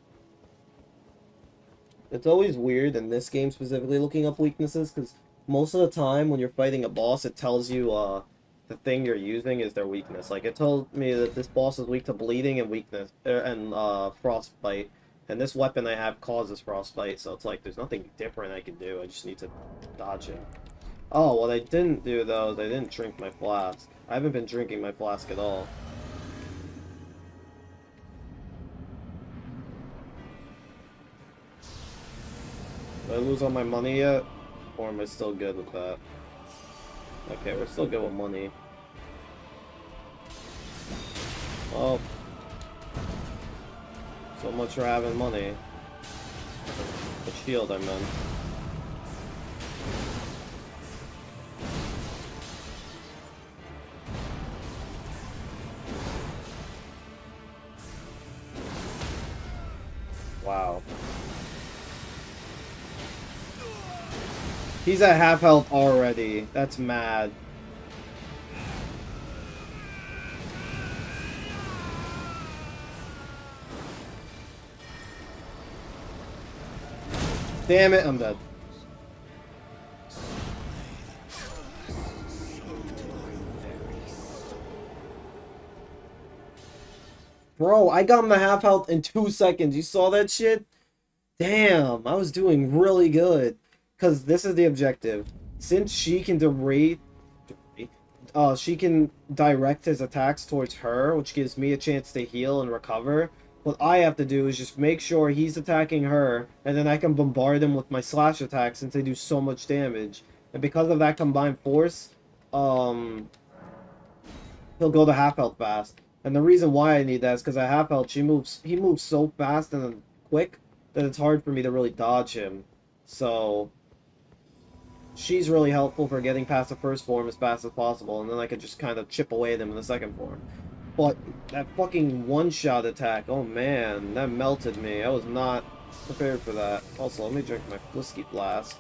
It's always weird in this game specifically looking up weaknesses because most of the time when you're fighting a boss it tells you uh, the thing you're using is their weakness. Like it told me that this boss is weak to bleeding and weakness er, and uh, frostbite. And this weapon I have causes frostbite, so it's like there's nothing different I can do. I just need to dodge him. Oh, what I didn't do though is I didn't drink my flask. I haven't been drinking my flask at all. Did I lose all my money yet? Or am I still good with that? Okay, we're still good with money. Well, so much for having money. The shield, I meant. He's at half health already. That's mad. Damn it, I'm dead. Bro, I got him half health in two seconds. You saw that shit? Damn, I was doing really good. Because this is the objective. Since she can direct, uh, she can direct his attacks towards her, which gives me a chance to heal and recover. What I have to do is just make sure he's attacking her, and then I can bombard him with my slash attacks since they do so much damage. And because of that combined force, um, he'll go to half health fast. And the reason why I need that is because at half health, she moves, he moves so fast and quick that it's hard for me to really dodge him. So, she's really helpful for getting past the first form as fast as possible, and then I could just kind of chip away them in the second form. But that fucking one-shot attack, oh man, that melted me. I was not prepared for that. Also, let me drink my whiskey flask.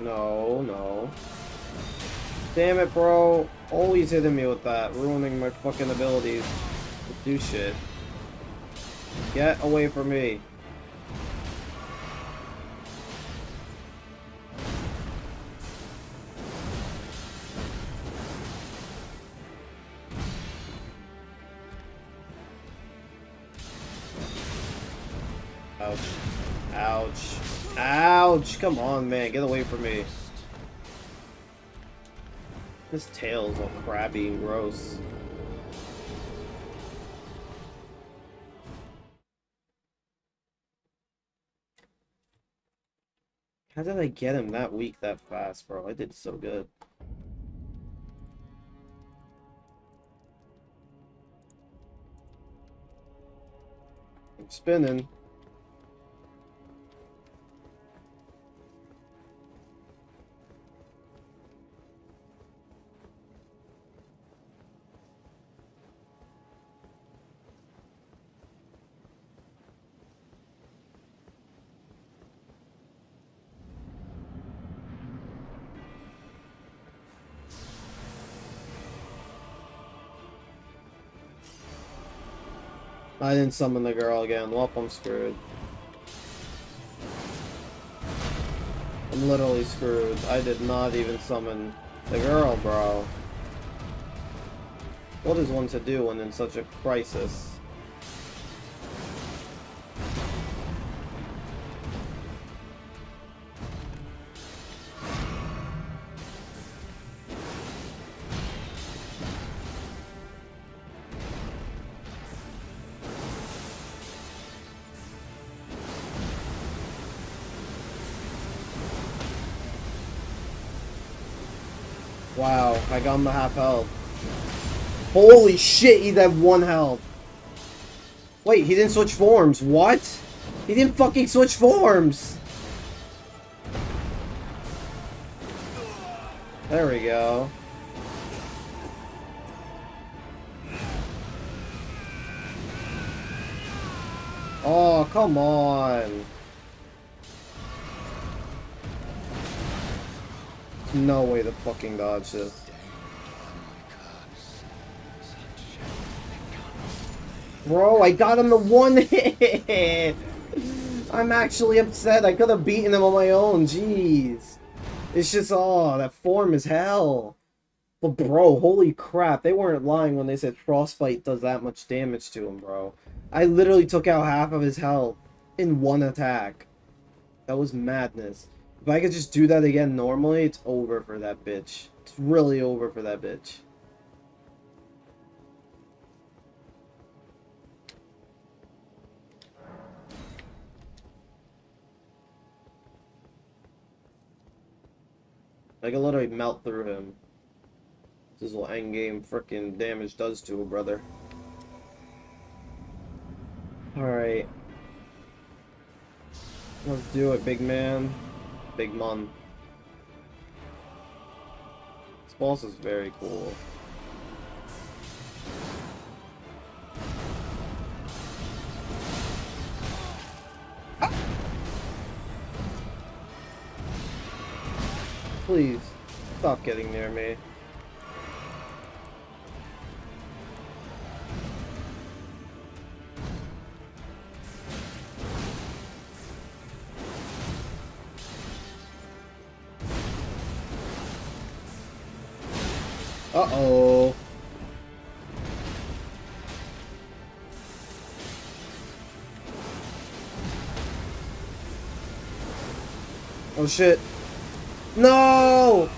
No, no. Damn it, bro. Always hitting me with that, ruining my fucking abilities to do shit. Get away from me. Ouch. Ouch! Come on, man. Get away from me. His tail's all crabby and gross. How did I get him that weak that fast, bro? I did so good. I'm spinning. I didn't summon the girl again. Well, I'm screwed. I'm literally screwed. I did not even summon the girl, bro. What is one to do when in such a crisis? Wow, I'm half health. Holy shit, he's at one health. Wait, he didn't switch forms. What? He didn't fucking switch forms. There we go. Oh, come on. No way to fucking dodge this. Bro, I got him the one hit! I'm actually upset. I could have beaten him on my own. Jeez. It's just, oh, that form is hell. But bro, holy crap. They weren't lying when they said Frostbite does that much damage to him, bro. I literally took out half of his health in one attack. That was madness. If I could just do that again normally, it's over for that bitch. It's really over for that bitch. I can literally melt through him. This is what endgame freaking damage does to a brother. Alright. Let's do it, big man. Big Mun. This boss is very cool. Please, stop getting near me. Uh-oh. Oh shit. No!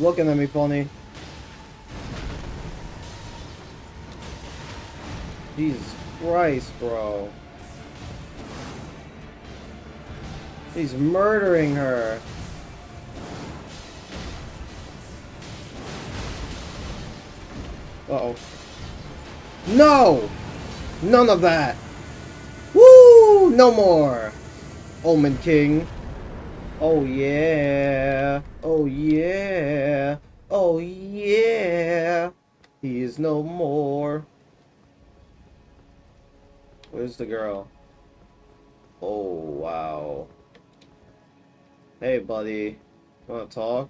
Looking at me funny. Jesus Christ, bro. He's murdering her. Uh-oh. No! None of that! Woo! No more! Omen King. Oh yeah. Oh yeah. Oh yeah. He is no more. Where's the girl? Oh wow. Hey buddy. Wanna talk?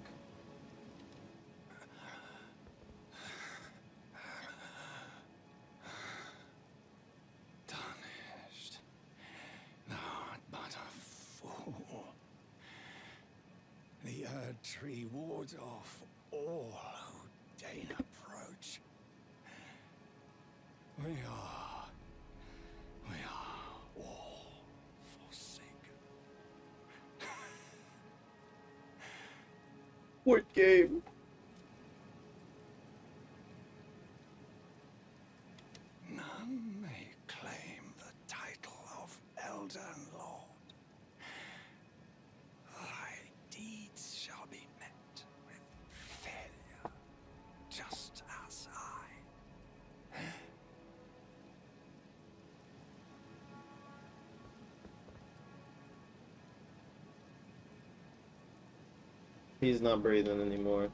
He's not breathing anymore.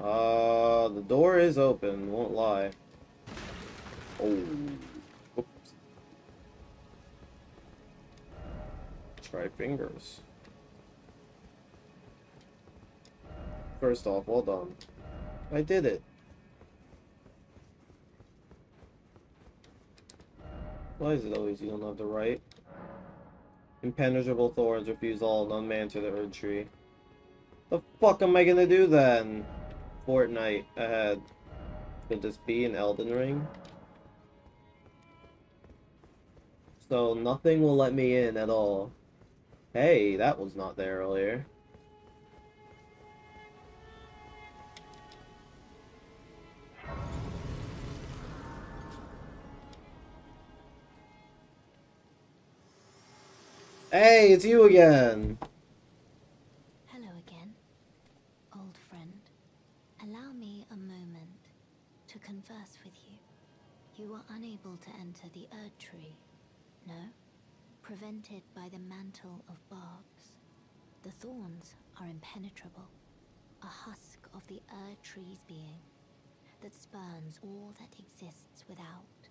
Uh, the door is open, won't lie. Oh. Whoops. Try fingers. First off, well done. I did it. Why is it always you don't have the right? Impenetrable thorns refuse all, none man to the Erdtree. The fuck am I gonna do then? Fortnite ahead. Could this be an Elden Ring? So nothing will let me in at all. Hey, that was not there earlier. Hey, it's you again. Hello again, old friend. Allow me a moment to converse with you. You are unable to enter the Erdtree, no? Prevented by the mantle of barbs. The thorns are impenetrable, a husk of the Erdtree's being that spurns all that exists without.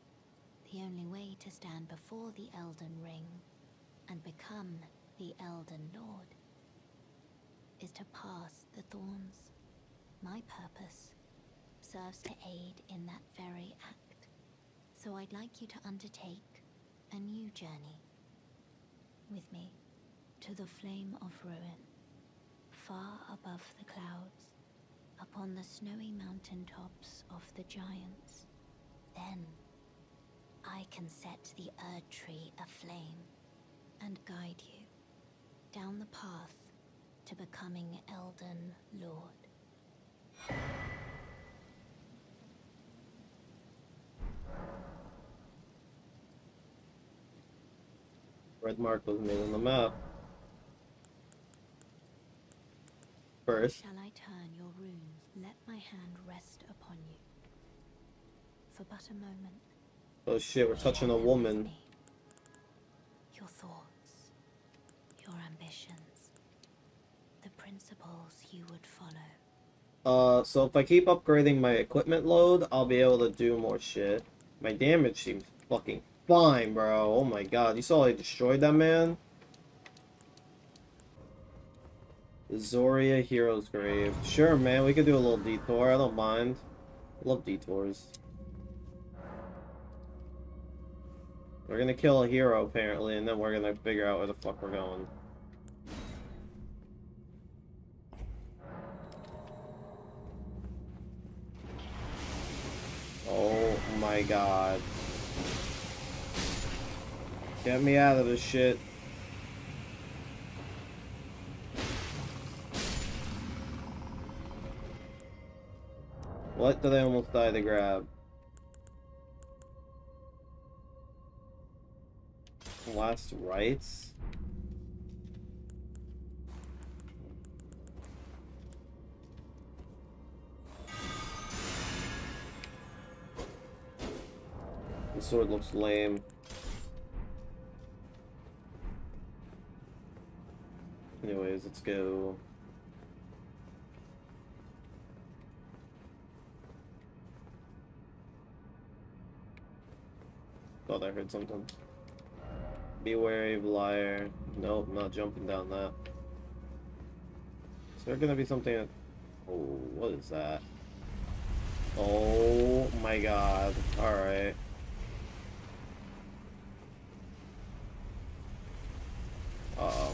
The only way to stand before the Elden Ring and become the Elden Lord is to pass the thorns. My purpose serves to aid in that very act. So I'd like you to undertake a new journey with me to the Flame of Ruin, far above the clouds, upon the snowy mountain tops of the giants. Then I can set the Erdtree aflame and guide you down the path to becoming Elden Lord. Red mark was made on the map. First. Shall I turn your runes? Let my hand rest upon you. For but a moment. Oh shit, we're touching a woman. Your thoughts, your ambitions, the principles you would follow. Uh, so if I keep upgrading my equipment load, I'll be able to do more shit. My damage seems fucking fine, bro. Oh my god, you saw I destroyed that man? Auriza Hero's Grave. Sure, man, we could do a little detour. I don't mind. I love detours. We're gonna kill a hero, apparently, and then we're gonna figure out where the fuck we're going. Oh my god. Get me out of this shit. What did I almost die to grab? Last rites? The sword looks lame. Anyways, let's go. Thought I heard something. Be wary of liar. Nope, not jumping down that. Is there gonna be something that... Oh, what is that? Oh my god. Alright. Uh-oh.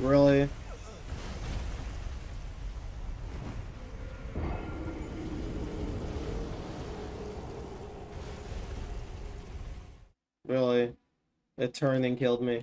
Really? Really? It turned and killed me.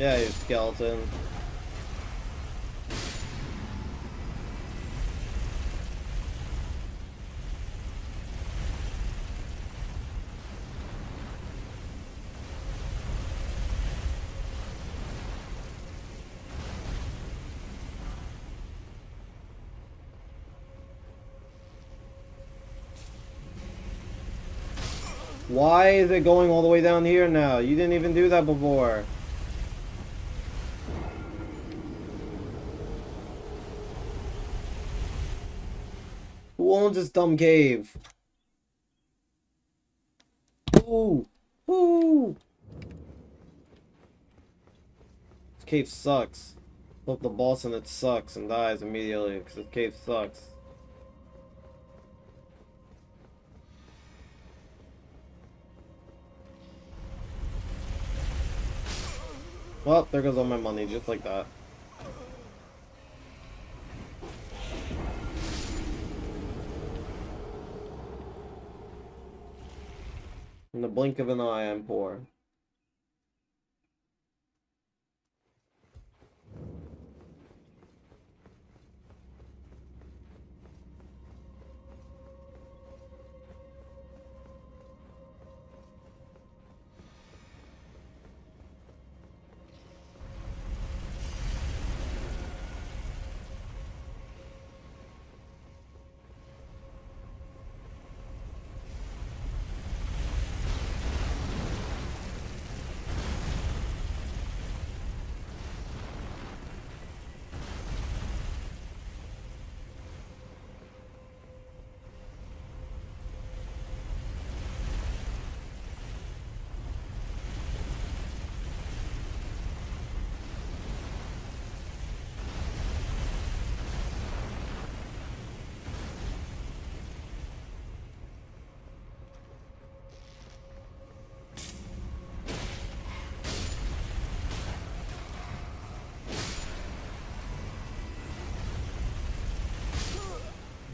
Yeah, you skeleton. Why is it going all the way down here now? You didn't even do that before. This dumb cave? Ooh! Ooh! This cave sucks. Look, the boss in it sucks and dies immediately because this cave sucks. Well, there goes all my money, just like that. Blink of an eye, I'm poor.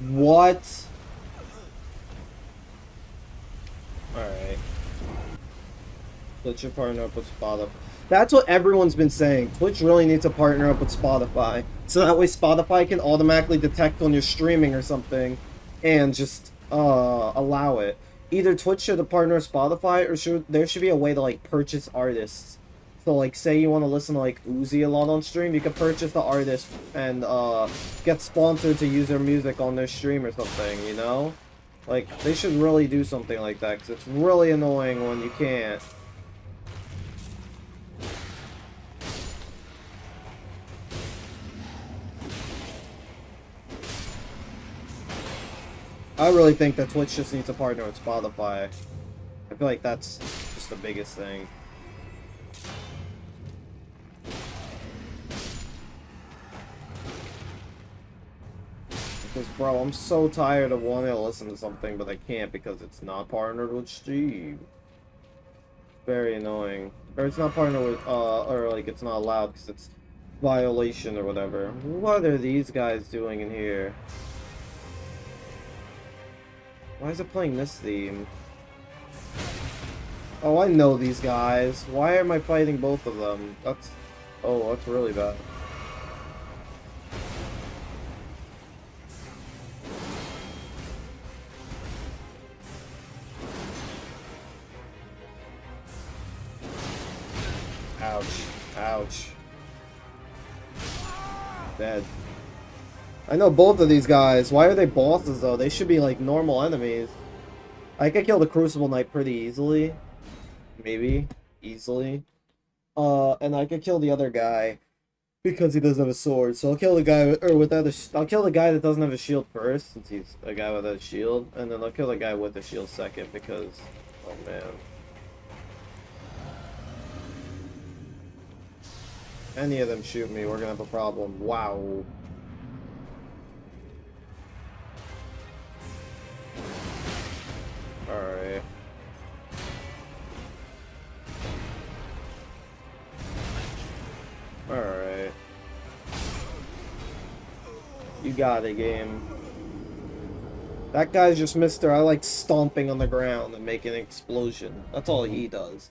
What? Alright. Twitch should partner up with Spotify. That's what everyone's been saying. Twitch really needs to partner up with Spotify. So that way Spotify can automatically detect when you're streaming or something and just uh, allow it. Either Twitch should partner with Spotify or should there should be a way to like purchase artists. So like say you want to listen to like Uzi a lot on stream, you could purchase the artist and uh, get sponsored to use their music on their stream or something, you know? Like, they should really do something like that, because it's really annoying when you can't. I really think that Twitch just needs to partner with Spotify. I feel like that's just the biggest thing. Because, bro, I'm so tired of wanting to listen to something, but I can't because it's not partnered with Steve. Very annoying. Or it's not partnered with, uh, or like it's not allowed because it's violation or whatever. What are these guys doing in here? Why is it playing this theme? Oh, I know these guys. Why am I fighting both of them? That's... Oh, that's really bad. I know both of these guys. Why are they bosses, though? They should be, like, normal enemies. I could kill the Crucible Knight pretty easily. Maybe. Easily. Uh, and I could kill the other guy because he doesn't have a sword. So I'll kill the guy with, or without a. I'll kill the guy that doesn't have a shield first, since he's a guy without a shield, and then I'll kill the guy with a shield second because, oh man. Any of them shoot me, we're gonna have a problem. Wow. Alright. Alright. You got it, game. That guy's just Mr. I like stomping on the ground and making an explosion. That's all he does.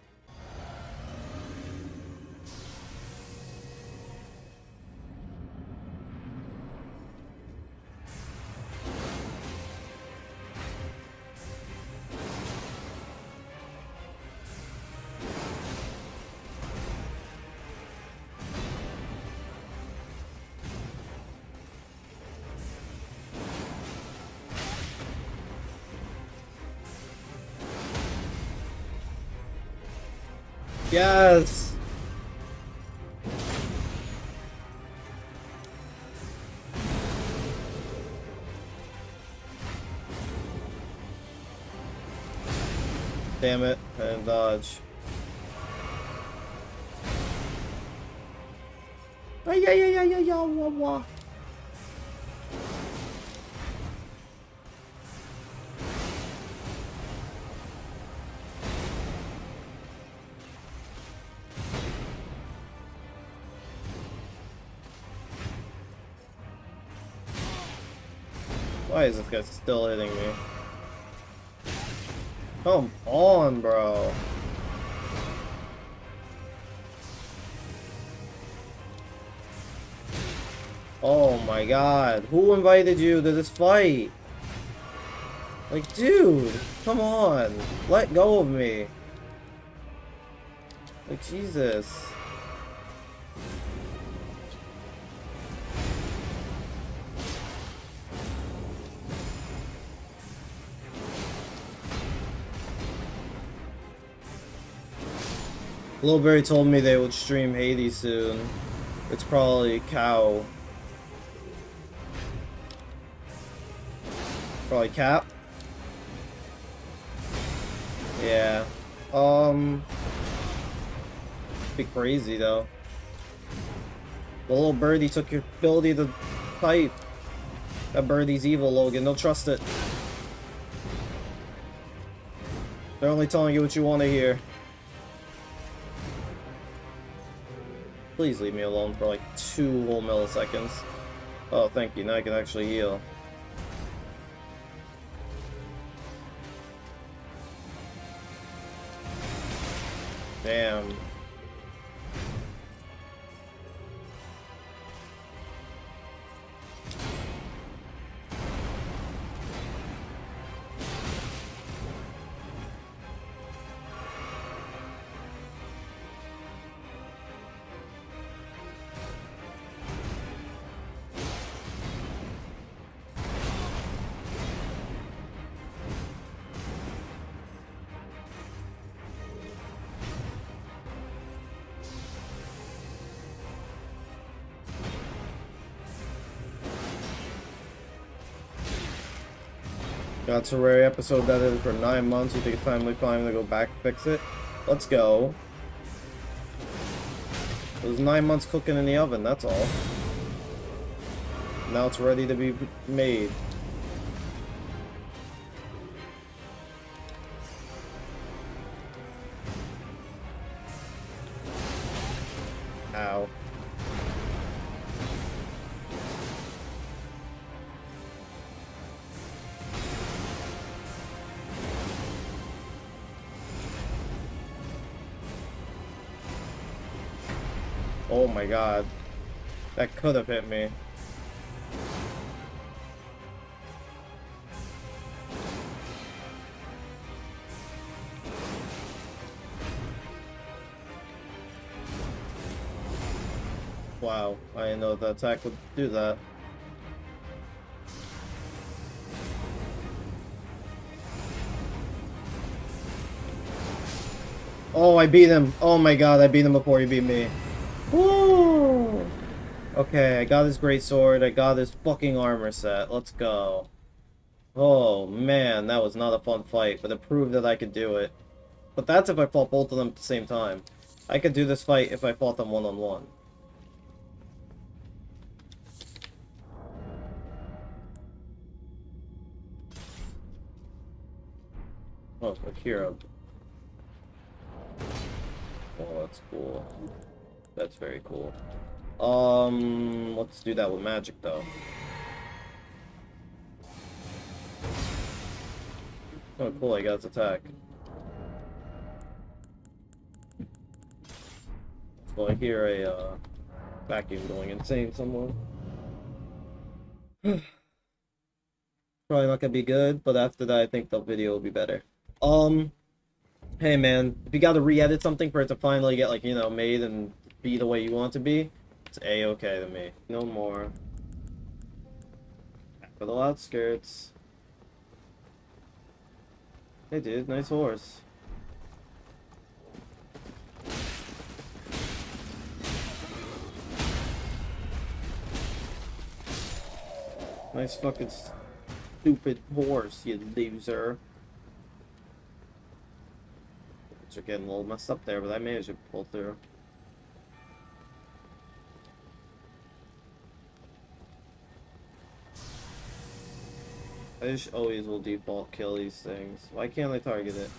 Yes! Why is this guy still hitting me? Come on, bro. Oh my god. Who invited you to this fight? Like, dude, come on. Let go of me. Like, Jesus. Littleberry told me they would stream Hades soon. It's probably Cow. Probably Cap. Yeah. Um. Be crazy though. The little birdie took your ability to fight. That birdie's evil, Logan. Don't trust it. They're only telling you what you want to hear. Please leave me alone for like two whole milliseconds. Oh, thank you. Now I can actually heal. Damn. Got a rare episode that is for nine months. You think it's finally time to go back fix it? Let's go. It was nine months cooking in the oven, that's all. Now it's ready to be made. My god. That could have hit me. Wow, I didn't know the attack would do that. Oh, I beat him. Oh my god, I beat him before he beat me. Okay, I got this great sword. I got this fucking armor set. Let's go. Oh man, that was not a fun fight, but it proved that I could do it. But that's if I fought both of them at the same time. I could do this fight if I fought them one-on-one. -on -one. Oh, Akira. Oh, that's cool. That's very cool. Um, let's do that with magic, though. Oh, cool, I got his attack. So I hear a, uh, vacuum going insane somewhere. Probably not gonna be good, but after that I think the video will be better. Um, hey man, if you gotta re-edit something for it to finally get, like, you know, made and be the way you want to be, it's a-okay to me. No more. Little outskirts. Hey dude, nice horse. Nice fucking stupid horse, you loser. Which are getting a little messed up there, but I managed to pull through. I just always will default kill these things. Why can't I target it?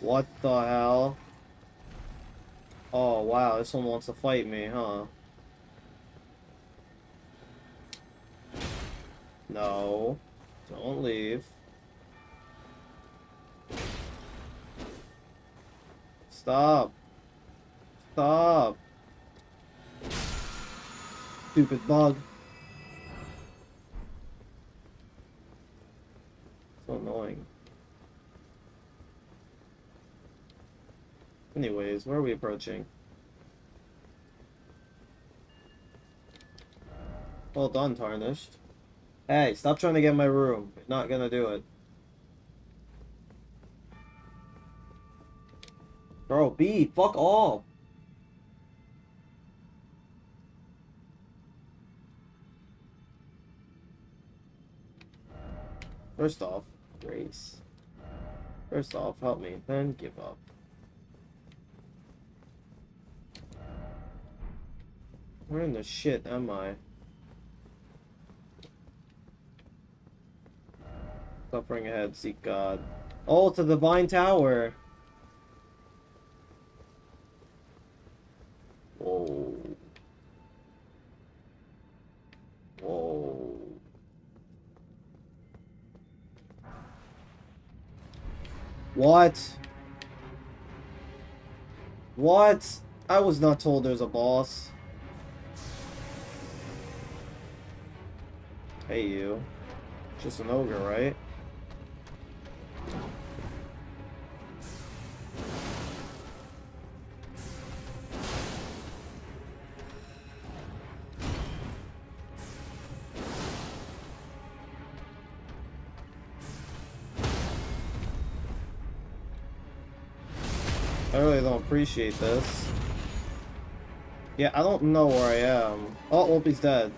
What the hell? Oh, wow, this one wants to fight me, huh? No. Don't leave. Stop. Stop. Stupid bug. So annoying. Anyways, where are we approaching? Well done, Tarnished. Hey, stop trying to get my room. You're not gonna do it. Bro, B, fuck off. First off, grace. First off, help me, then give up. Where in the shit am I? Suffering ahead, seek God. Oh, to the divine tower! Whoa. What? What? I was not told there's a boss. Hey, you. Just an ogre, right? Appreciate this. Yeah, I don't know where I am. Oh, Wolpie's dead.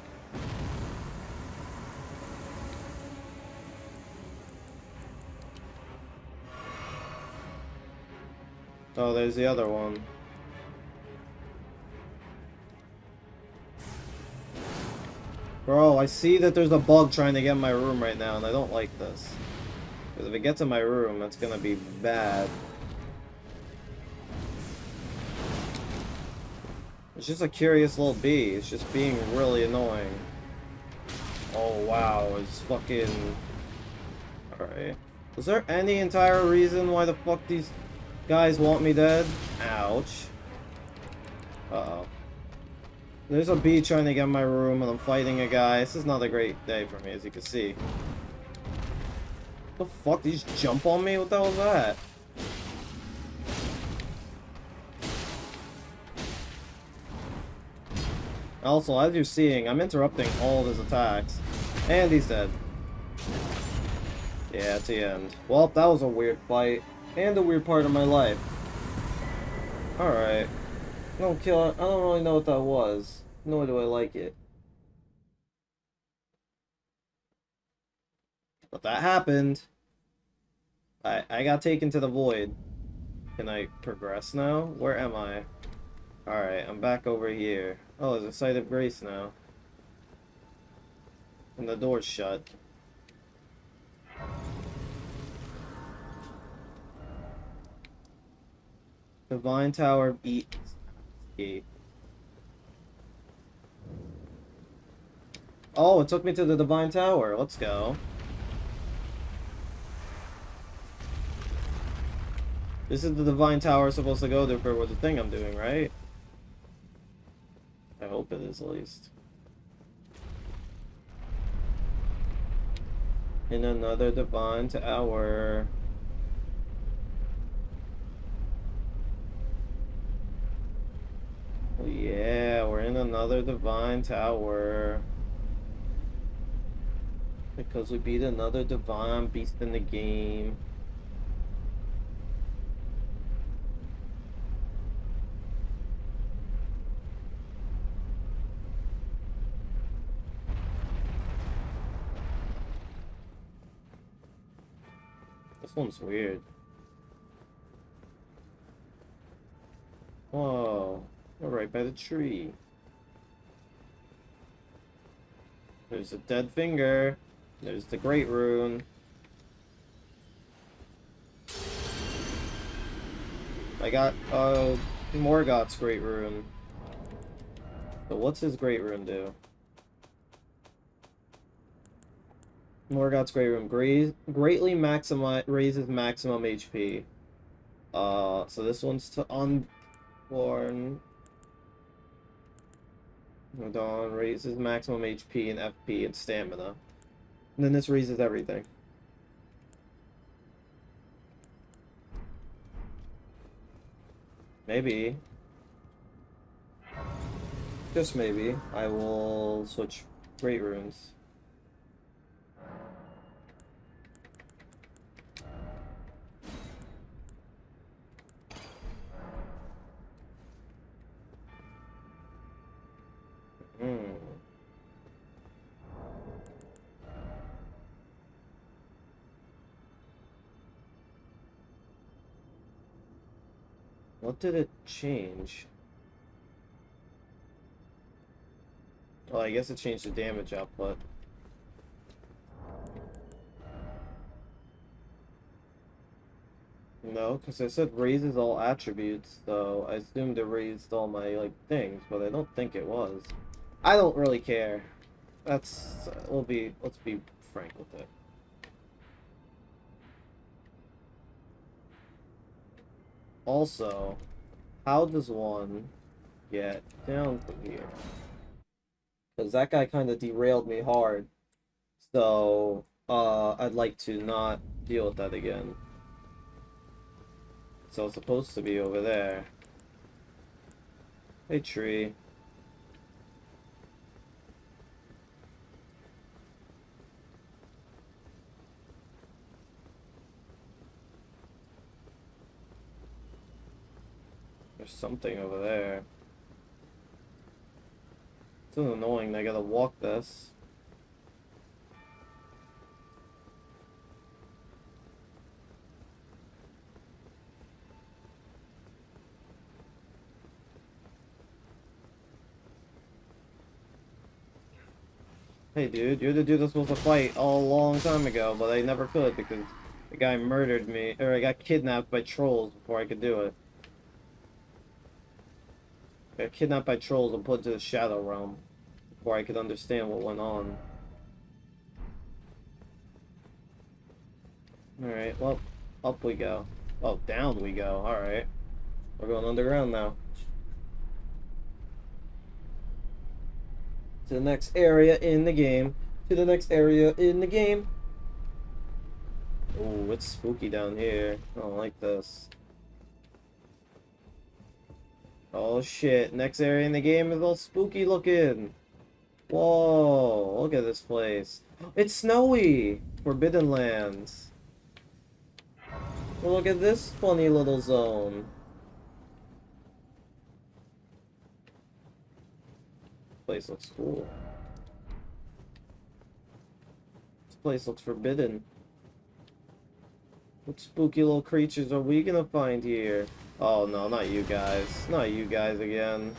Oh, there's the other one. Bro, I see that there's a bug trying to get in my room right now, and I don't like this. Because if it gets in my room, that's gonna be bad. It's just a curious little bee. It's just being really annoying. Oh, wow. It's fucking... Alright. Is there any entire reason why the fuck these Guys want me dead? Ouch. Uh-oh. There's a bee trying to get my room and I'm fighting a guy. This is not a great day for me, as you can see. The fuck? Just jump on me? What the hell was that? Also, as you're seeing, I'm interrupting all of his attacks. And he's dead. Yeah, it's the end. Well, that was a weird fight and a weird part of my life. Alright. Don't kill it. I don't really know what that was. Nor do I like it. But that happened. I I got taken to the void. Can I progress now? Where am I? Alright, I'm back over here. Oh, there's a site of grace now. And the door's shut. Divine Tower beat Oh, it took me to the Divine Tower. Let's go. This is the Divine Tower supposed to go to for the thing I'm doing, right? I hope it is at least. In another Divine Tower. Oh, yeah, we're in another divine tower. Because we beat another divine beast in the game. This one's weird. Whoa, we're right by the tree. There's a dead finger. There's the Great Rune. I got, uh, Morgott's Great Rune. So what's his Great Rune do? Morgott's Great Rune. greatly maximi raises maximum HP. Uh, so this one's to Unborn. Dawn raises maximum HP and FP and stamina. And then this raises everything. Maybe. Just maybe. I will switch Great Runes. Did it change? Well, I guess it changed the damage output. No, because I said raises all attributes, so I assumed it raised all my, like, things, but I don't think it was. I don't really care. That's, we'll be, let's be frank with it. Also, how does one get down from here? Because that guy kind of derailed me hard. So, uh, I'd like to not deal with that again. So it's supposed to be over there. Hey, tree. There's something over there. It's annoying, I gotta walk this. Hey dude, you're the dude that's supposed to fight a long time ago, but I never could because the guy murdered me, or I got kidnapped by trolls before I could do it. Got kidnapped by trolls and put into the Shadow Realm before I could understand what went on. Alright, well, up we go. Oh, down we go, alright. We're going underground now. To the next area in the game. To the next area in the game. Oh, it's spooky down here. I don't like this. Oh shit, next area in the game is all spooky looking. Whoa, look at this place. It's snowy! Forbidden Lands. Look at this funny little zone. place looks cool. This place looks forbidden. What spooky little creatures are we gonna find here? Oh no, not you guys. Not you guys again.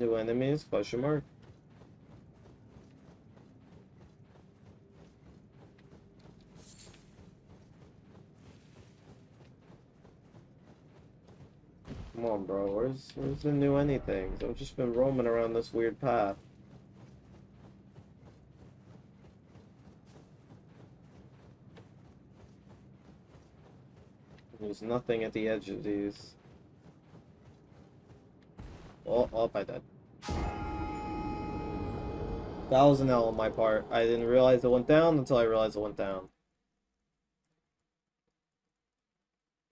New enemies? Question mark. Come on, bro. Where's where's the new anything? I've just been roaming around this weird path. There's nothing at the edge of these. Oh, oh, I died. That was an L on my part. I didn't realize it went down until I realized it went down.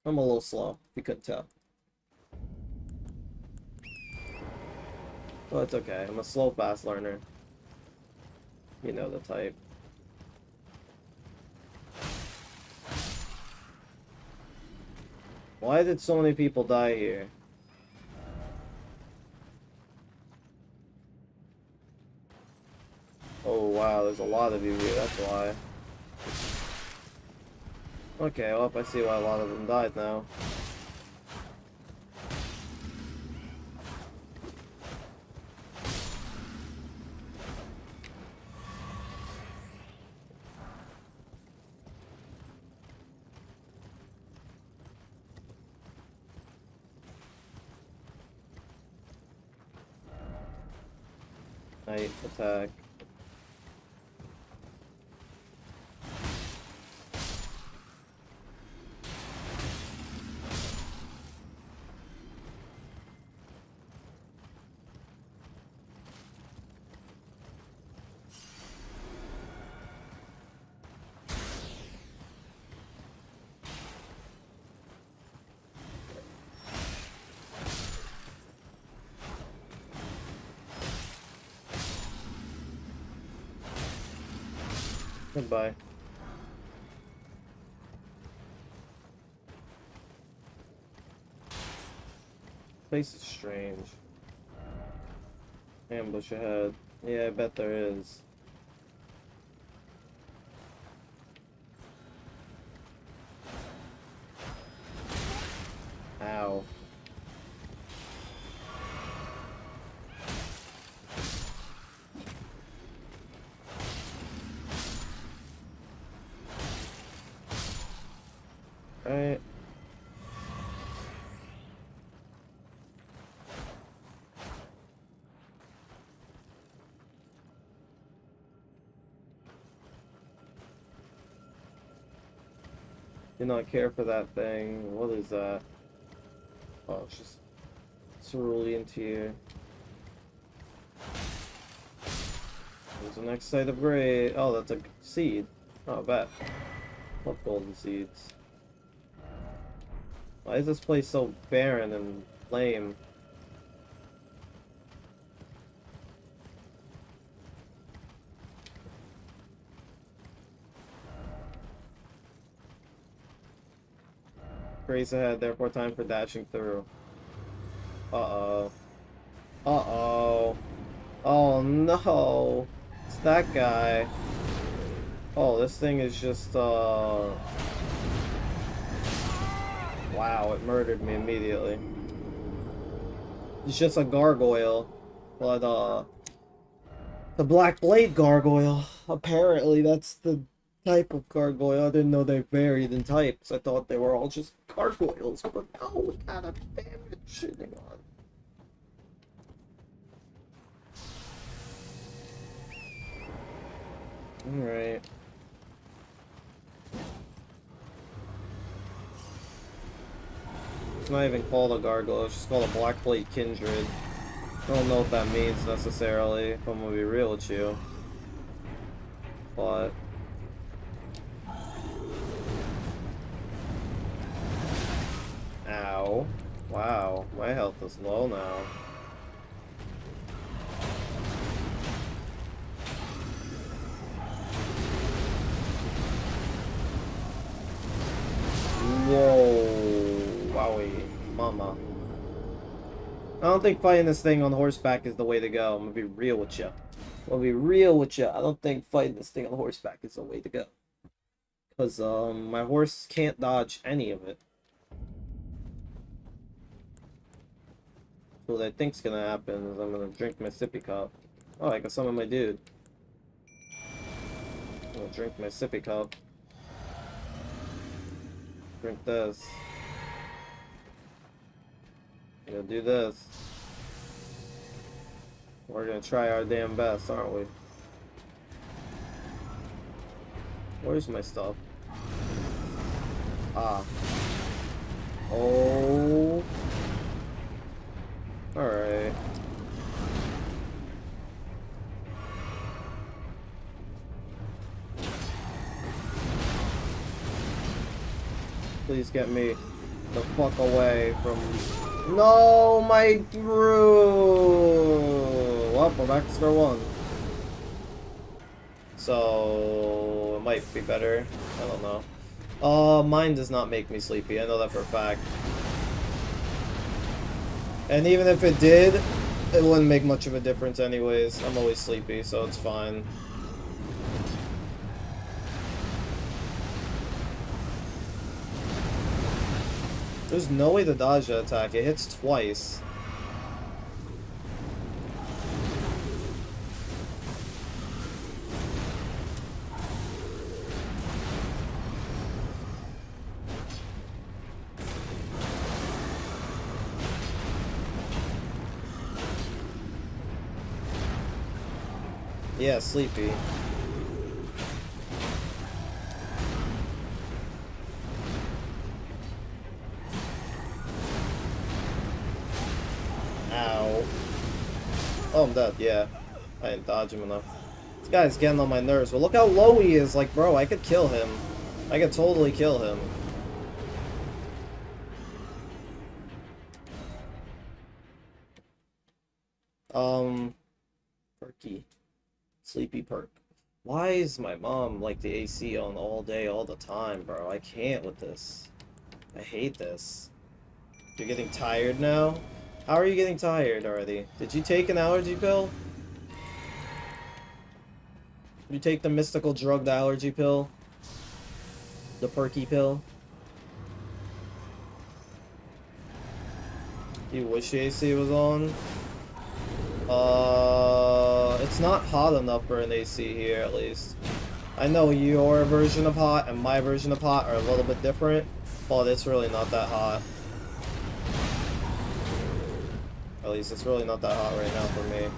I'm a little slow, if you couldn't tell. But it's okay. I'm a slow, fast learner. You know the type. Why did so many people die here? Oh wow, there's a lot of you here, that's why. Okay, well I see why a lot of them died now. Night Goodbye. Place is strange. Ambush ahead. Yeah, I bet there is. Do not care for that thing. What is that? Oh, it's just cerulean tear. There's the next site of gray. Oh, that's a seed. Oh, bet. Love golden seeds. Why is this place so barren and lame? Grace ahead, therefore time for dashing through. Uh-oh. Uh-oh. Oh no! It's that guy. Oh, this thing is just, uh... Wow, it murdered me immediately. It's just a gargoyle. But, uh... The Black Blade gargoyle. Apparently, that's the type of gargoyle. I didn't know they varied in types. I thought they were all just gargoyles. But no, we got a damage shooting on. Alright. It's not even called a gargoyle, it's just called a Blackblade Kindred. I don't know what that means necessarily, if I'm gonna be real with you. But... Ow. Wow, my health is low now. Whoa. Wowie. Mama. I don't think fighting this thing on horseback is the way to go. I'm gonna be real with you. I'm gonna be real with you. I don't think fighting this thing on horseback is the way to go. Because um, my horse can't dodge any of it. What I think's gonna happen is I'm gonna drink my sippy cup. Oh, I can summon my dude. I'm gonna drink my sippy cup. Drink this. Gonna do this. We're gonna try our damn best, aren't we? Where's my stuff? Ah. Oh. Alright. Please get me the fuck away from... No, my crew! Well, we're back to square one. So... It might be better. I don't know. Uh, mine does not make me sleepy. I know that for a fact. And even if it did, it wouldn't make much of a difference anyways. I'm always sleepy, so it's fine. There's no way to dodge that attack. It hits twice. Yeah, sleepy. Ow. Oh, I'm dead, yeah. I didn't dodge him enough. This guy's getting on my nerves. Well, look how low he is. Like, bro, I could kill him. I could totally kill him. Sleepy perk. Why is my mom like the AC on all day, all the time, bro? I can't with this. I hate this. You're getting tired now? How are you getting tired already? Did you take an allergy pill? You take the mystical drugged allergy pill? The perky pill? You wish the AC was on? Uh, it's not hot enough for an AC here, at least. I know your version of hot and my version of hot are a little bit different, but it's really not that hot. At least it's really not that hot right now for me.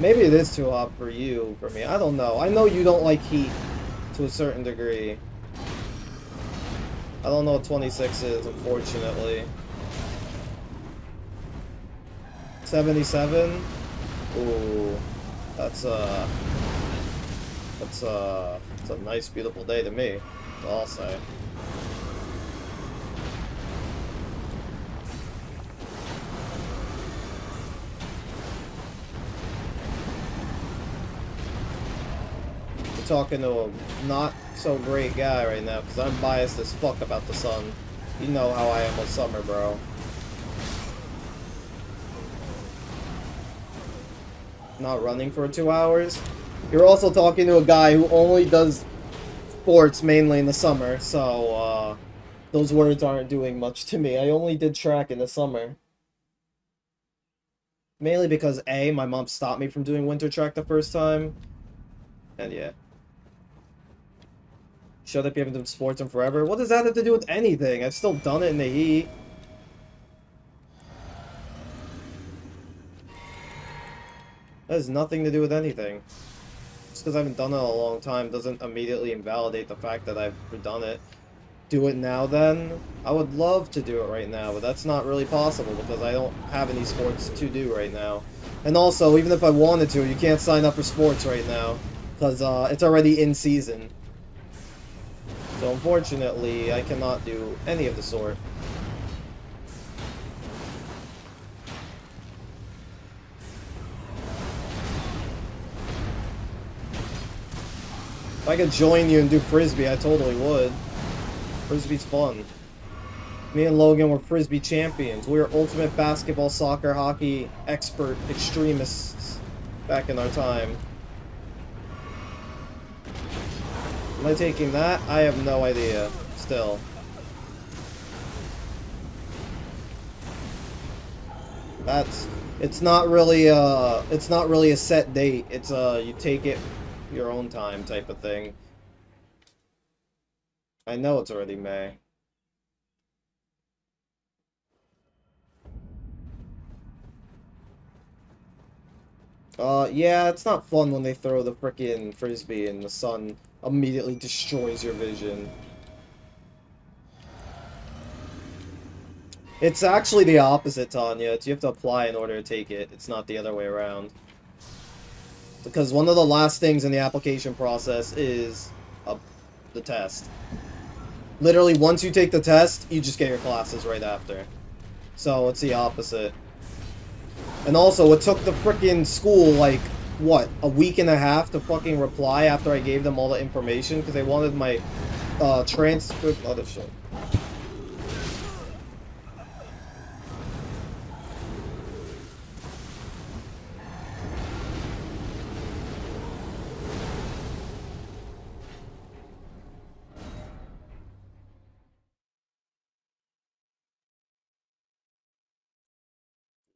Maybe it is too hot for you, for me. I don't know. I know you don't like heat to a certain degree. I don't know what 26 is, unfortunately. 77? Ooh, that's uh, that's uh, it's a nice, beautiful day to me. I'll say. We're talking to a not so great guy right now because I'm biased as fuck about the sun. You know how I am with summer, bro. Not running for two hours. You're also talking to a guy who only does sports mainly in the summer, so uh, those words aren't doing much to me. I only did track in the summer. Mainly because A, my mom stopped me from doing winter track the first time. And yeah. Shut up, you haven't done sports in forever. What does that have to do with anything? I've still done it in the heat. That has nothing to do with anything. Just because I haven't done it in a long time doesn't immediately invalidate the fact that I've done it. Do it now then? I would love to do it right now, but that's not really possible because I don't have any sports to do right now. And also, even if I wanted to, you can't sign up for sports right now because uh, it's already in season. So unfortunately, I cannot do any of the sort. If I could join you and do Frisbee, I totally would. Frisbee's fun. Me and Logan were Frisbee champions. We were ultimate basketball, soccer, hockey expert extremists back in our time. Am I taking that? I have no idea. Still. That's... It's not really, uh... It's not really a set date. It's, uh... You take it your own time type of thing. I know it's already May. Uh, yeah, it's not fun when they throw the frickin' frisbee and the sun immediately destroys your vision. It's actually the opposite, Tanya. It's you have to apply in order to take it. It's not the other way around. Because one of the last things in the application process is uh, the test. Literally, once you take the test, you just get your classes right after. So it's the opposite. And also, it took the freaking school, like, what, a week and a half to fucking reply after I gave them all the information because they wanted my uh, transcript, other shit.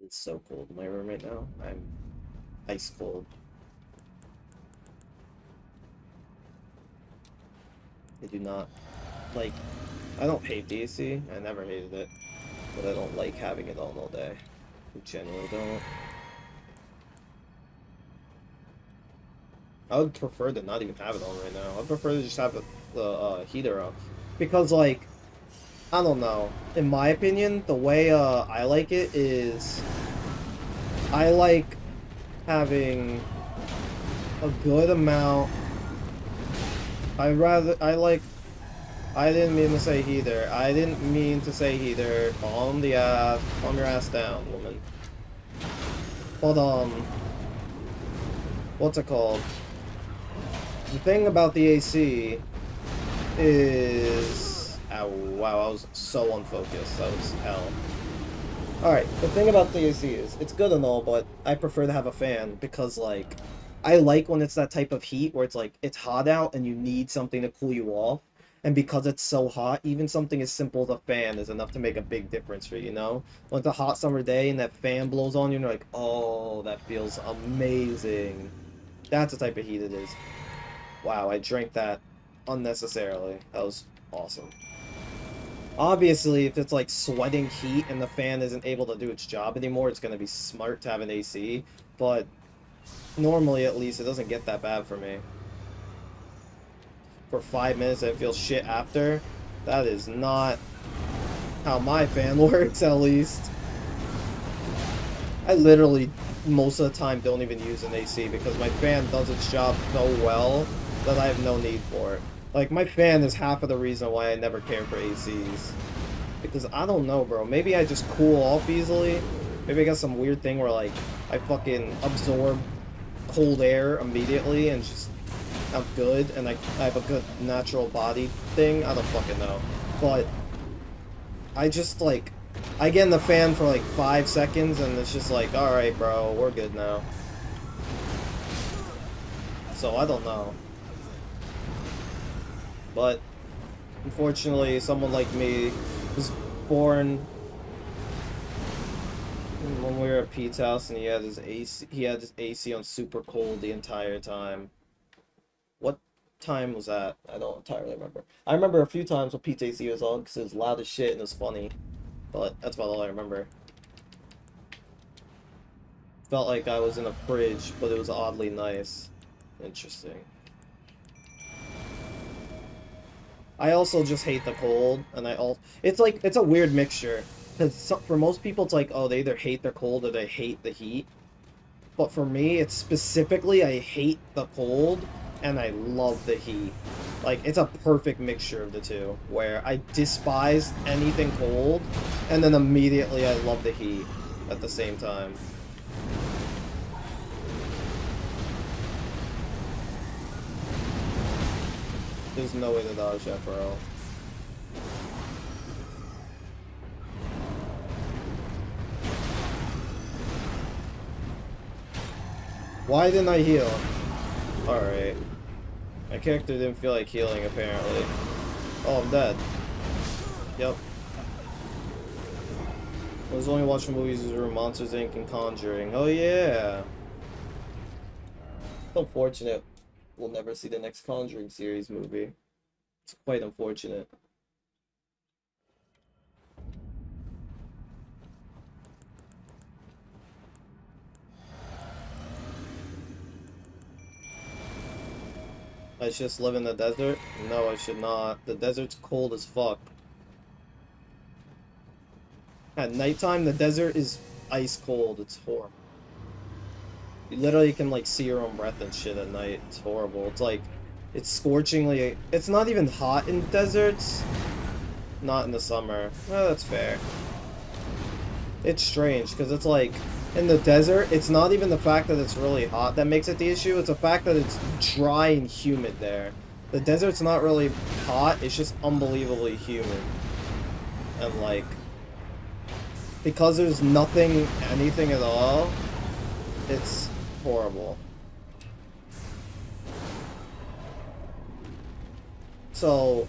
It's so cold in my room right now. I'm ice cold. I do not like. I don't hate DC. I never hated it, but I don't like having it on all day. I generally don't. I would prefer to not even have it on right now. I'd prefer to just have the, uh, heater up. Because, like, I don't know. In my opinion, the way uh, I like it is... I like having a good amount... I rather... I like... I didn't mean to say either. I didn't mean to say either. Calm the ass. Calm your ass down, woman. But, um... What's it called? The thing about the AC is... Ow, wow, I was so unfocused. That was hell. Alright, the thing about the AC is, it's good and all, but I prefer to have a fan because, like, I like when it's that type of heat where it's like, it's hot out and you need something to cool you off. And because it's so hot, even something as simple as a fan is enough to make a big difference for you, you know? When it's a hot summer day and that fan blows on you and you're like, oh, that feels amazing. That's the type of heat it is. Wow, I drank that unnecessarily. That was awesome. Obviously, if it's like sweating heat and the fan isn't able to do its job anymore, it's going to be smart to have an AC. But normally, at least, it doesn't get that bad for me. For five minutes and it feels shit after, that is not how my fan works, at least. I literally, most of the time, don't even use an AC because my fan does its job so well that I have no need for it. Like, my fan is half of the reason why I never care for ACs. Because, I don't know, bro. Maybe I just cool off easily. Maybe I got some weird thing where, like, I fucking absorb cold air immediately and just... I'm good, and I, I have a good natural body thing. I don't fucking know. But... I just, like... I get in the fan for, like, five seconds, and it's just like, alright, bro, we're good now. So, I don't know. But unfortunately, someone like me was born when we were at Pete's house, and he had his AC. He had his AC on super cold the entire time. What time was that? I don't entirely remember. I remember a few times when Pete's AC was on because it was loud as shit and it was funny, but that's about all I remember. Felt like I was in a fridge, but it was oddly nice. Interesting. I also just hate the cold, and I all it's like it's a weird mixture because for most people it's like oh they either hate the cold or they hate the heat, but for me it's specifically I hate the cold and I love the heat. Like it's a perfect mixture of the two where I despise anything cold and then immediately I love the heat at the same time. There's no way to dodge that, bro. Why didn't I heal? Alright. My character didn't feel like healing, apparently. Oh, I'm dead. Yep. I was only watching movies were Monsters Inc. and Conjuring. Oh, yeah! Unfortunate we'll never see the next Conjuring series movie. It's quite unfortunate. I just live in the desert? No, I should not. The desert's cold as fuck. At nighttime, the desert is ice cold. It's horrible. You literally can like see your own breath and shit at night. It's horrible. It's like, it's scorchingly, it's not even hot in deserts, not in the summer. Well, that's fair. It's strange, because it's like, in the desert, it's not even the fact that it's really hot that makes it the issue, it's the fact that it's dry and humid there. The desert's not really hot, it's just unbelievably humid. And like, because there's nothing, anything at all, it's horrible. So,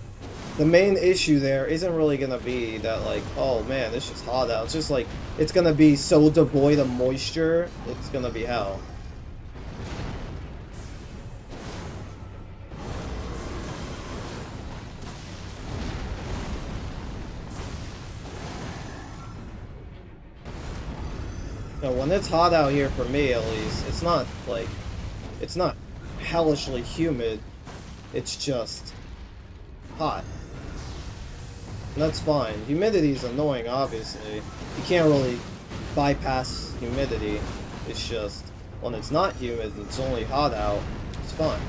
the main issue there isn't really gonna be that like, oh man, it's just hot out. It's just like, it's gonna be so devoid of moisture, it's gonna be hell. No, when it's hot out here for me at least, it's not like, it's not hellishly humid, it's just hot. And that's fine. Humidity is annoying, obviously. You can't really bypass humidity. It's just, when it's not humid and it's only hot out, it's fine.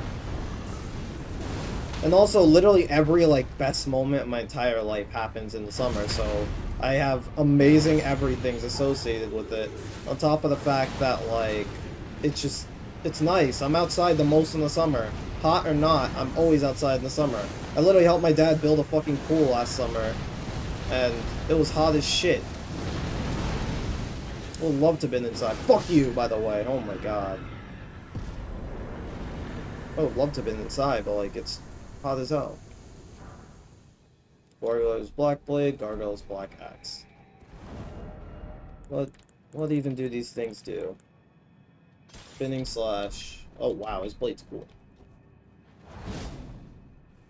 And also, literally every, like, best moment in my entire life happens in the summer, so I have amazing everything's associated with it. On top of the fact that, like, it's just, it's nice. I'm outside the most in the summer. Hot or not, I'm always outside in the summer. I literally helped my dad build a fucking pool last summer, and it was hot as shit. Would love to have been inside. Fuck you, by the way. Oh my god. I would love to have been inside, but like, it's hot as hell. Gargoyle's Black Blade, Gargoyle's Black Axe. What, what even do these things do? Spinning slash. Oh wow, his blade's cool.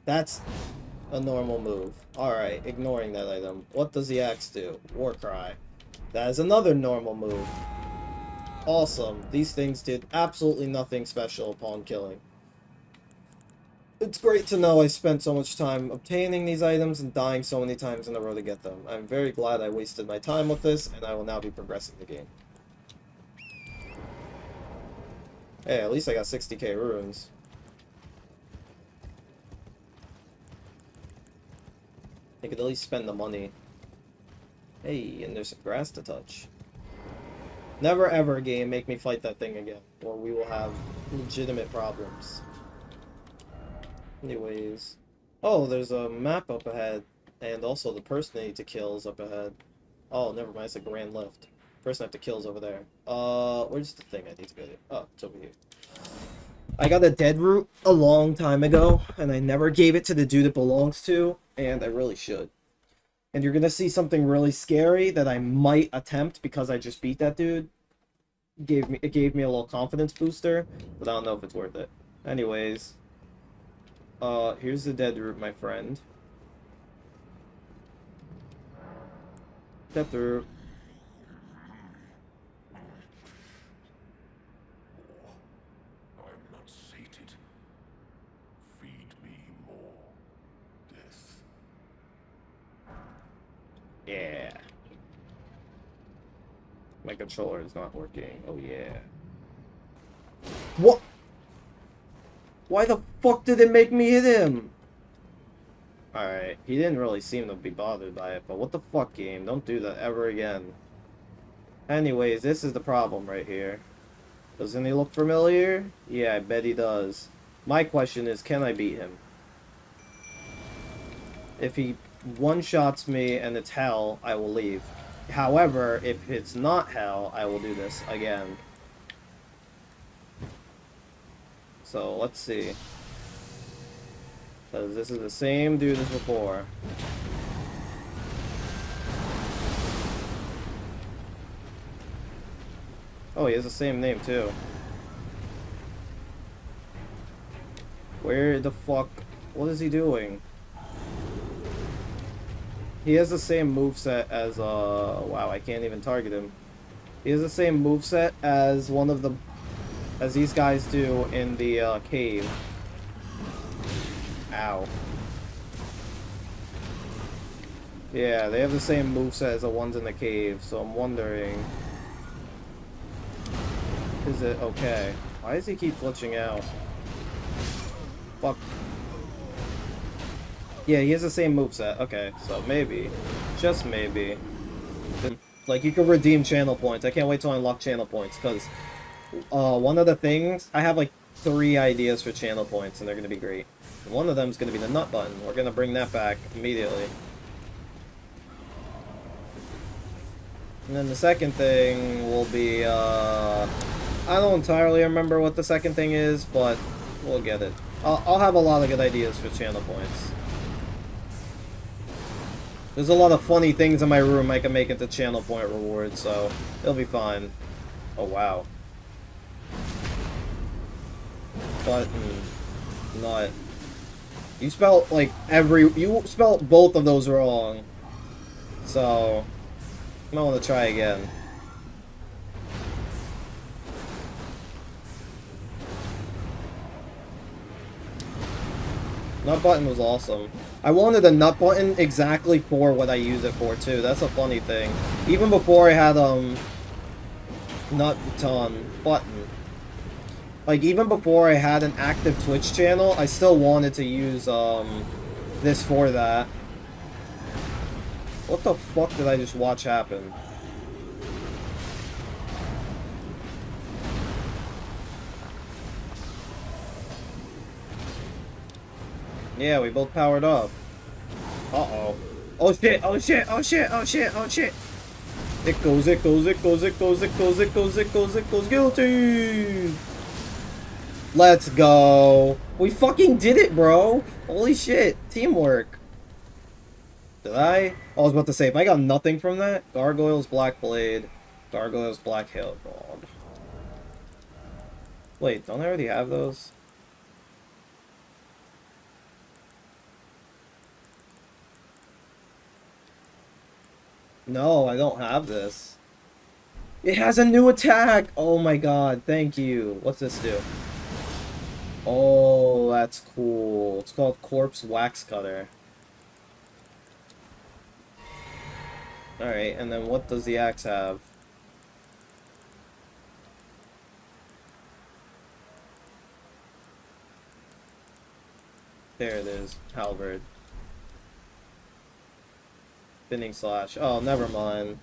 That's a normal move. Alright, ignoring that item. What does the axe do? Warcry. That is another normal move. Awesome. These things did absolutely nothing special upon killing. It's great to know I spent so much time obtaining these items and dying so many times in a row to get them. I'm very glad I wasted my time with this, and I will now be progressing the game. Hey, at least I got 60k runes. I could at least spend the money. Hey, and there's some grass to touch. Never ever, game, make me fight that thing again, or we will have legitimate problems. Anyways. Oh, there's a map up ahead, and also the person I need to kill is up ahead. Oh, never mind, it's a grand lift. Person I have to kill is over there. Uh, where's the thing I need to go to? Oh, it's over here. I got a Deathroot a long time ago, and I never gave it to the dude it belongs to, and I really should. And you're gonna see something really scary that I might attempt because I just beat that dude. Gave me it gave me a little confidence booster, but I don't know if it's worth it. Anyways, uh, here's the Deathroot, my friend. Death root. I'm not sated. Feed me more. Death. Yeah. My controller is not working. Oh yeah. What? Why the fuck did it make me hit him? Alright, he didn't really seem to be bothered by it, but what the fuck game? Don't do that ever again. Anyways, this is the problem right here. Doesn't he look familiar? Yeah, I bet he does. My question is, can I beat him? If he one-shots me and it's hell, I will leave. However, if it's not hell, I will do this again. So, let's see. Because this is the same dude as before. Oh, he has the same name, too. Where the fuck... What is he doing? He has the same moveset as, uh... Wow, I can't even target him. He has the same moveset as one of the... As these guys do in the, uh, cave. Ow. Yeah, they have the same moveset as the ones in the cave, so I'm wondering... Is it okay? Why does he keep glitching out? Fuck. Yeah, he has the same moveset. Okay, so maybe. Just maybe. Like, you can redeem channel points. I can't wait I unlock channel points, because uh, one of the things... I have, like, three ideas for channel points, and they're going to be great. One of them is going to be the nut button. We're going to bring that back immediately. And then the second thing will be, uh... I don't entirely remember what the second thing is, but we'll get it. I'll, I'll have a lot of good ideas for channel points. There's a lot of funny things in my room I can make into channel point rewards, so it'll be fine. Oh, wow. Button. Nut. You spelled, like, every... You spelled both of those wrong. So... I might want to try again. Nut button was awesome. I wanted a nut button exactly for what I use it for, too. That's a funny thing. Even before I had, um... Nut button. Button. Like, even before I had an active Twitch channel, I still wanted to use, um... This for that. What the fuck did I just watch happen? Yeah, we both powered up. Uh-oh. Oh shit, oh shit, oh shit, oh shit, oh shit. It goes, it goes, it goes, it goes, it goes, it goes, it goes, it goes, guilty! Let's go. We fucking did it, bro. Holy shit. Teamwork. Did I? I was about to say, if I got nothing from that, Gargoyle's Black Blade, Gargoyle's Black Halberd. Wait, don't I already have those? No, I don't have this. It has a new attack! Oh my god, thank you. What's this do? Oh, that's cool. It's called Corpse Wax Cutter. Alright, and then what does the axe have? There it is. Halberd. Spinning slash. Oh, never mind.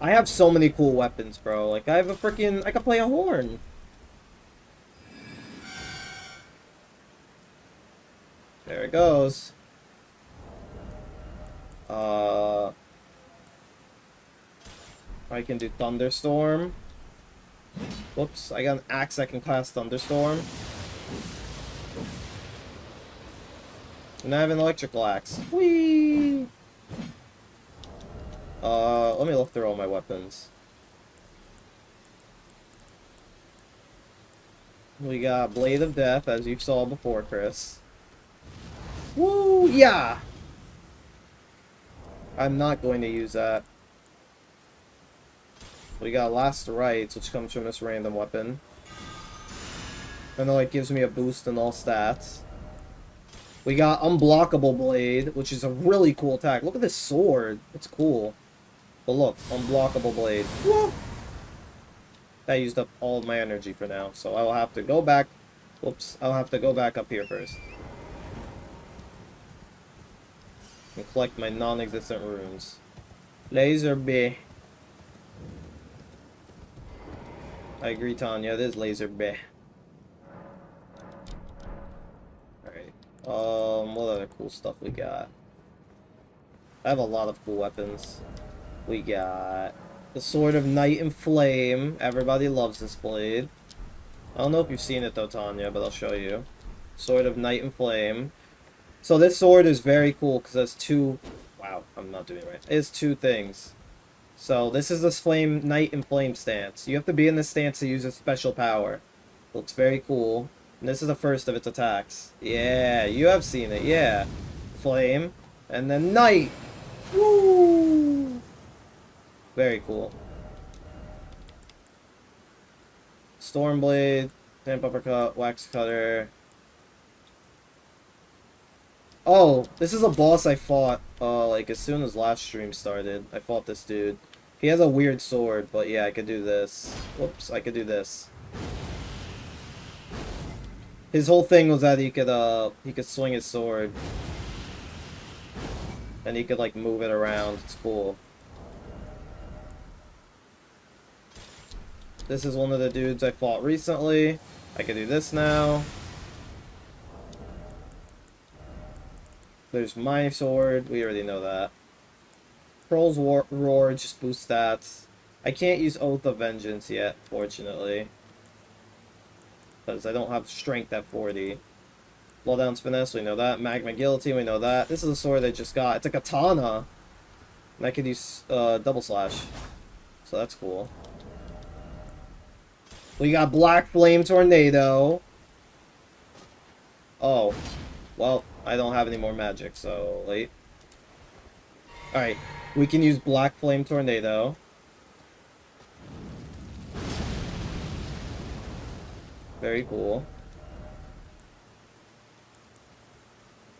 I have so many cool weapons, bro. Like, I have a freaking... I can play a horn. There it goes. Uh... I can do Thunderstorm. Whoops, I got an axe that can cast Thunderstorm. And I have an electrical axe. Whee! Uh, let me look through all my weapons. We got Blade of Death, as you saw before, Chris. Woo, yeah! I'm not going to use that. We got Last Rites, which comes from this random weapon. And then it gives me a boost in all stats. We got Unblockable Blade, which is a really cool attack. Look at this sword. It's cool. But look, unblockable blade. That used up all my energy for now, so I will have to go back. Whoops, I'll have to go back up here first. And collect my non-existent runes. Laser B. I agree, Tanya. It is Laser B. Alright. Um, what other cool stuff we got? I have a lot of cool weapons. We got the Sword of Night and Flame. Everybody loves this blade. I don't know if you've seen it though, Tanya, but I'll show you. Sword of Night and Flame. So this sword is very cool because it's two... Wow, I'm not doing it right. It's two things. So this is this Flame knight and Flame stance. You have to be in this stance to use a special power. Looks very cool. And this is the first of its attacks. Yeah, you have seen it, yeah. Flame. And then knight! Woo! Very cool. Stormblade, Damp Uppercut, Wax Cutter. Oh, this is a boss I fought, uh, like, as soon as last stream started. I fought this dude. He has a weird sword, but yeah, I could do this. Whoops, I could do this. His whole thing was that he could, uh, he could swing his sword. And he could like move it around. It's cool. This is one of the dudes I fought recently. I can do this now. There's my sword. We already know that. War Roar just boosts stats. I can't use Oath of Vengeance yet, fortunately. Because I don't have strength at 40. Bloodhound's Finesse, we know that. Magma Guillotine, we know that. This is a sword I just got. It's a katana. And I could use uh, Double Slash. So that's cool. We got Black Flame Tornado. Oh. Well, I don't have any more magic, so late. Alright. We can use Black Flame Tornado. Very cool.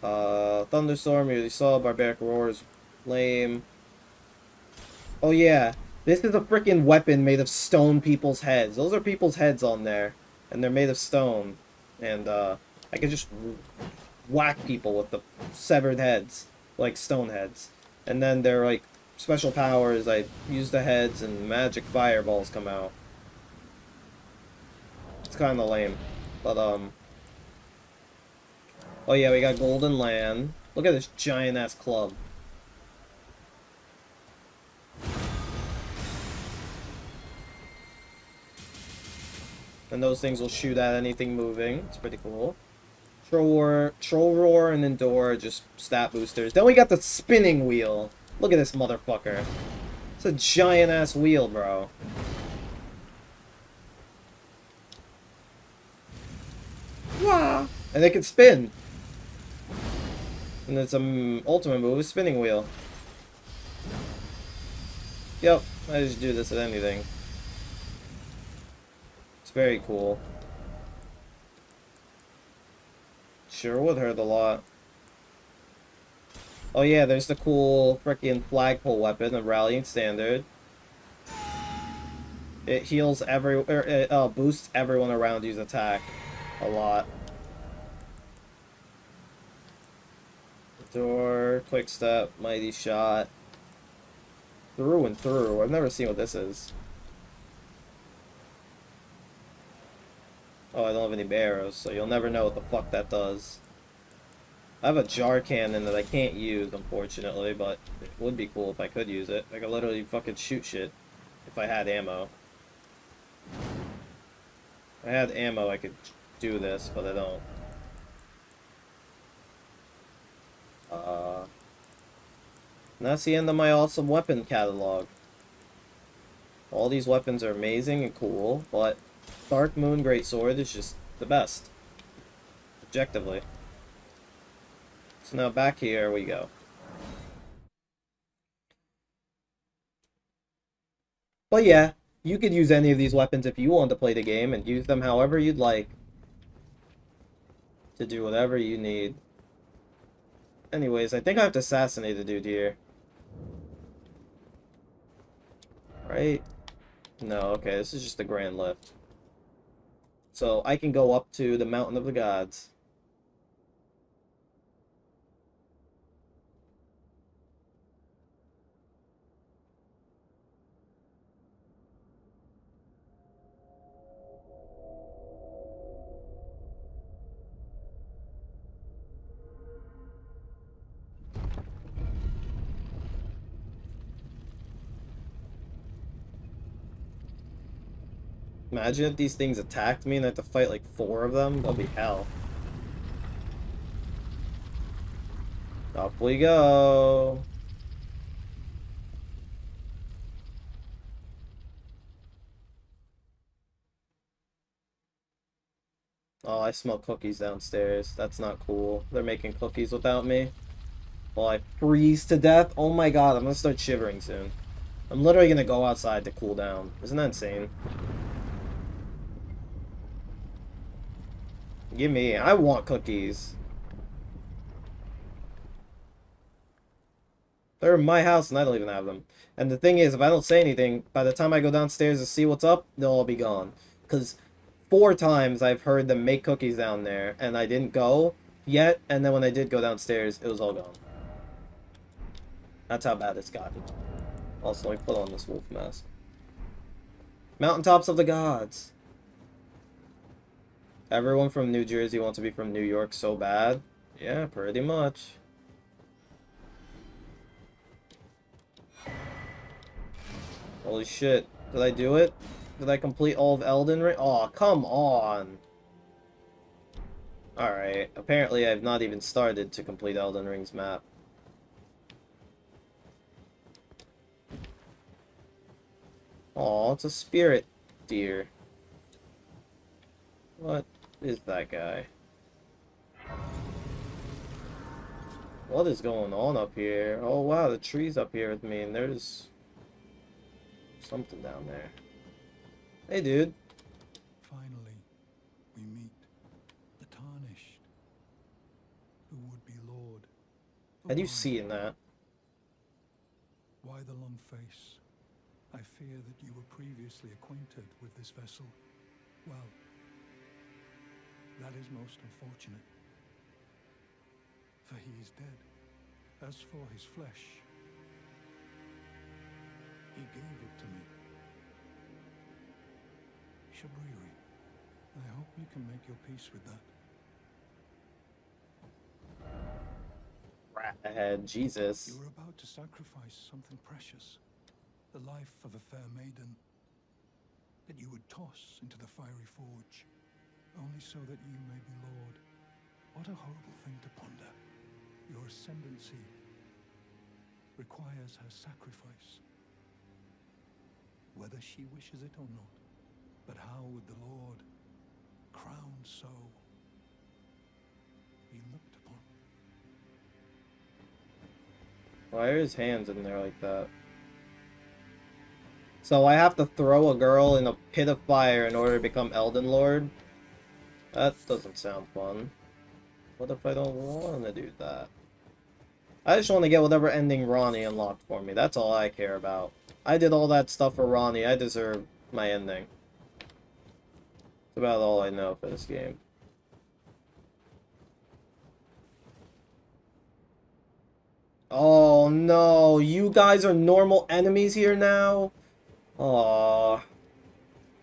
Uh, Thunderstorm, you saw. Barbaric Roars, lame. Oh yeah, this is a freaking weapon made of stone people's heads. Those are people's heads on there. And they're made of stone. And, uh, I can just whack people with the severed heads. Like stone heads. And then they're like, special powers, I use the heads and magic fireballs come out. It's kind of lame. But, um... Oh yeah, we got Golden Land. Look at this giant-ass club. And those things will shoot at anything moving. It's pretty cool. Troll Roar, Troll Roar and Endure just stat boosters. Then we got the spinning wheel. Look at this motherfucker. It's a giant-ass wheel, bro. Wow. And it can spin. And it's an ultimate move, spinning wheel. Yep, I just do this at anything. It's very cool. Sure would hurt a lot. Oh yeah, there's the cool freaking flagpole weapon, the rallying standard. It heals every, or it uh, boosts everyone around you's attack a lot. Door, quick step, mighty shot. Through and through. I've never seen what this is. Oh, I don't have any barrows, so you'll never know what the fuck that does. I have a jar cannon that I can't use, unfortunately, but it would be cool if I could use it. I could literally fucking shoot shit if I had ammo. If I had ammo, I could do this, but I don't. Uh, that's the end of my awesome weapon catalog. All these weapons are amazing and cool, but Dark Moon Greatsword is just the best. Objectively. So now back here we go. But yeah, you could use any of these weapons if you want to play the game and use them however you'd like. To do whatever you need. Anyways, I think I have to assassinate the dude here. Right? No, okay, this is just a grand lift. So I can go up to the Mountain of the Gods. Imagine if these things attacked me and I had to fight like four of them. That'd be hell. Up we go. Oh, I smell cookies downstairs. That's not cool. They're making cookies without me. While I freeze to death. Oh my god, I'm gonna start shivering soon. I'm literally gonna go outside to cool down. Isn't that insane? Give me. I want cookies. They're in my house and I don't even have them. And the thing is, if I don't say anything, by the time I go downstairs to see what's up, they'll all be gone. Because four times I've heard them make cookies down there, and I didn't go yet, and then when I did go downstairs, it was all gone. That's how bad it's gotten. Also, let me put on this wolf mask. Mountaintops of the Gods. Everyone from New Jersey wants to be from New York so bad. Yeah, pretty much. Holy shit. Did I do it? Did I complete all of Elden Ring? Oh, come on. Alright. Apparently I've not even started to complete Elden Ring's map. Oh, it's a spirit deer. What is that guy? What is going on up here? Oh wow, the tree's up here with me and there's something down there. Hey dude. Finally, we meet the Tarnished, who would be Lord. How do you oh see in that? Why the long face? I fear that you were previously acquainted with this vessel. Well, that is most unfortunate. For he is dead. As for his flesh, he gave it to me. Shabriri, I hope you can make your peace with that. Ahead, Jesus. You were about to sacrifice something precious, the life of a fair maiden, that you would toss into the fiery forge, only so that you may be Lord. What a horrible thing to ponder. Your ascendancy requires her sacrifice, whether she wishes it or not. But how would the Lord, crowned so, be looked upon? Why are his hands in there like that? So I have to throw a girl in a pit of fire in order to become Elden Lord? That doesn't sound fun. What if I don't want to do that? I just want to get whatever ending Ranni unlocked for me. That's all I care about. I did all that stuff for Ranni. I deserve my ending. That's about all I know for this game. Oh no, you guys are normal enemies here now? Aw.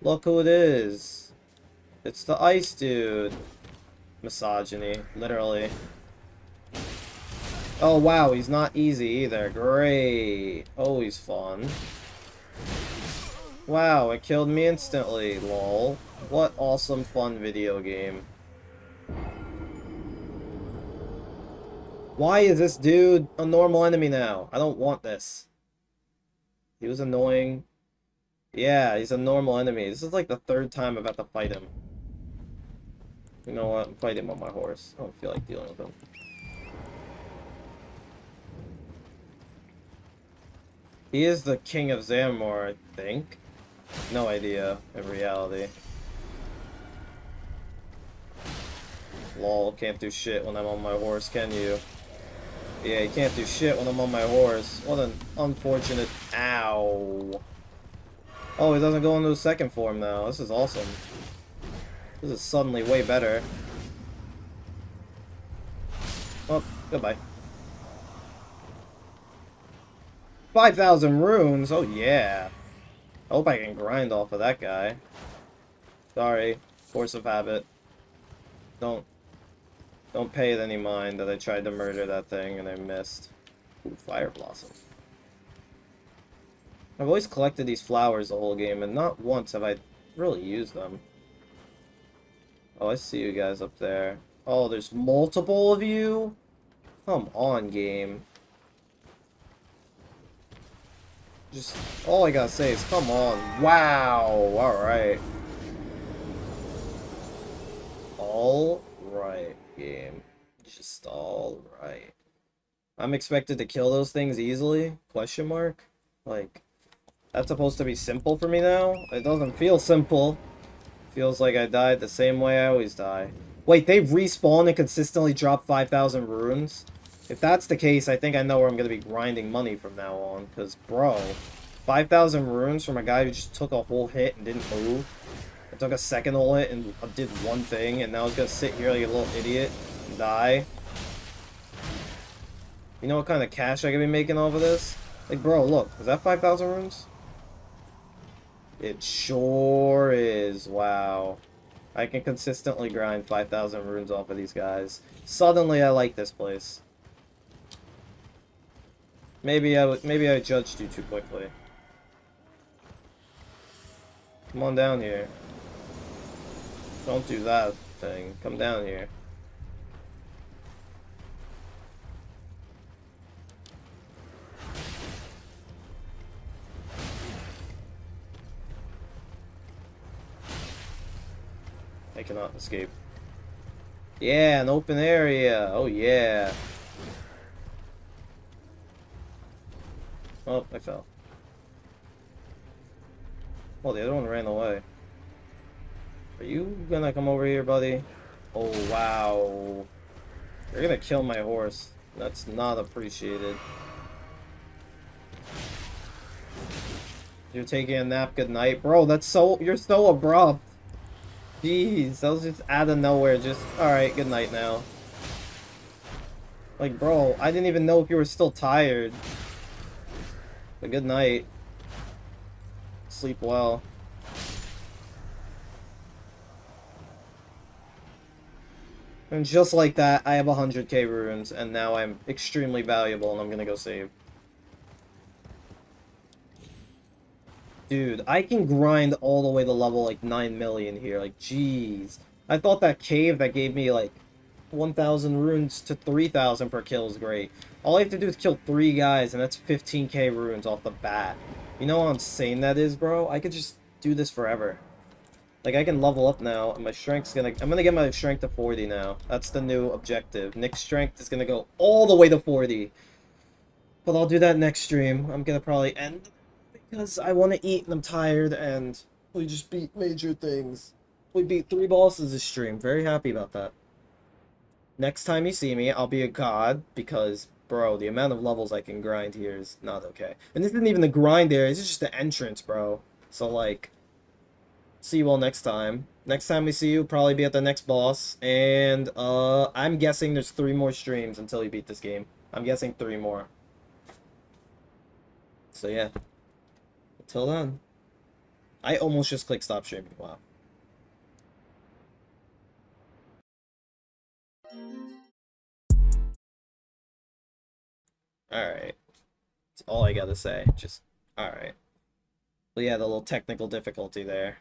Look who it is. It's the ice dude. Misogyny, literally. Oh wow, he's not easy either. Great. Always fun. Wow, it killed me instantly, lol. What awesome fun video game. Why is this dude a normal enemy now? I don't want this. He was annoying. Yeah, he's a normal enemy. This is like the third time I've had to fight him. You know what? I'm fighting him on my horse. I don't feel like dealing with him. He is the king of Zamor, I think. No idea, in reality. Lol, can't do shit when I'm on my horse, can you? Yeah, you can't do shit when I'm on my horse. What an unfortunate... Ow. Oh, he doesn't go into his second form now. This is awesome. This is suddenly way better. Oh, goodbye. 5,000 runes? Oh, yeah. I hope I can grind off of that guy. Sorry. Force of habit. Don't don't pay it any mind that I tried to murder that thing and I missed. Ooh, fire blossom. I've always collected these flowers the whole game, and not once have I really used them. Oh, I see you guys up there. Oh, there's multiple of you? Come on, game. Just, all I gotta say is, come on. Wow! Alright. Alright, game. Just alright. I'm expected to kill those things easily? Question mark? Like, that's supposed to be simple for me now? It doesn't feel simple. Feels like I died the same way I always die. Wait, they respawn and consistently drop 5,000 runes? If that's the case, I think I know where I'm going to be grinding money from now on. Because, bro, 5,000 runes from a guy who just took a whole hit and didn't move. I took a second whole hit and did one thing, and now he's going to sit here like a little idiot and die. You know what kind of cash I could be making off of this? Like, bro, look. Is that 5,000 runes? It sure is. Wow. I can consistently grind 5,000 runes off of these guys. Suddenly, I like this place. Maybe I maybe I judged you too quickly. Come on down here. Don't do that thing. Come down here. I cannot escape. Yeah, an open area. Oh yeah. Oh, I fell. Oh, the other one ran away. Are you gonna come over here, buddy? Oh, wow. You're gonna kill my horse. That's not appreciated. You're taking a nap, good night. Bro, that's so- you're so abrupt. Jeez, that was just out of nowhere, just- alright, good night now. Like, bro, I didn't even know if you were still tired. But good night. Sleep well. And just like that, I have 100k runes, and now I'm extremely valuable, and I'm gonna go save. Dude, I can grind all the way to level, like, 9 million here, like, jeez. I thought that cave that gave me, like, 1,000 runes to 3,000 per kill is great. All I have to do is kill three guys, and that's 15k runes off the bat. You know how insane that is, bro? I could just do this forever. Like, I can level up now, and my strength's gonna... I'm gonna get my strength to 40 now. That's the new objective. Nick's strength is gonna go all the way to 40. But I'll do that next stream. I'm gonna probably end because I want to eat and I'm tired, and we just beat major things. We beat three bosses this stream. Very happy about that. Next time you see me, I'll be a god, because, bro, the amount of levels I can grind here is not okay. And this isn't even the grind area, this is just the entrance, bro. So, like, see you all next time. Next time we see you, probably be at the next boss. And, uh, I'm guessing there's three more streams until you beat this game. I'm guessing three more. So, yeah. Until then. I almost just clicked stop streaming. Wow. Alright. That's all I gotta say. Just, alright. Well, yeah, the little technical difficulty there.